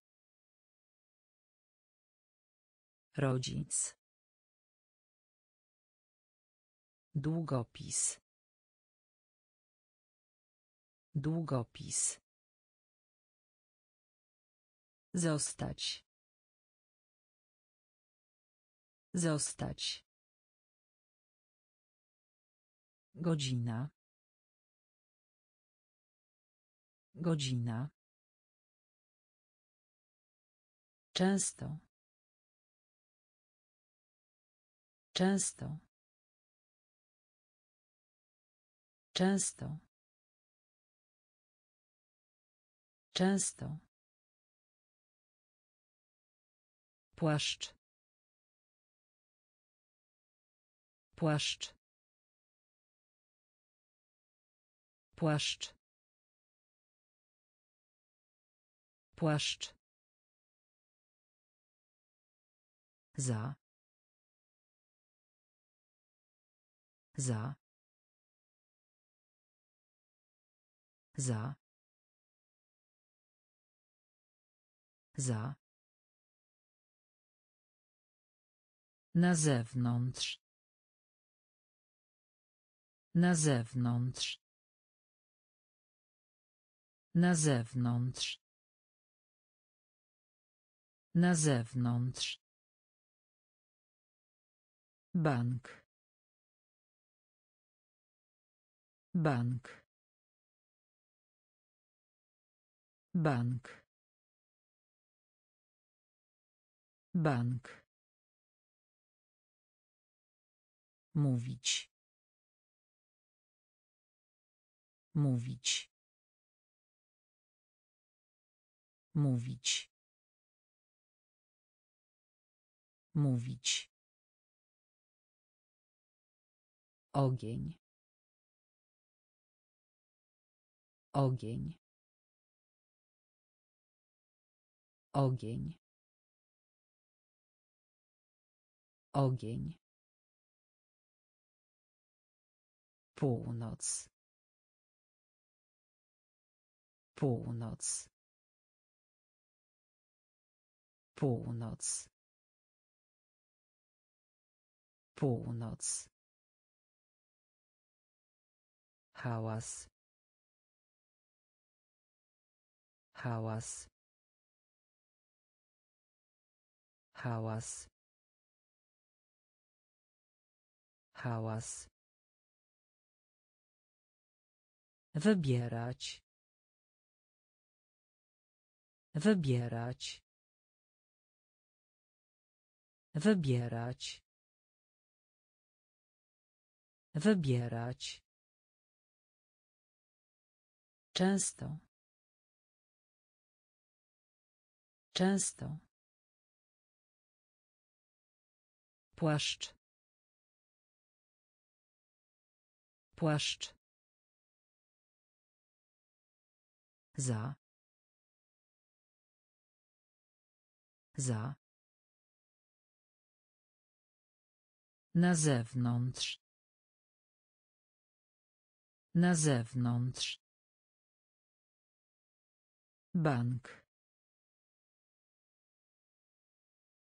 Rodzic. Długopis. Długopis. Zostać. Zostać. Godzina. Godzina. Często. Często. Często. Często. Płaszcz. Płaszcz. Płaszcz. Płaszcz. Za. Za. Za. Za. Na zewnątrz. Na zewnątrz. Na zewnątrz. Na zewnątrz. Bank. Bank. Bank. Bank. Mówić. Mówić. Mówić. Mówić. Ogień. Ogień. Ogień. Ogień. Północ. Północ. Północ. Północ. Hałas. Hałas. Hałas. Hałas. Wybierać. Wybierać. Wybierać. Wybierać. Często. Często. Płaszcz. Płaszcz. Za. Za. Na zewnątrz. Na zewnątrz. Bank.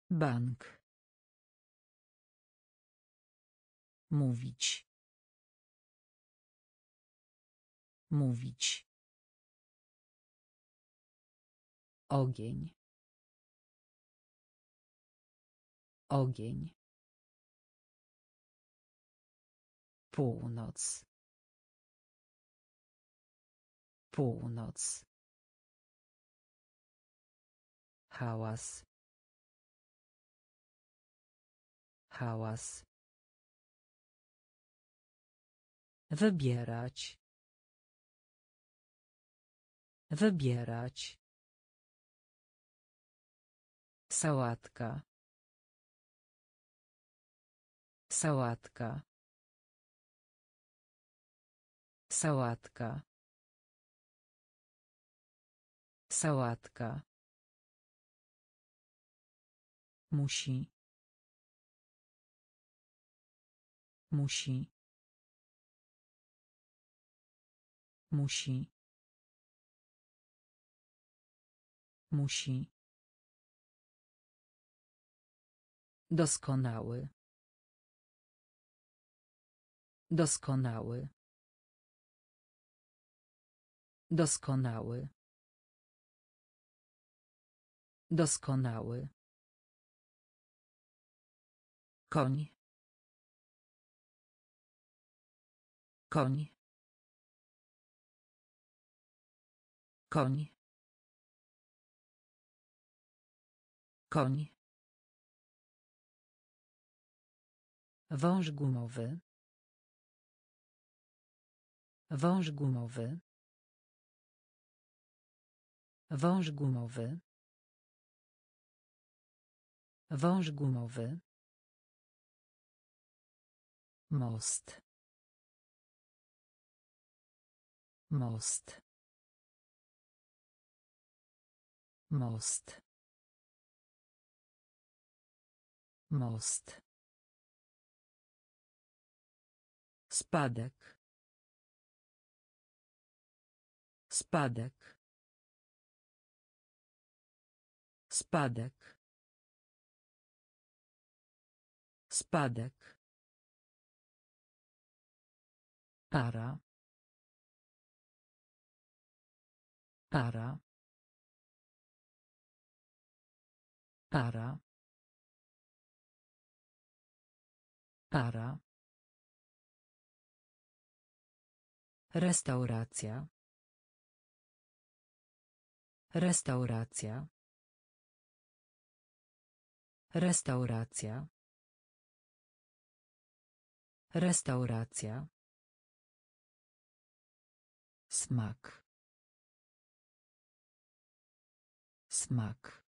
Bank. Mówić. Mówić. Ogień. Ogień. Północ. Północ. Hałas. Hałas. Wybierać. Wybierać. Sałatka. Sałatka. Sałatka. Sałatka. Musi. Musi. Musi. Musi. Doskonały. Doskonały. Doskonały. Doskonały. Koń. Koń. Koń. Koń. Wąż gumowy. Wąż gumowy. Wąż gumowy. Wąż gumowy. Most. Most. Most. Most. Spadek. Spadek. Spadek. Spadek. Para. Para. Para. Para. Restauracja. Restauracja. Restauracja. Restauracja. Smak. Smak.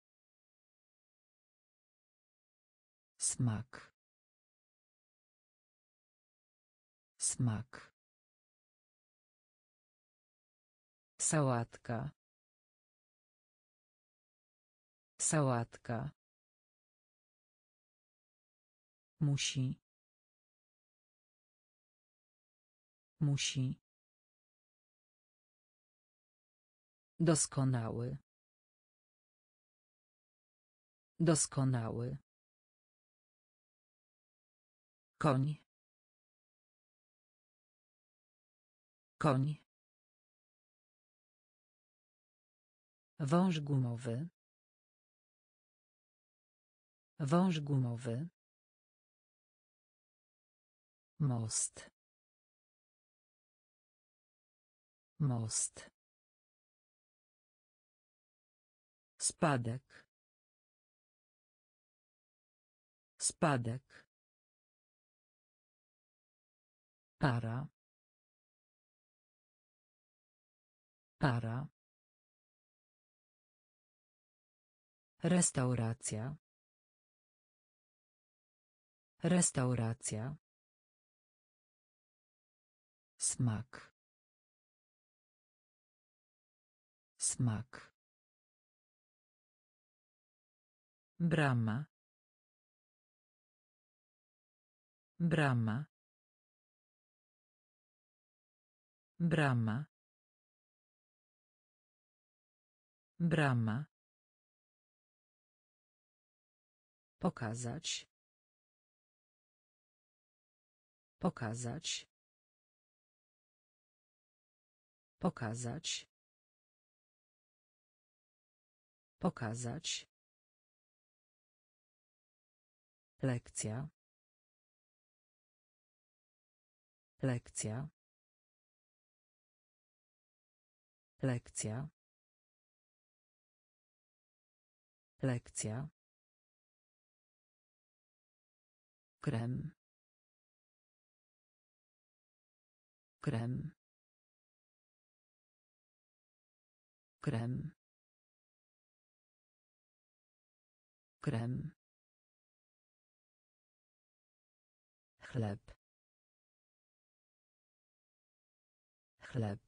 Smak. Smak. Sałatka. Sałatka. Musi. Musi. Doskonały. Doskonały. Koń. Koń. Wąż gumowy. Wąż gumowy. Most. Most. Spadek. Spadek. Para. Para. Restauracja. Restauracja. Smak. Smak. Brama. Brama. Brama. Brama. Pokazać. Pokazać. Pokazać. Pokazać. Lekcja. Lekcja. Lekcja. Lekcja. Krem. Krem. Krem. Krem. chleb chleb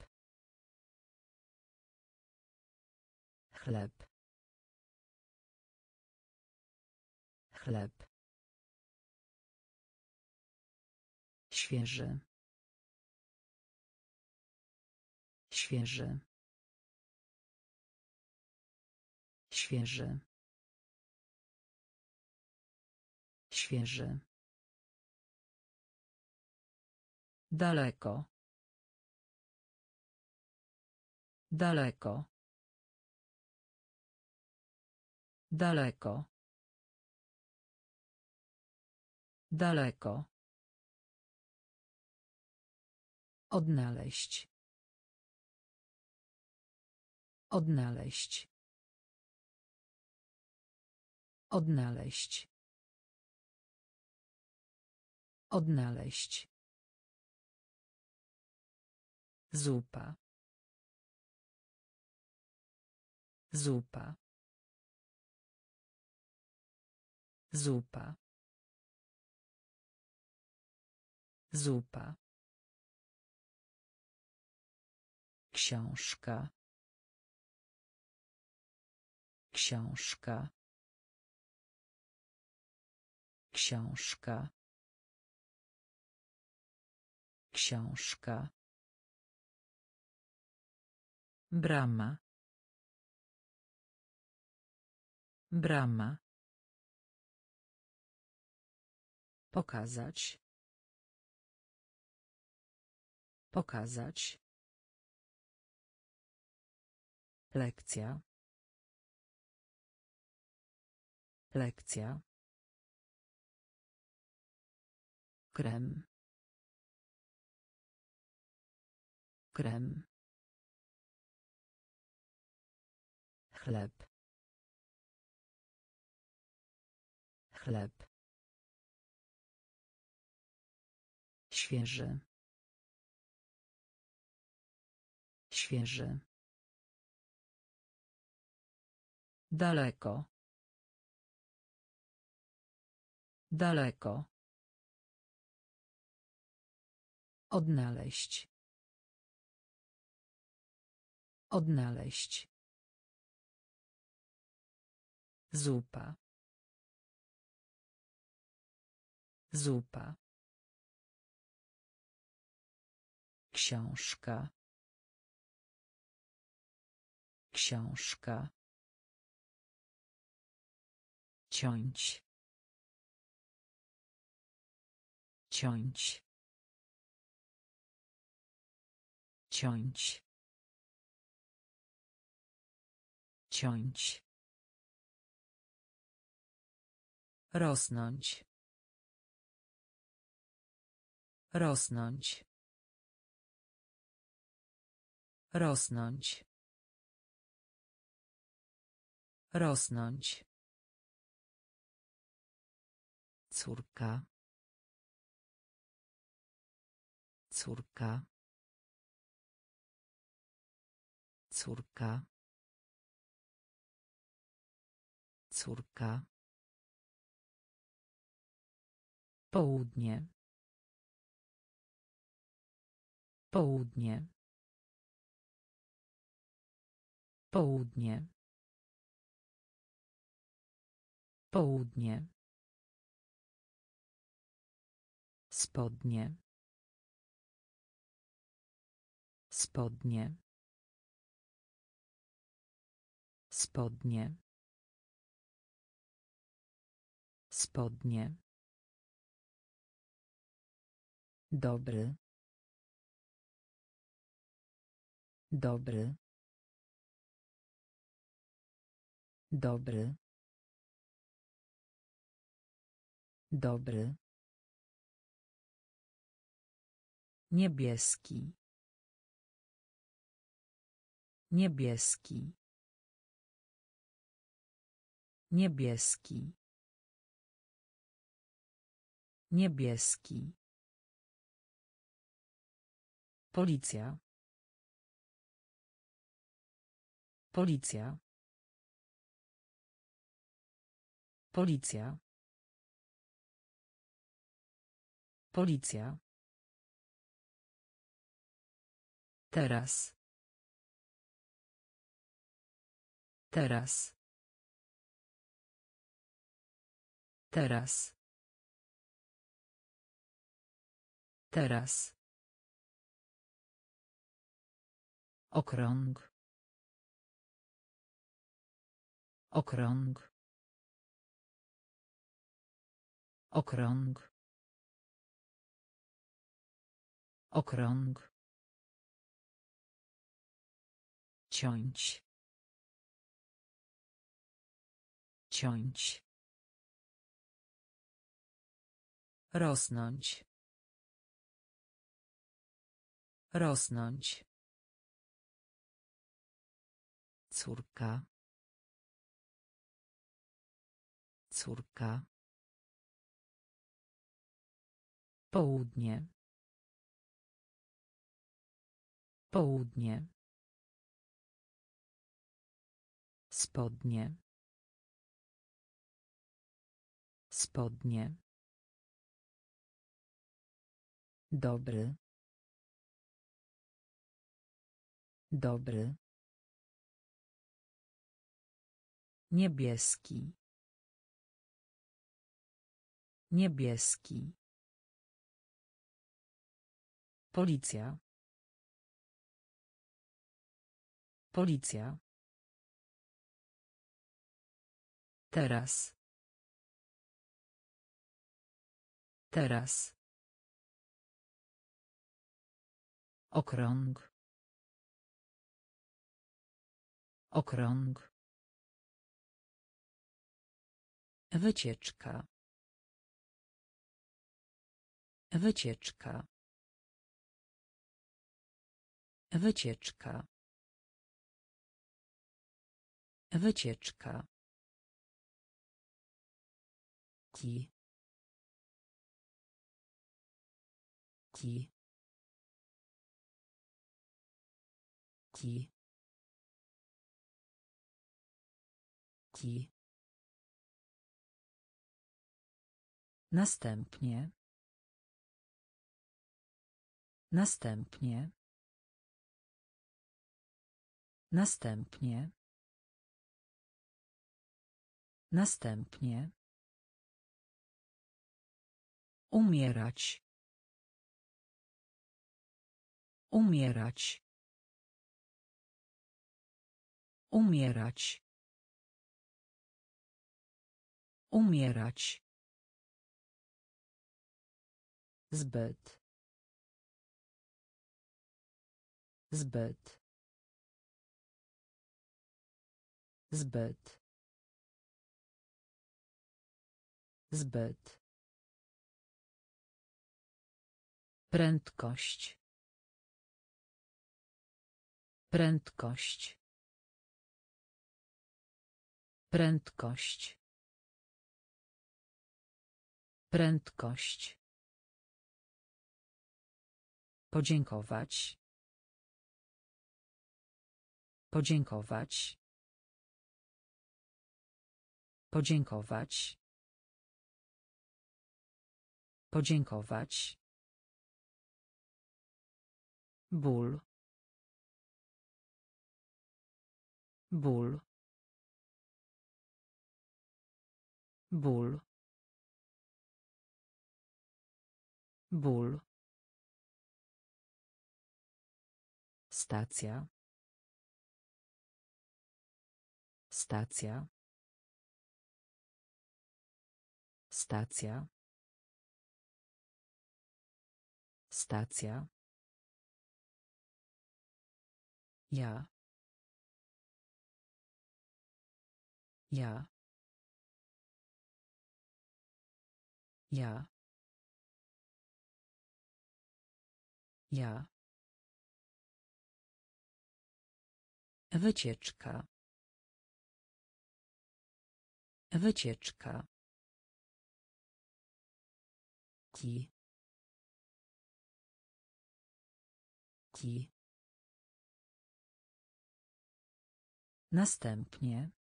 chleb chleb świeży świeży świeży świeży Daleko. Daleko. Daleko. Daleko. Odnaleźć. Odnaleźć. Odnaleźć. Odnaleźć. Zupa. Zupa. Zupa. Zupa. Książka. Książka. Książka. Książka. Brama. Brama. Pokazać. Pokazać. Lekcja. Lekcja. Krem. Krem. chleb chleb świeży świeży daleko daleko odnaleźć odnaleźć Zupa. Zupa. Książka. Książka. Ciąć. Ciąć. Ciąć. Ciąć. Rosnąć. Rosnąć. Rosnąć. Rosnąć. Córka. Córka. Córka. Córka. Południe. Południe. Południe. Południe. Spodnie. Spodnie. Spodnie. Spodnie. Dobry. Dobry. Dobry. Dobry. Niebieski. Niebieski. Niebieski. Niebieski. Policja. Policja. Policja. Policja. Teraz. Teraz. Teraz. Teraz. Okrąg. Okrąg. Okrąg. Okrąg. Ciąć. Ciąć. Rosnąć. Rosnąć. Córka. Córka. Południe. Południe. Spodnie. Spodnie. Dobry. Dobry. Niebieski. Niebieski. Policja. Policja. Teraz. Teraz. Okrąg. Okrąg. Wycieczka. Wycieczka. Wycieczka. Wycieczka. Ki. Ki. Ki. Ki. Następnie. Następnie. Następnie. Następnie. Umierać. Umierać. Umierać. Umierać. Zbyt. Zbyt. Zbyt. Zbyt. Prędkość. Prędkość. Prędkość. Prędkość. Podziękować. Podziękować. Podziękować. Podziękować. Ból. Ból. Ból. Ból. Stacja. Stacja. Stacja. Stacja. Ja. Ja. Ja. Ja. Wycieczka. Wycieczka. Ki. Ki. Następnie.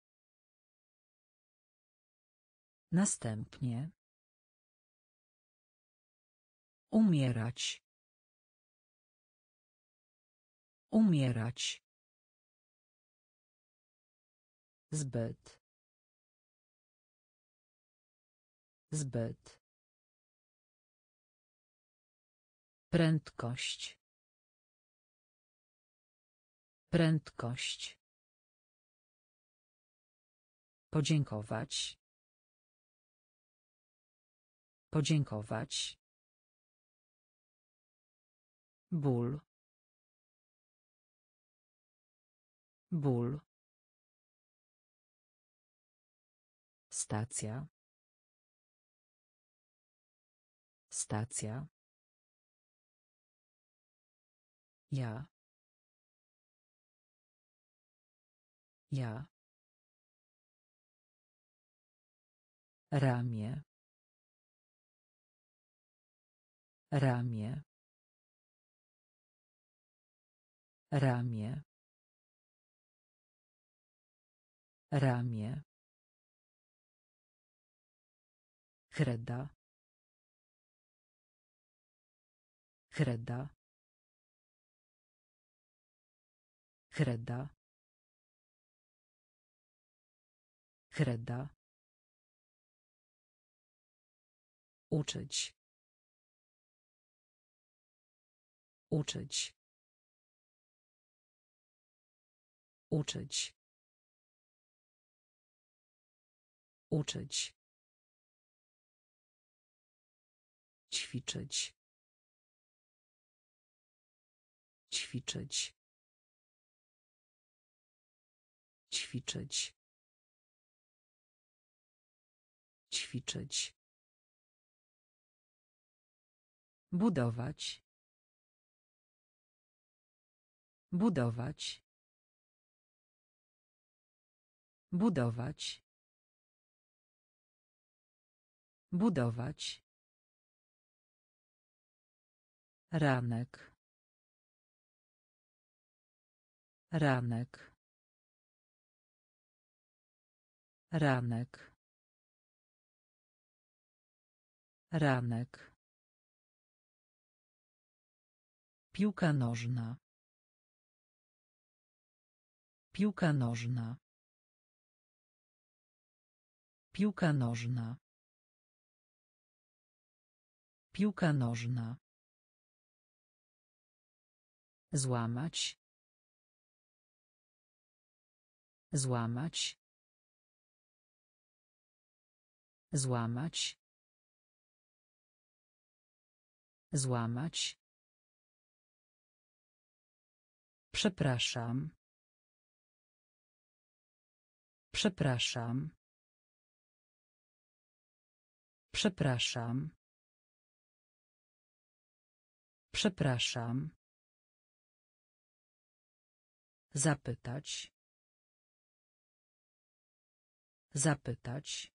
Następnie. Umierać. Umierać. Zbyt. Zbyt. Prędkość. Prędkość. Podziękować. Podziękować. Ból. Ból. Stacja. Stacja. Ja. Ja. Ramię. Ramię. Ramię. Ramię. Kreda. Kreda. Kreda. Kreda. Uczyć. Uczyć. Uczyć. Uczyć. Ćwiczyć. Ćwiczyć. Ćwiczyć. Ćwiczyć. Budować. Budować. Budować. Budować. Ranek. Ranek. Ranek. Ranek. Piłka nożna. Piłka nożna. Piłka nożna. Piłka nożna. Złamać. Złamać. Złamać. Złamać. Przepraszam. Przepraszam. Przepraszam. Przepraszam. Zapytać. Zapytać.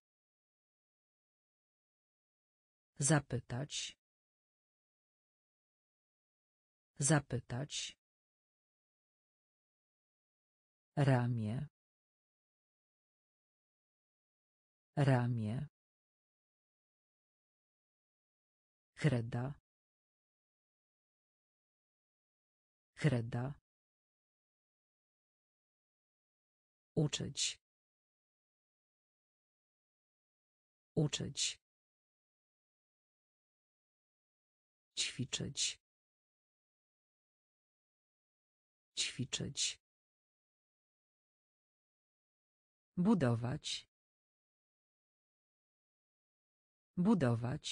Zapytać. Zapytać. Ramię. Ramię. Kreda. Kreda. Uczyć. Uczyć. Ćwiczyć. Ćwiczyć. Budować. Budować.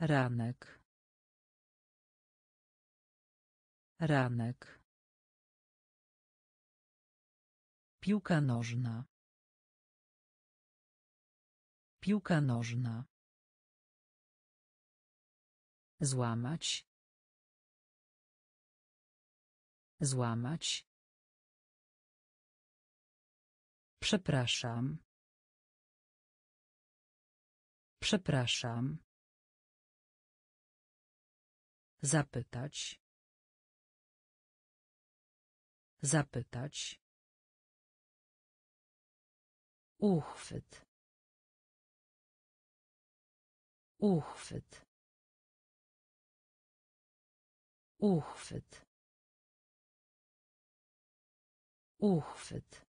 Ranek. Ranek. Piłka nożna. Piłka nożna. Złamać. Złamać. Przepraszam. Przepraszam. Zapytać. Zapytać. Uchwyt. Uchwyt. Uchwyt. Uchwyt.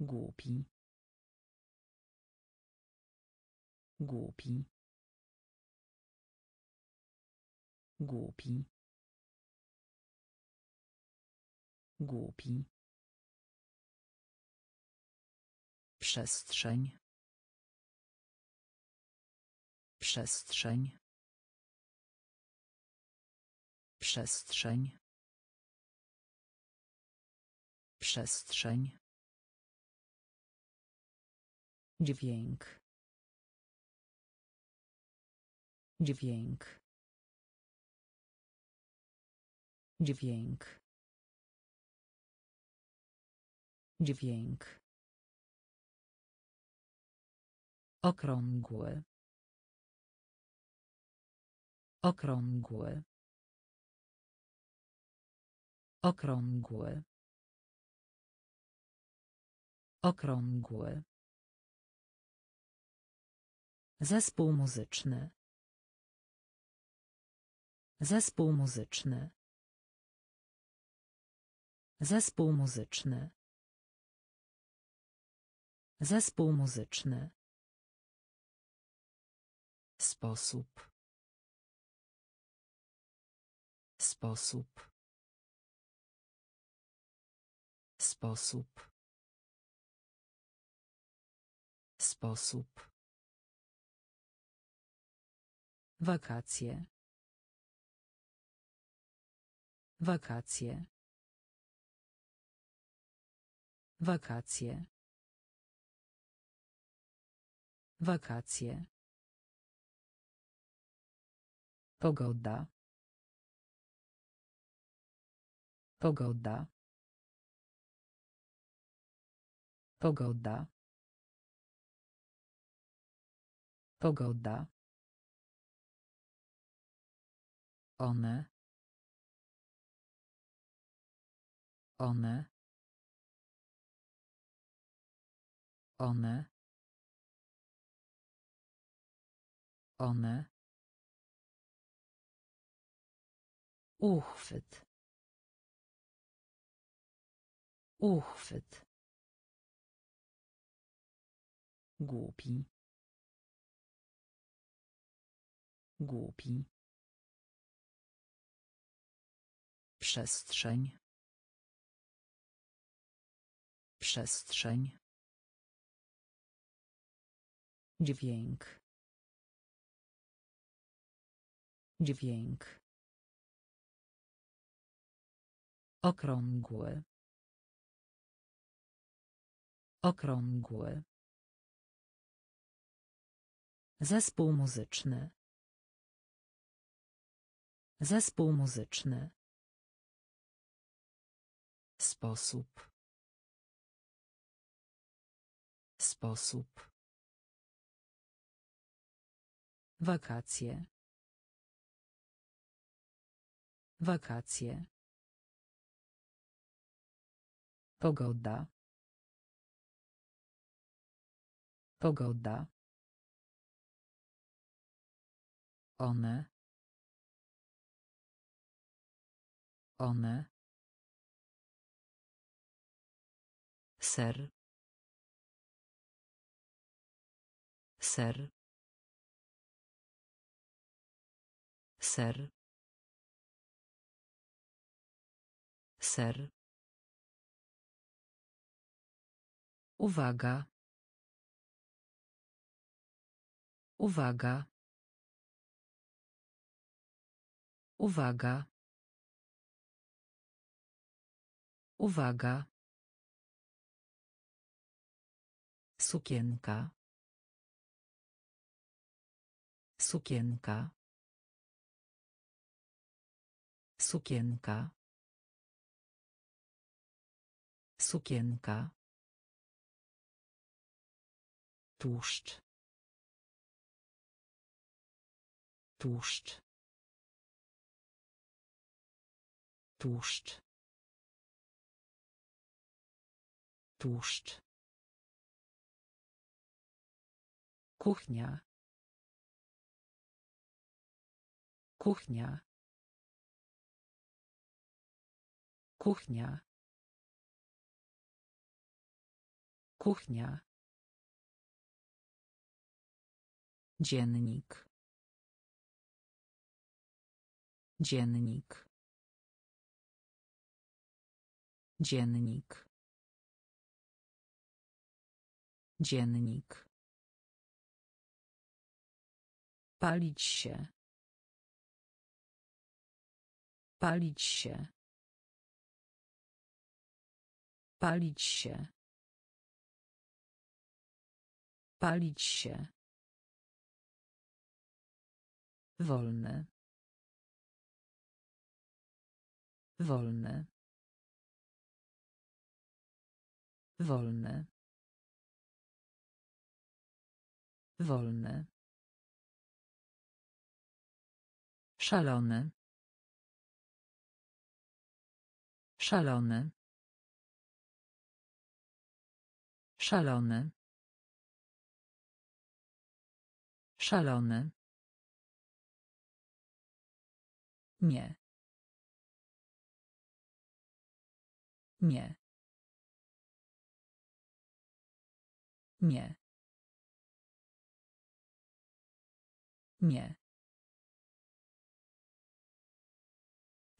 Głupi. Głupi. Głupi. Głupi. Przestrzeń. Przestrzeń. Przestrzeń. Przestrzeń. Dźwięk. Dźwięk. Dźwięk. Dźwięk. Okrągły. Okrągły. Okrągły. Okrągły. Zespół muzyczny. Zespół muzyczny. Zespół muzyczny. Zespół muzyczny. Sposób. Sposób. Sposób. Sposób. Wakacje. Wakacje. Wakacje. Wakacje. Pogoda. Pogoda. Pogoda. Pogoda. One. One. One. One. Uchwyt. Uchwyt. Głupi. Głupi. Przestrzeń. Przestrzeń. Dźwięk. Dźwięk. Okrągły. Okrągły. Zespół muzyczny. Zespół muzyczny. Sposób. Sposób. Wakacje. Wakacje. Pogoda. Pogoda. One. One. Ser. Ser. Ser. Ser. Uwaga. Uwaga. Uwaga. Uwaga. Sukienka. Sukienka. Sukienka. Sukienka. Tłuszcz. Tłuszcz. Tłuszcz. Tłuszcz. Kuchnia. Kuchnia. Kuchnia. Kuchnia. Dziennik. Dziennik. Dziennik. Dziennik. Palić się. Palić się. Palić się. Palić się. Wolny. Wolny. Wolny. Wolny. Szalony. Szalony. Szalony. Szalony. Nie. Nie. Nie. Nie.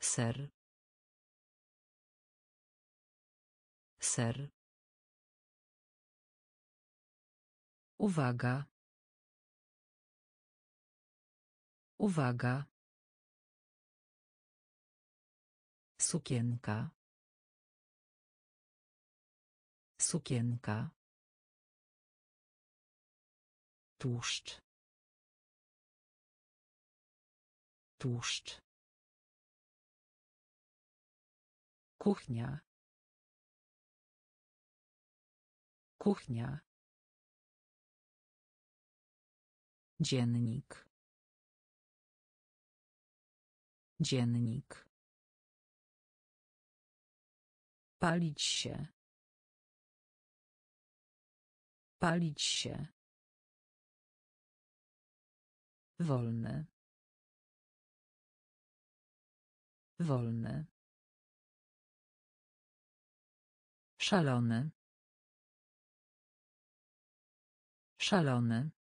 Ser. Ser. Uwaga. Uwaga. Sukienka. Sukienka. Tłuszcz. Tłuszcz. Kuchnia. Kuchnia. Dziennik. Dziennik. Palić się. Palić się. Wolny. Wolny. Szalony. Szalony.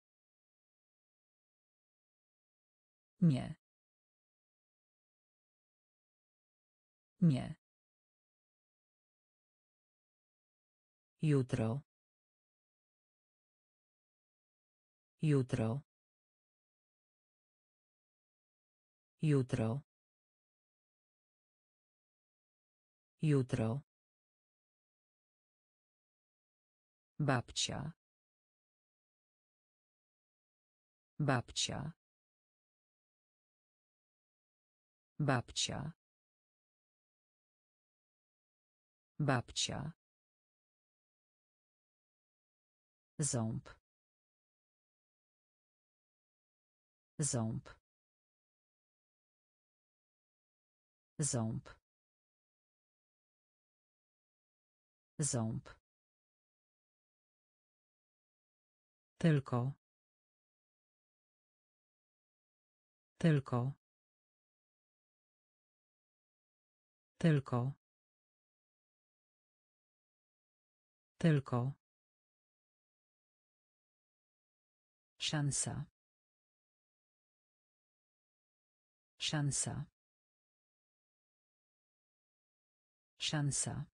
Nie. Nie. Jutro. Jutro. Jutro. Jutro. Babcia. Babcia. Babcia. Babcia. Ząb. Ząb. Ząb. Ząb. Tylko. Tylko. Tylko. Tylko. Szansa. Szansa. Szansa.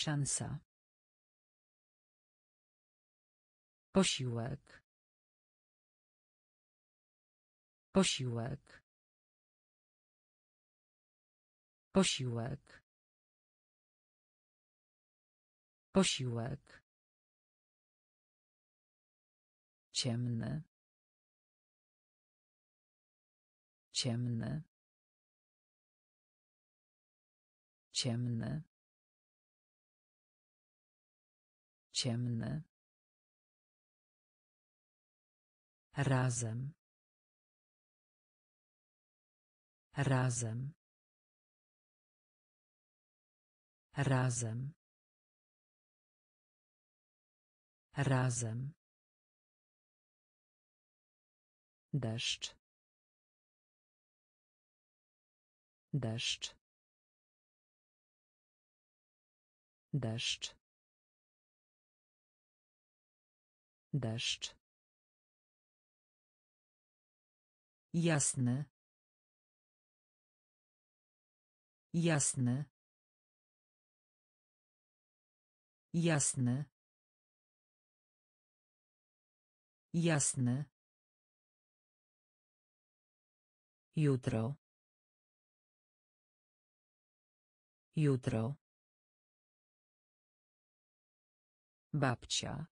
Szansa. Posiłek. Posiłek. Posiłek. Posiłek. Ciemny. Ciemny. Ciemny. Ciemny. Razem. Razem. Razem. Razem. Deszcz. Deszcz. Deszcz. Deszcz. Jasny. Jasny. Jasny. Jasny. Jutro. Jutro. Babcia.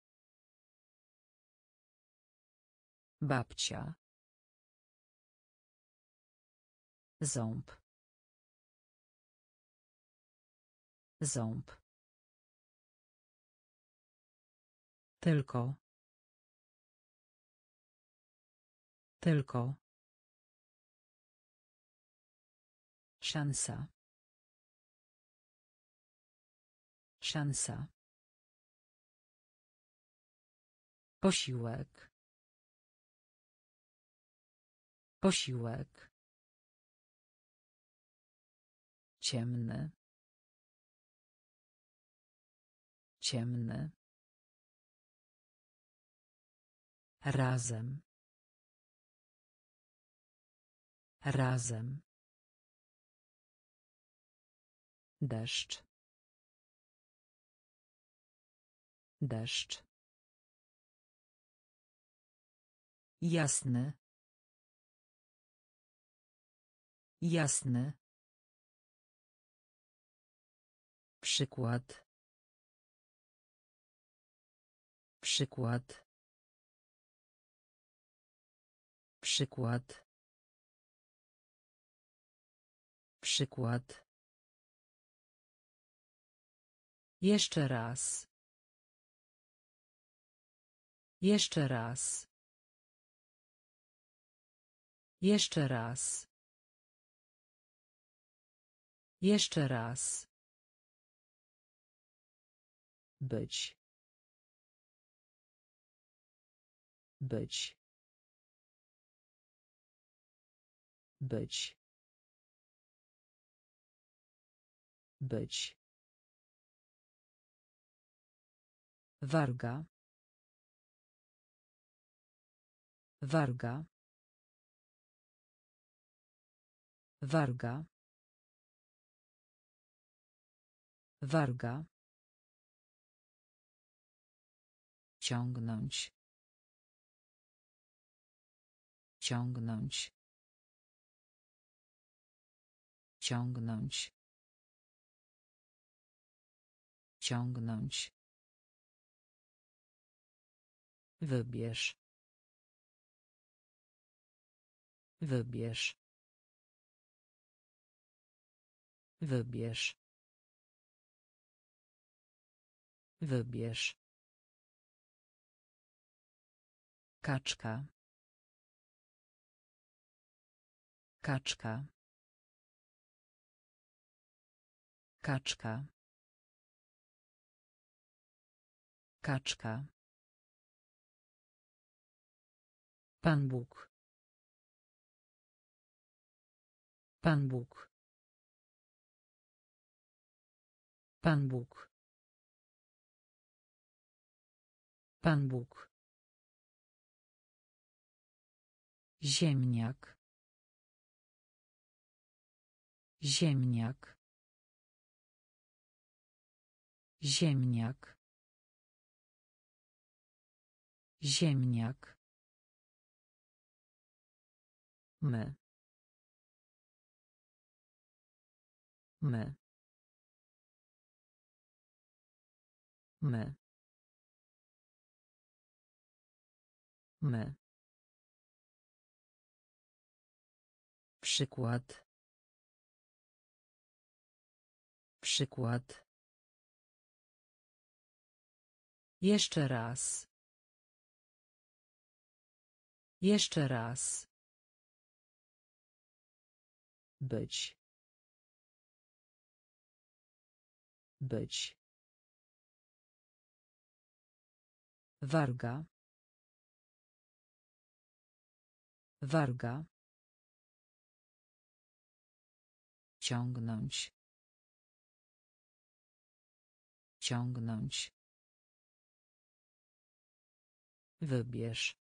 Babcia. Ząb. Ząb. Tylko. Tylko. Szansa. Szansa. Posiłek. Posiłek. Ciemny. Ciemny. Razem. Razem. Deszcz. Deszcz. Jasny. Jasny. Przykład. Przykład. Przykład. Przykład. Jeszcze raz. Jeszcze raz. Jeszcze raz. Jeszcze raz. Być. Być. Być. Być. Warga. Warga. Warga. Warga. Ciągnąć. Ciągnąć. Ciągnąć. Ciągnąć. Wybierz. Wybierz. Wybierz. Wybierz. Kaczka. Kaczka. Kaczka. Kaczka. Pan Bóg. Pan Bóg. Pan Bóg. Pan Bóg. Ziemniak. Ziemniak. Ziemniak. Ziemniak. My. My. My. My. Przykład. Przykład. Jeszcze raz. Jeszcze raz. Być. Być. Warga. Warga. Ciągnąć. Ciągnąć. Wybierz.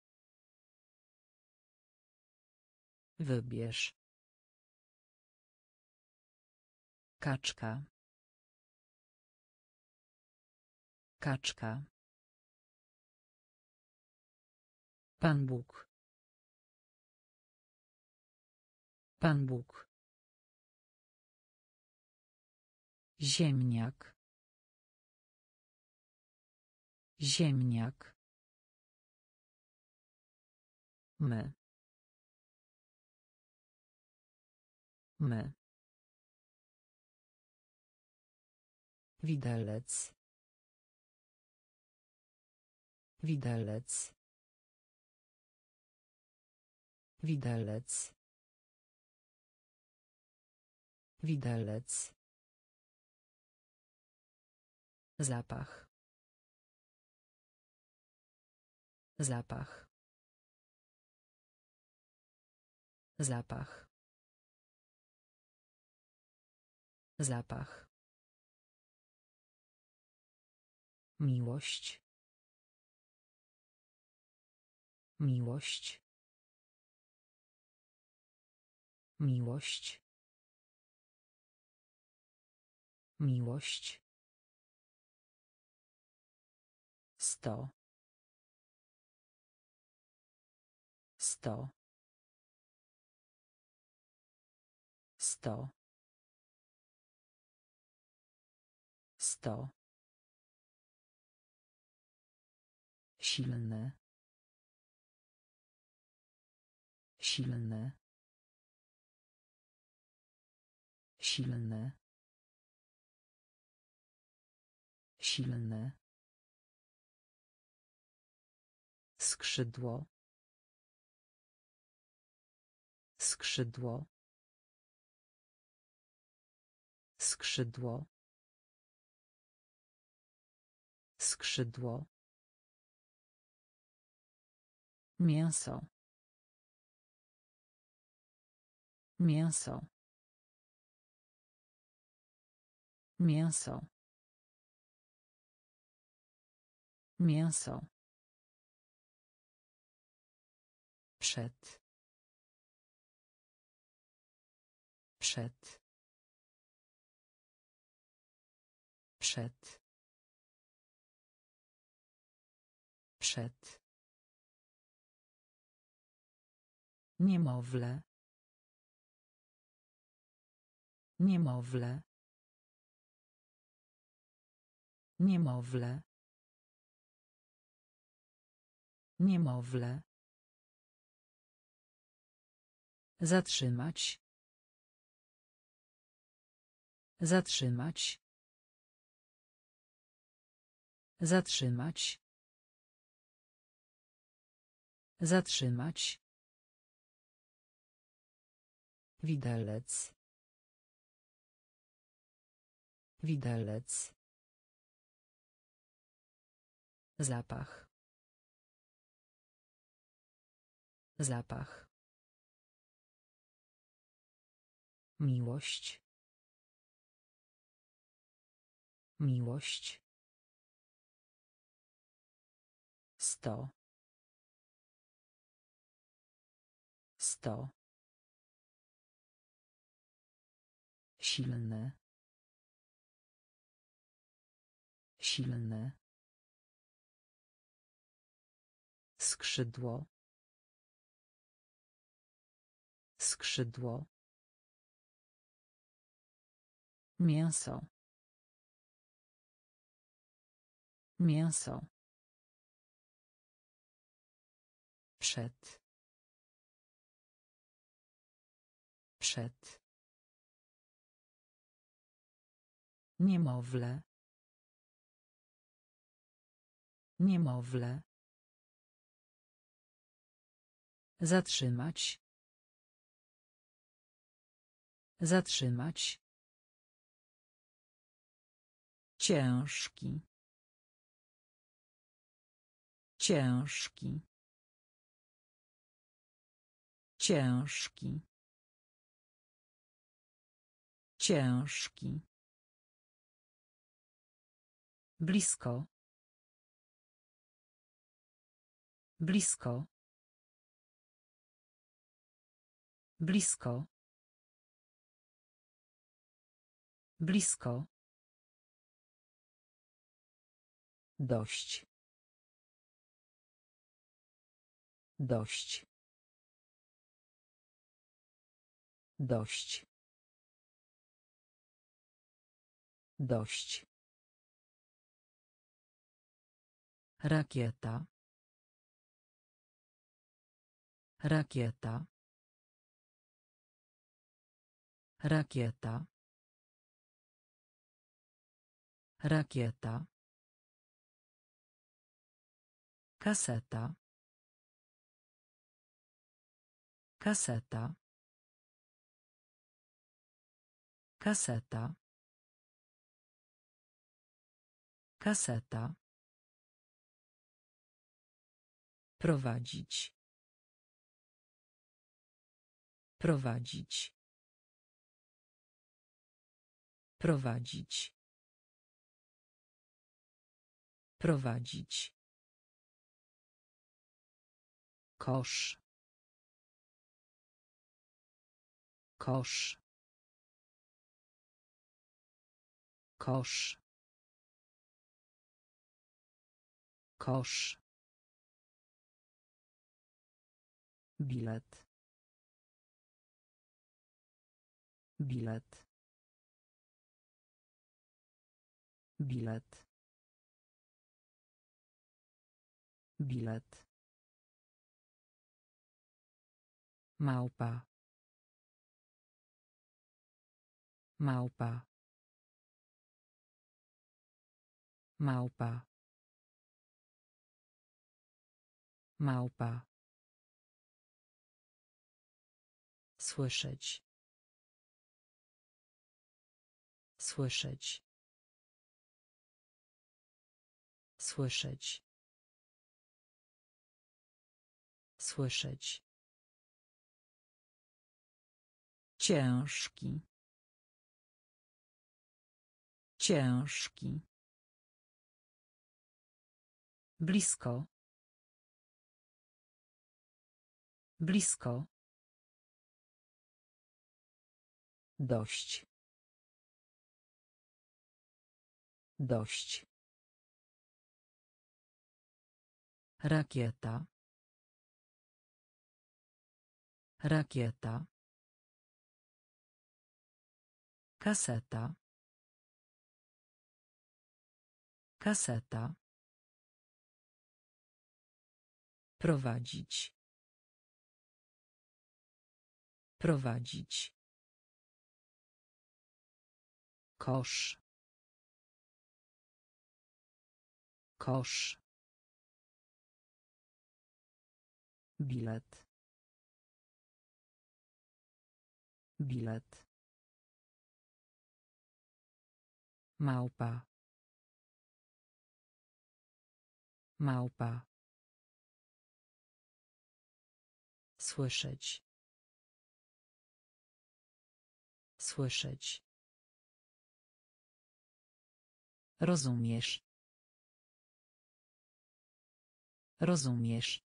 Wybierz. Kaczka. Kaczka. Pan Bóg. Pan Bóg. Ziemniak. Ziemniak. My. My. Widelec. Widelec. Widelec. Widelec. Zapach. Zapach. Zapach. Zapach. Miłość. Miłość. Miłość. Miłość. Sto. Sto. Sto. Sto. Silny. Silny. Silny. Silny. Skrzydło. Skrzydło. Skrzydło. Skrzydło. Mięso. Mięso. Mięso. Mięso. Przed. Przed. Przed. Przed. Niemowlę. Niemowlę. Niemowlę. Niemowlę. Zatrzymać. Zatrzymać. Zatrzymać. Zatrzymać. Widelec. Widelec. Zapach. Zapach. Miłość. Miłość. Sto. Sto. Silny. Silny. Skrzydło. Skrzydło. Mięso. Mięso. Przed. Przed. Niemowlę. Niemowlę. Zatrzymać. Zatrzymać. Ciężki. Ciężki. Ciężki. Ciężki. Blisko. Blisko. Blisko. Blisko. Dość. Dość. Dość. Dość. Rakieta. Rakieta. Rakieta. Rakieta. Kaseta. Kaseta. Kaseta. Kaseta. Prowadzić. Prowadzić. Prowadzić. Prowadzić. Kosz. Kosz. Kosz. Kosz. Bilet. Bilet. Bilet. Bilet. Małpa. Małpa. Małpa. Małpa. Słyszeć. Słyszeć. Słyszeć. Słyszeć. Ciężki. Ciężki. Blisko. Blisko. Dość. Dość. Rakieta. Rakieta. Kaseta. Kaseta. Prowadzić. Prowadzić. Kosz. Kosz. Bilet. Bilet. Małpa. Małpa. Słyszeć. Słyszeć. Rozumiesz. Rozumiesz.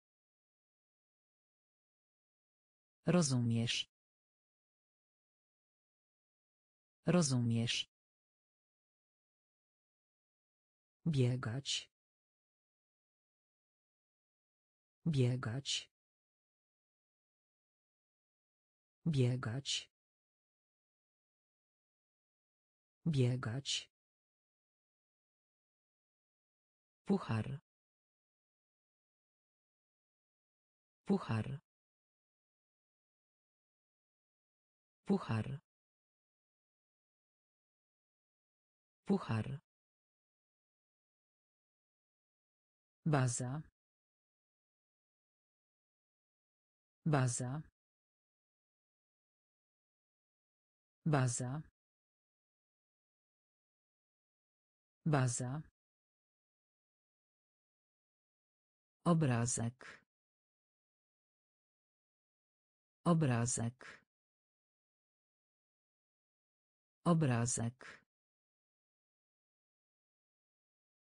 Rozumiesz. Rozumiesz. Biegać. Biegać. Biegać. Biegać. Puchar. Puchar. Puchar. Puchar. Baza. Baza. Baza. Baza. Obrazek. Obrazek. Obrazek.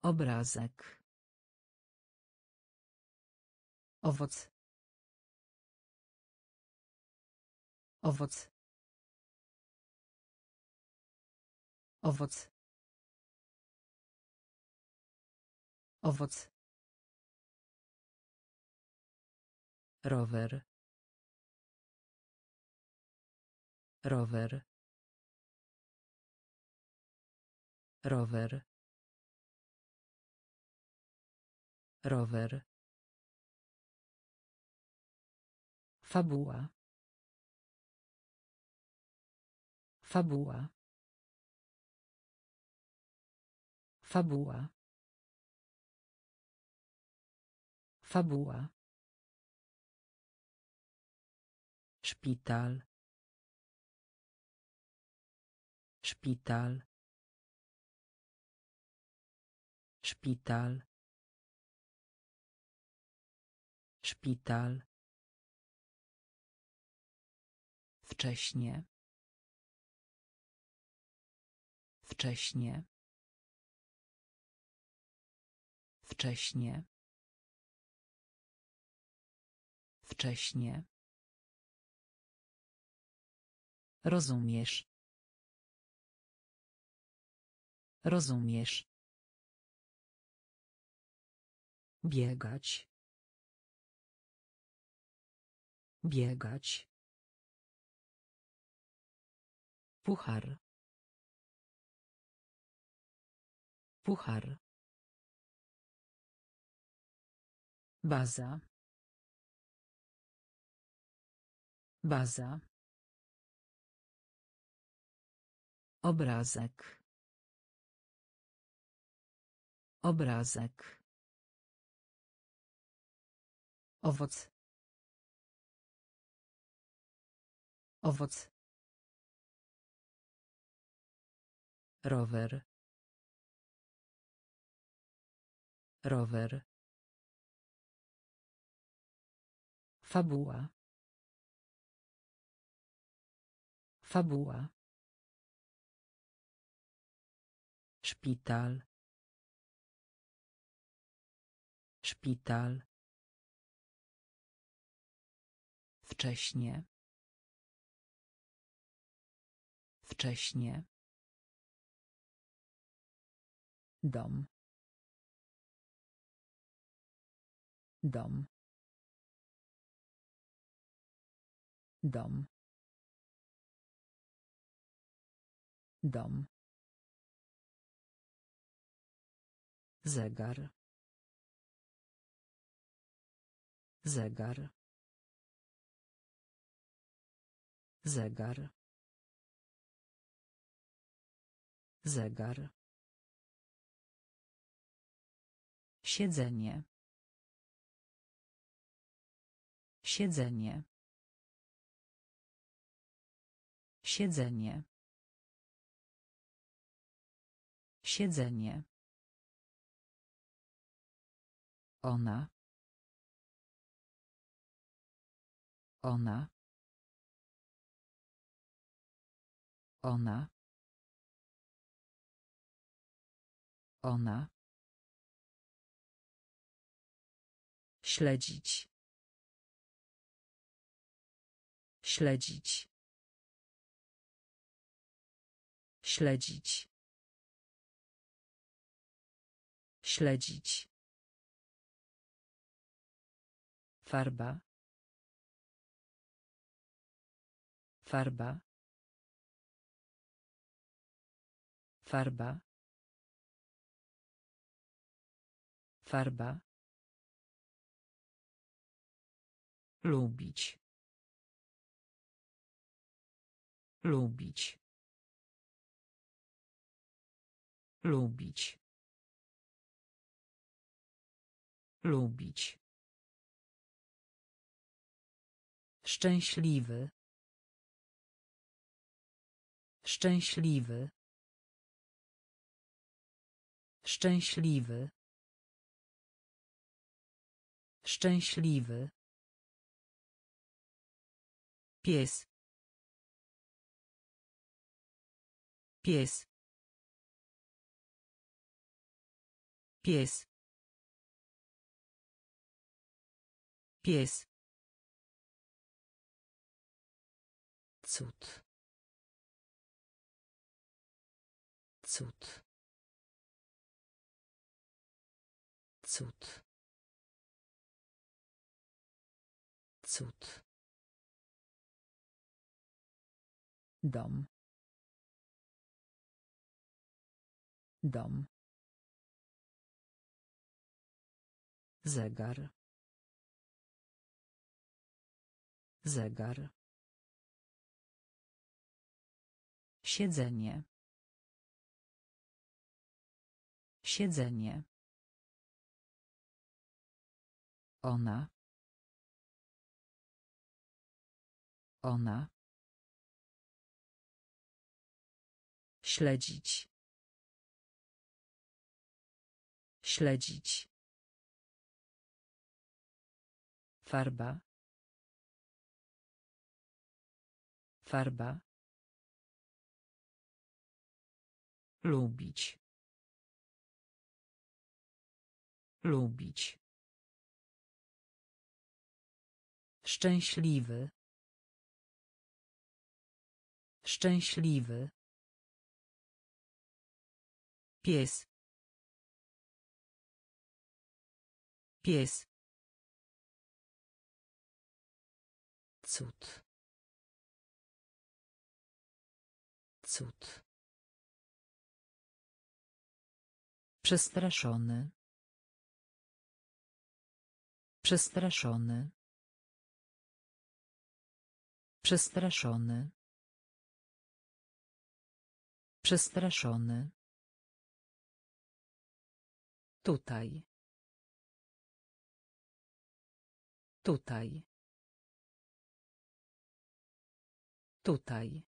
Obrazek. Owoc. Owoc. Owoc. Owoc. rower rower rower rower fabuła fabuła fabuła fabuła Szpital. Szpital. Szpital. Szpital. Wcześnie. Wcześnie. Wcześnie. Wcześnie. Rozumiesz. Rozumiesz. Biegać. Biegać. Puchar. Puchar. Baza. Baza. Obrazek. Obrazek. Owoc. Owoc. Rower. Rower. Fabuła. Fabuła. Szpital. Szpital. Wcześnie. Wcześnie. Dom. Dom. Dom. Dom. Zegar. Zegar. Zegar. Zegar. Siedzenie. Siedzenie. Siedzenie. Siedzenie. Ona. Ona. Ona. Ona. Śledzić. Śledzić. Śledzić. Śledzić. Farba. Farba. Farba. Farba. Lubić. Lubić. Lubić. Lubić. Szczęśliwy. Szczęśliwy. Szczęśliwy. Szczęśliwy. Pies. Pies. Pies. Pies. Cud. Cud. Cud. Cud. Dom. Dom. Zegar. Zegar. Siedzenie. Siedzenie. Ona. Ona. Śledzić. Śledzić. Farba. Farba. Lubić. Lubić. Szczęśliwy. Szczęśliwy. Pies. Pies. Cud. Cud. Przestraszony. Przestraszony. Przestraszony. Przestraszony. Tutaj. Tutaj. Tutaj.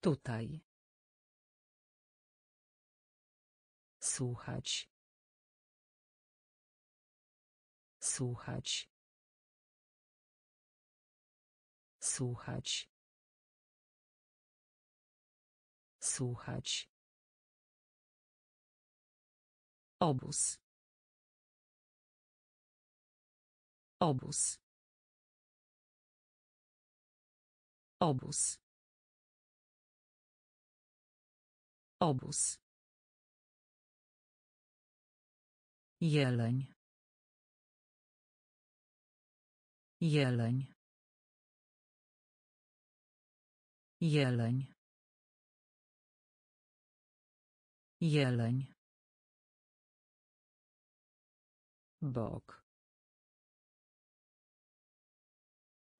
Tutaj. Słuchać. Słuchać. Słuchać. Słuchać. Obóz. Obóz. Obóz. Obóz. Jeleń. Jeleń. Jeleń. Jeleń. bok.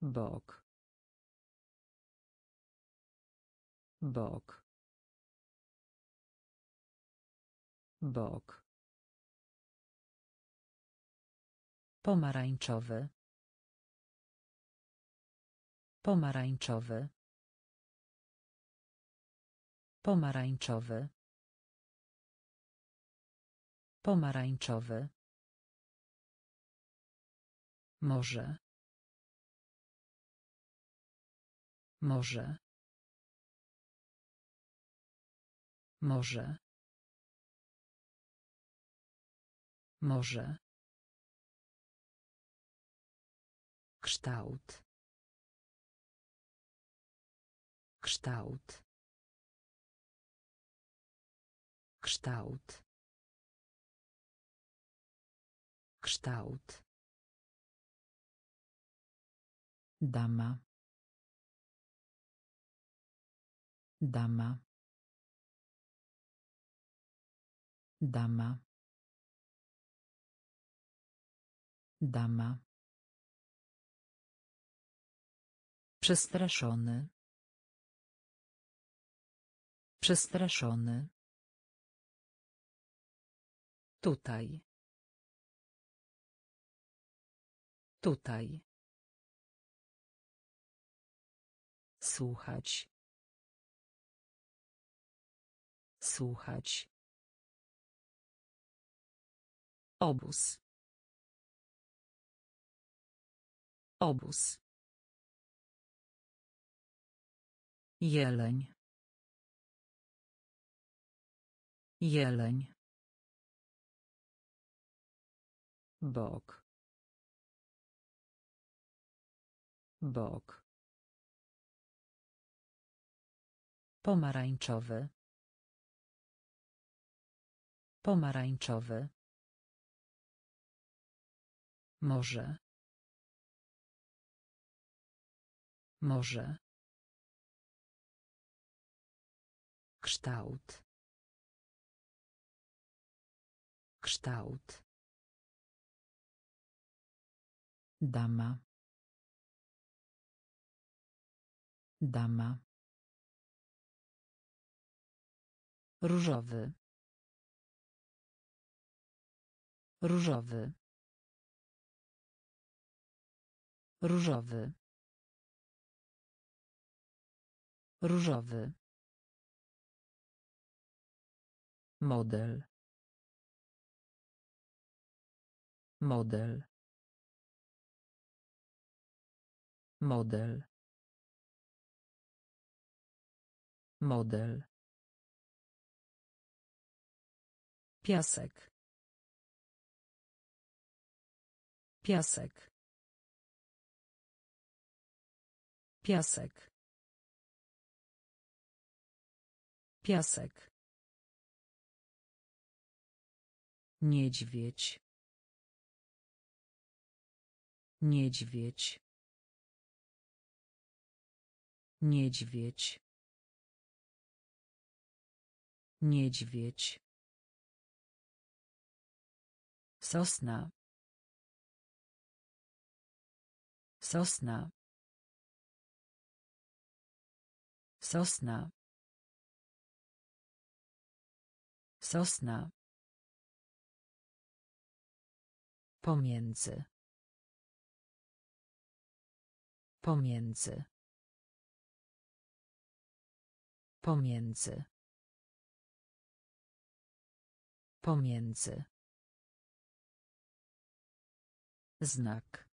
Bok. Bok. Bok. Pomarańczowy. Pomarańczowy. Pomarańczowy pomarańczowy może. Może. Może. Może. Kształt. Kształt. Kształt. Kształt. Dama. Dama. Dama. Dama. Przestraszony. Przestraszony. Tutaj. Tutaj. Słuchać. Słuchać. Obóz. Obóz. Jeleń. Jeleń. Bok. Bok. Pomarańczowy. Pomarańczowy. Może. Może. Kształt. Kształt. Dama. Dama. Różowy. Różowy. Różowy. Różowy. Model. Model. Model. Model. Piasek. Piasek. Piasek. Piasek. Niedźwiedź. Niedźwiedź. Niedźwiedź. Niedźwiedź. Sosna. Sosna. Sosna. Sosna. Pomiędzy. Pomiędzy. Pomiędzy. Pomiędzy. Znak.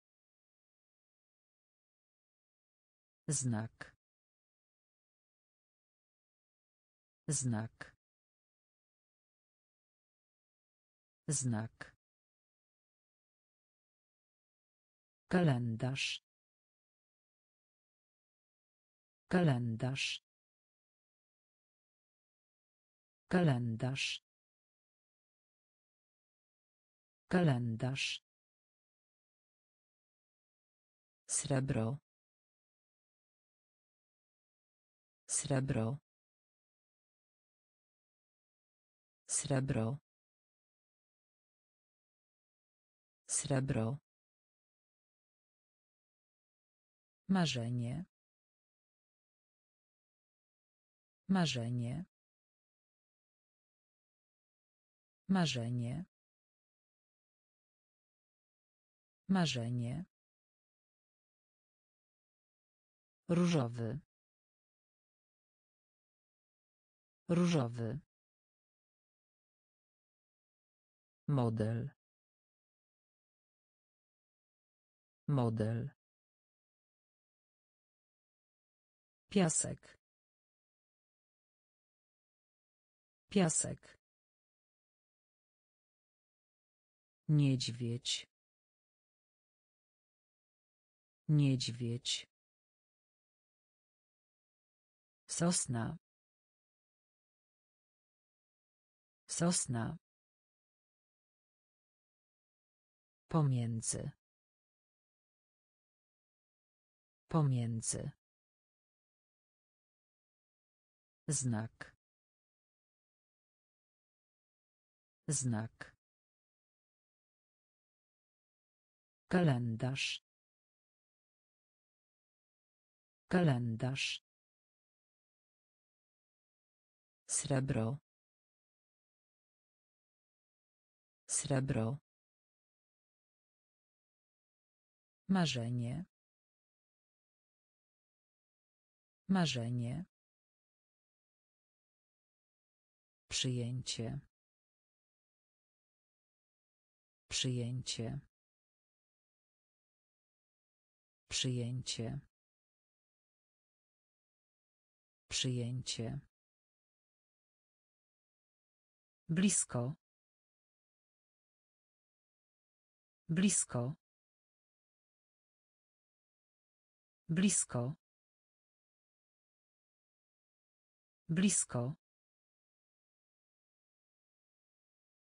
Znak. Znak. Znak. Kalendarz. Kalendarz. Kalendarz. Kalendarz. Srebro. Srebro. Srebro. Srebro. Marzenie. Marzenie. Marzenie. Marzenie. Różowy. Różowy. Model. Model. Piasek. Piasek. Niedźwiedź. Niedźwiedź. Sosna. Sosna. Pomiędzy. Pomiędzy. Znak. Znak. Kalendarz. Kalendarz. Srebro. Srebro. Marzenie. Marzenie. Przyjęcie. Przyjęcie. Przyjęcie. Przyjęcie. Blisko. Blisko. Blisko. Blisko.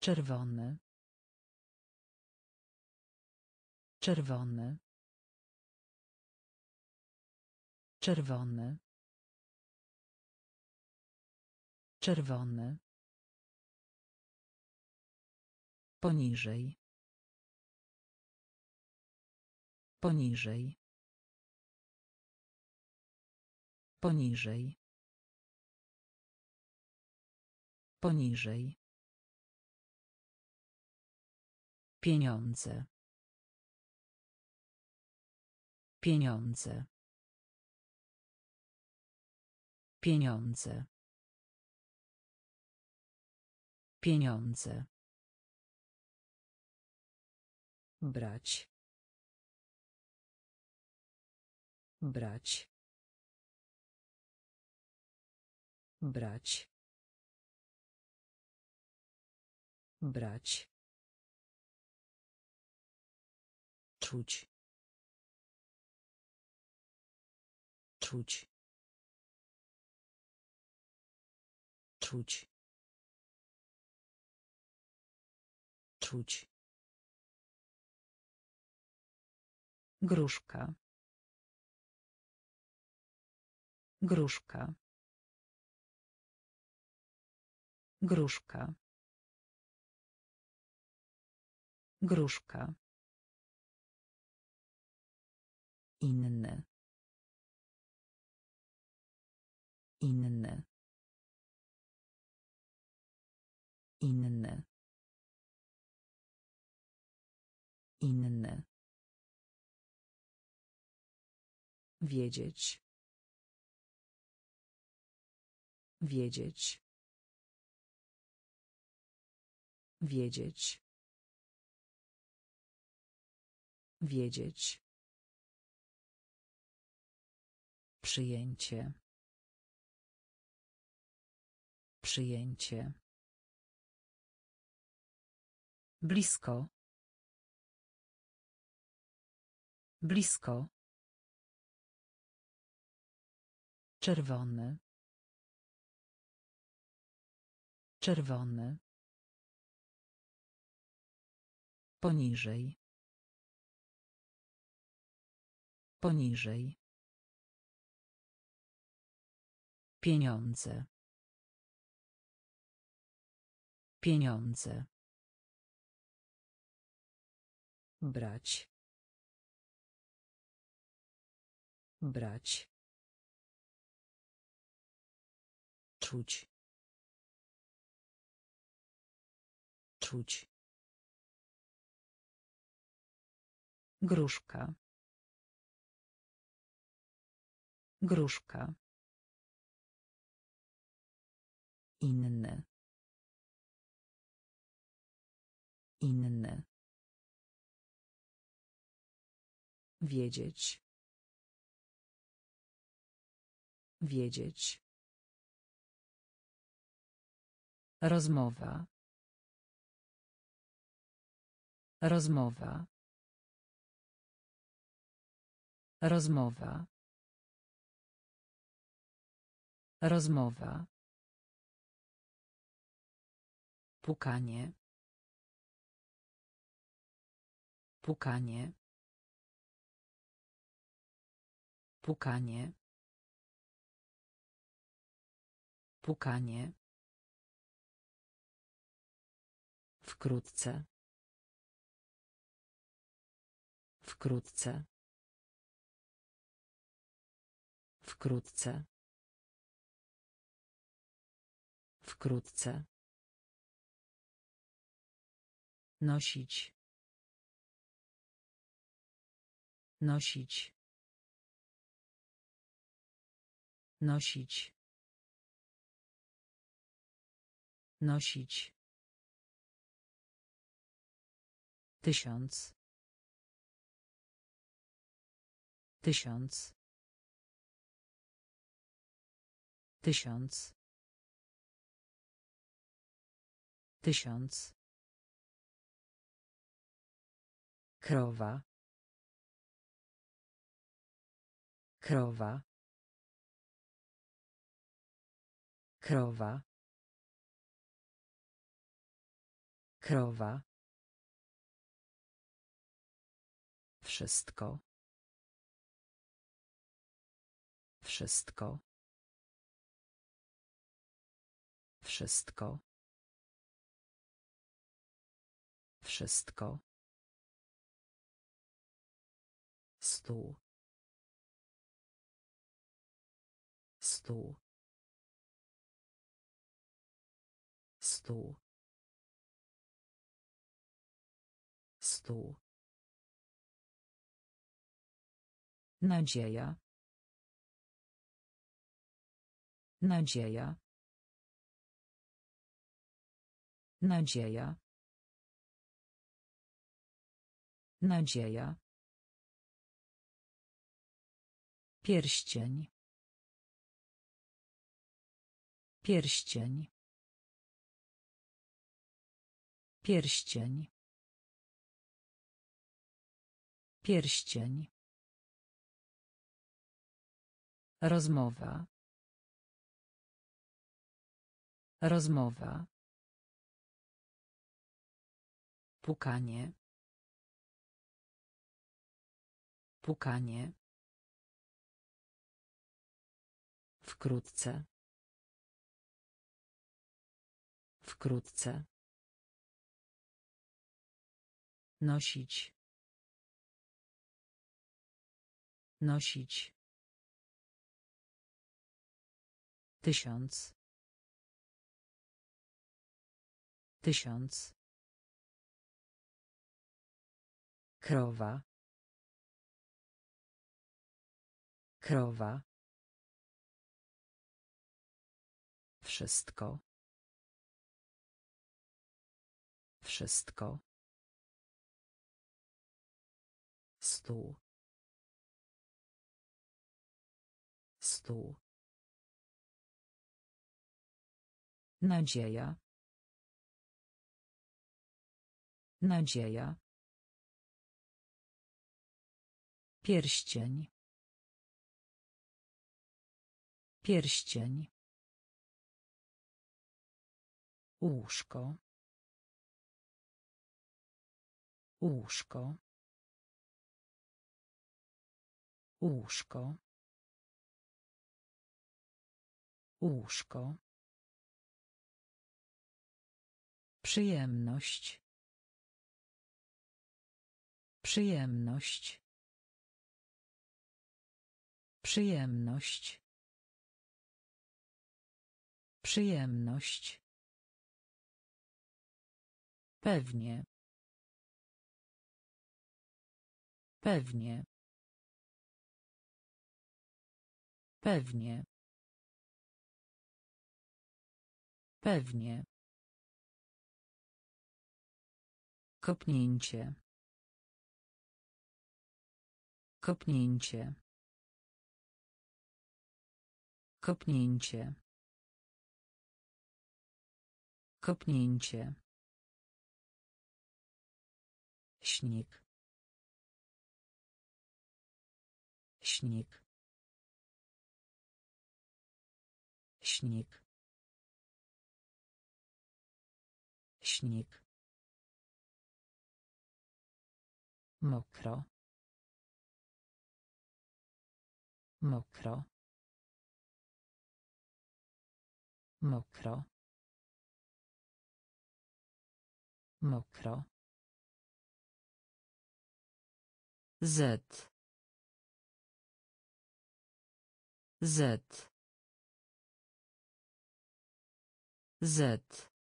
Czerwony. Czerwony. Czerwony. Czerwony. Poniżej. Poniżej. Poniżej. Poniżej. Pieniądze. Pieniądze. Pieniądze. Pieniądze. Brać. Brać. Brać. Brać. Czuć. Czuć. Czuć. Czuć. Gruszka. Gruszka. Gruszka. Gruszka. Inny. Inny. Inny. Inny. Wiedzieć. Wiedzieć. Wiedzieć. Wiedzieć. Przyjęcie. Przyjęcie. Blisko. Blisko. Czerwony. Czerwony. Poniżej. Poniżej. Pieniądze. Pieniądze. Brać. Brać. Czuć. Czuć. Gruszka. Gruszka. Inny. Inny. Wiedzieć. Wiedzieć. Rozmowa. Rozmowa. Rozmowa. Rozmowa. Pukanie. Pukanie. Pukanie. Pukanie. Wkrótce. Wkrótce. Wkrótce. Wkrótce. Nosić. Nosić. Nosić. Nosić. Tysiąc. Tysiąc. Tysiąc. Tysiąc. Krowa. Krowa. Krowa. Krowa. Wszystko. Wszystko. Wszystko. Wszystko. Stół. Stół. Stół. Stół. Nadzieja. Nadzieja. Nadzieja. Nadzieja. Pierścień. Pierścień. Pierścień. Pierścień. Rozmowa. Rozmowa. Pukanie. Pukanie. Wkrótce. Wkrótce. Nosić. Nosić. Tysiąc. Tysiąc. Krowa. Krowa. Wszystko. Wszystko. Stół. Stół. Nadzieja. Nadzieja. Pierścień. Pierścień. Łóżko. Łóżko. Łóżko. Łóżko. Przyjemność. Przyjemność. Przyjemność. Przyjemność. Pewnie. Pewnie. Pewnie. Pewnie. Kopnięcie. Kopnięcie. Kopnięcie. Kopnięcie. Śnik. Śnik. Śnik. Śnik. Mokro. Mokro. Mokro. Mokro. Z. Z. Z.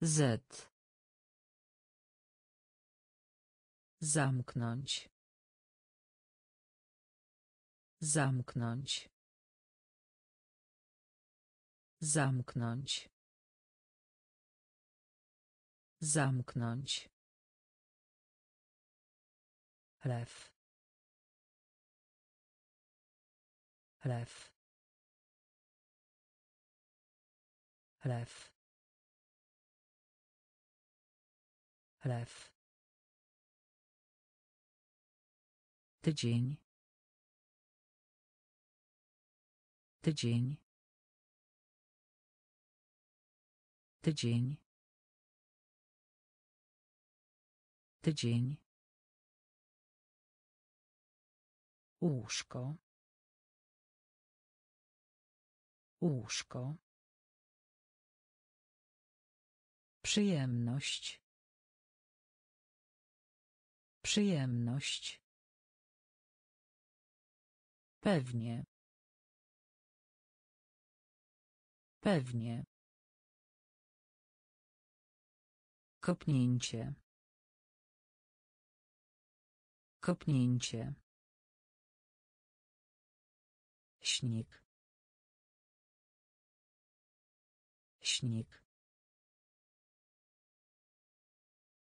Z. Zamknąć. Zamknąć. Zamknąć. Zamknąć. Lew. Lew. Lew. Lew. Tydzień. Tydzień. Tydzień. Tydzień. Łóżko. Łóżko. Przyjemność. Przyjemność. Pewnie. Pewnie. Kopnięcie. Kopnięcie. Śnik. Śnik.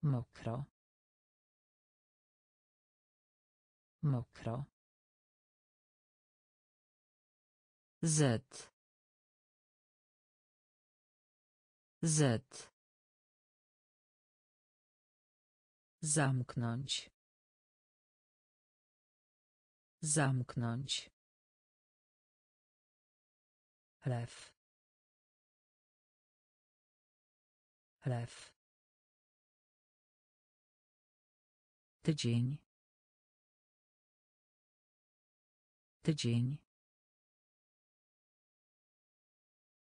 Mokro. Mokro. Z. Z. Zamknąć. Zamknąć. Lew. Lew. Tydzień. Tydzień.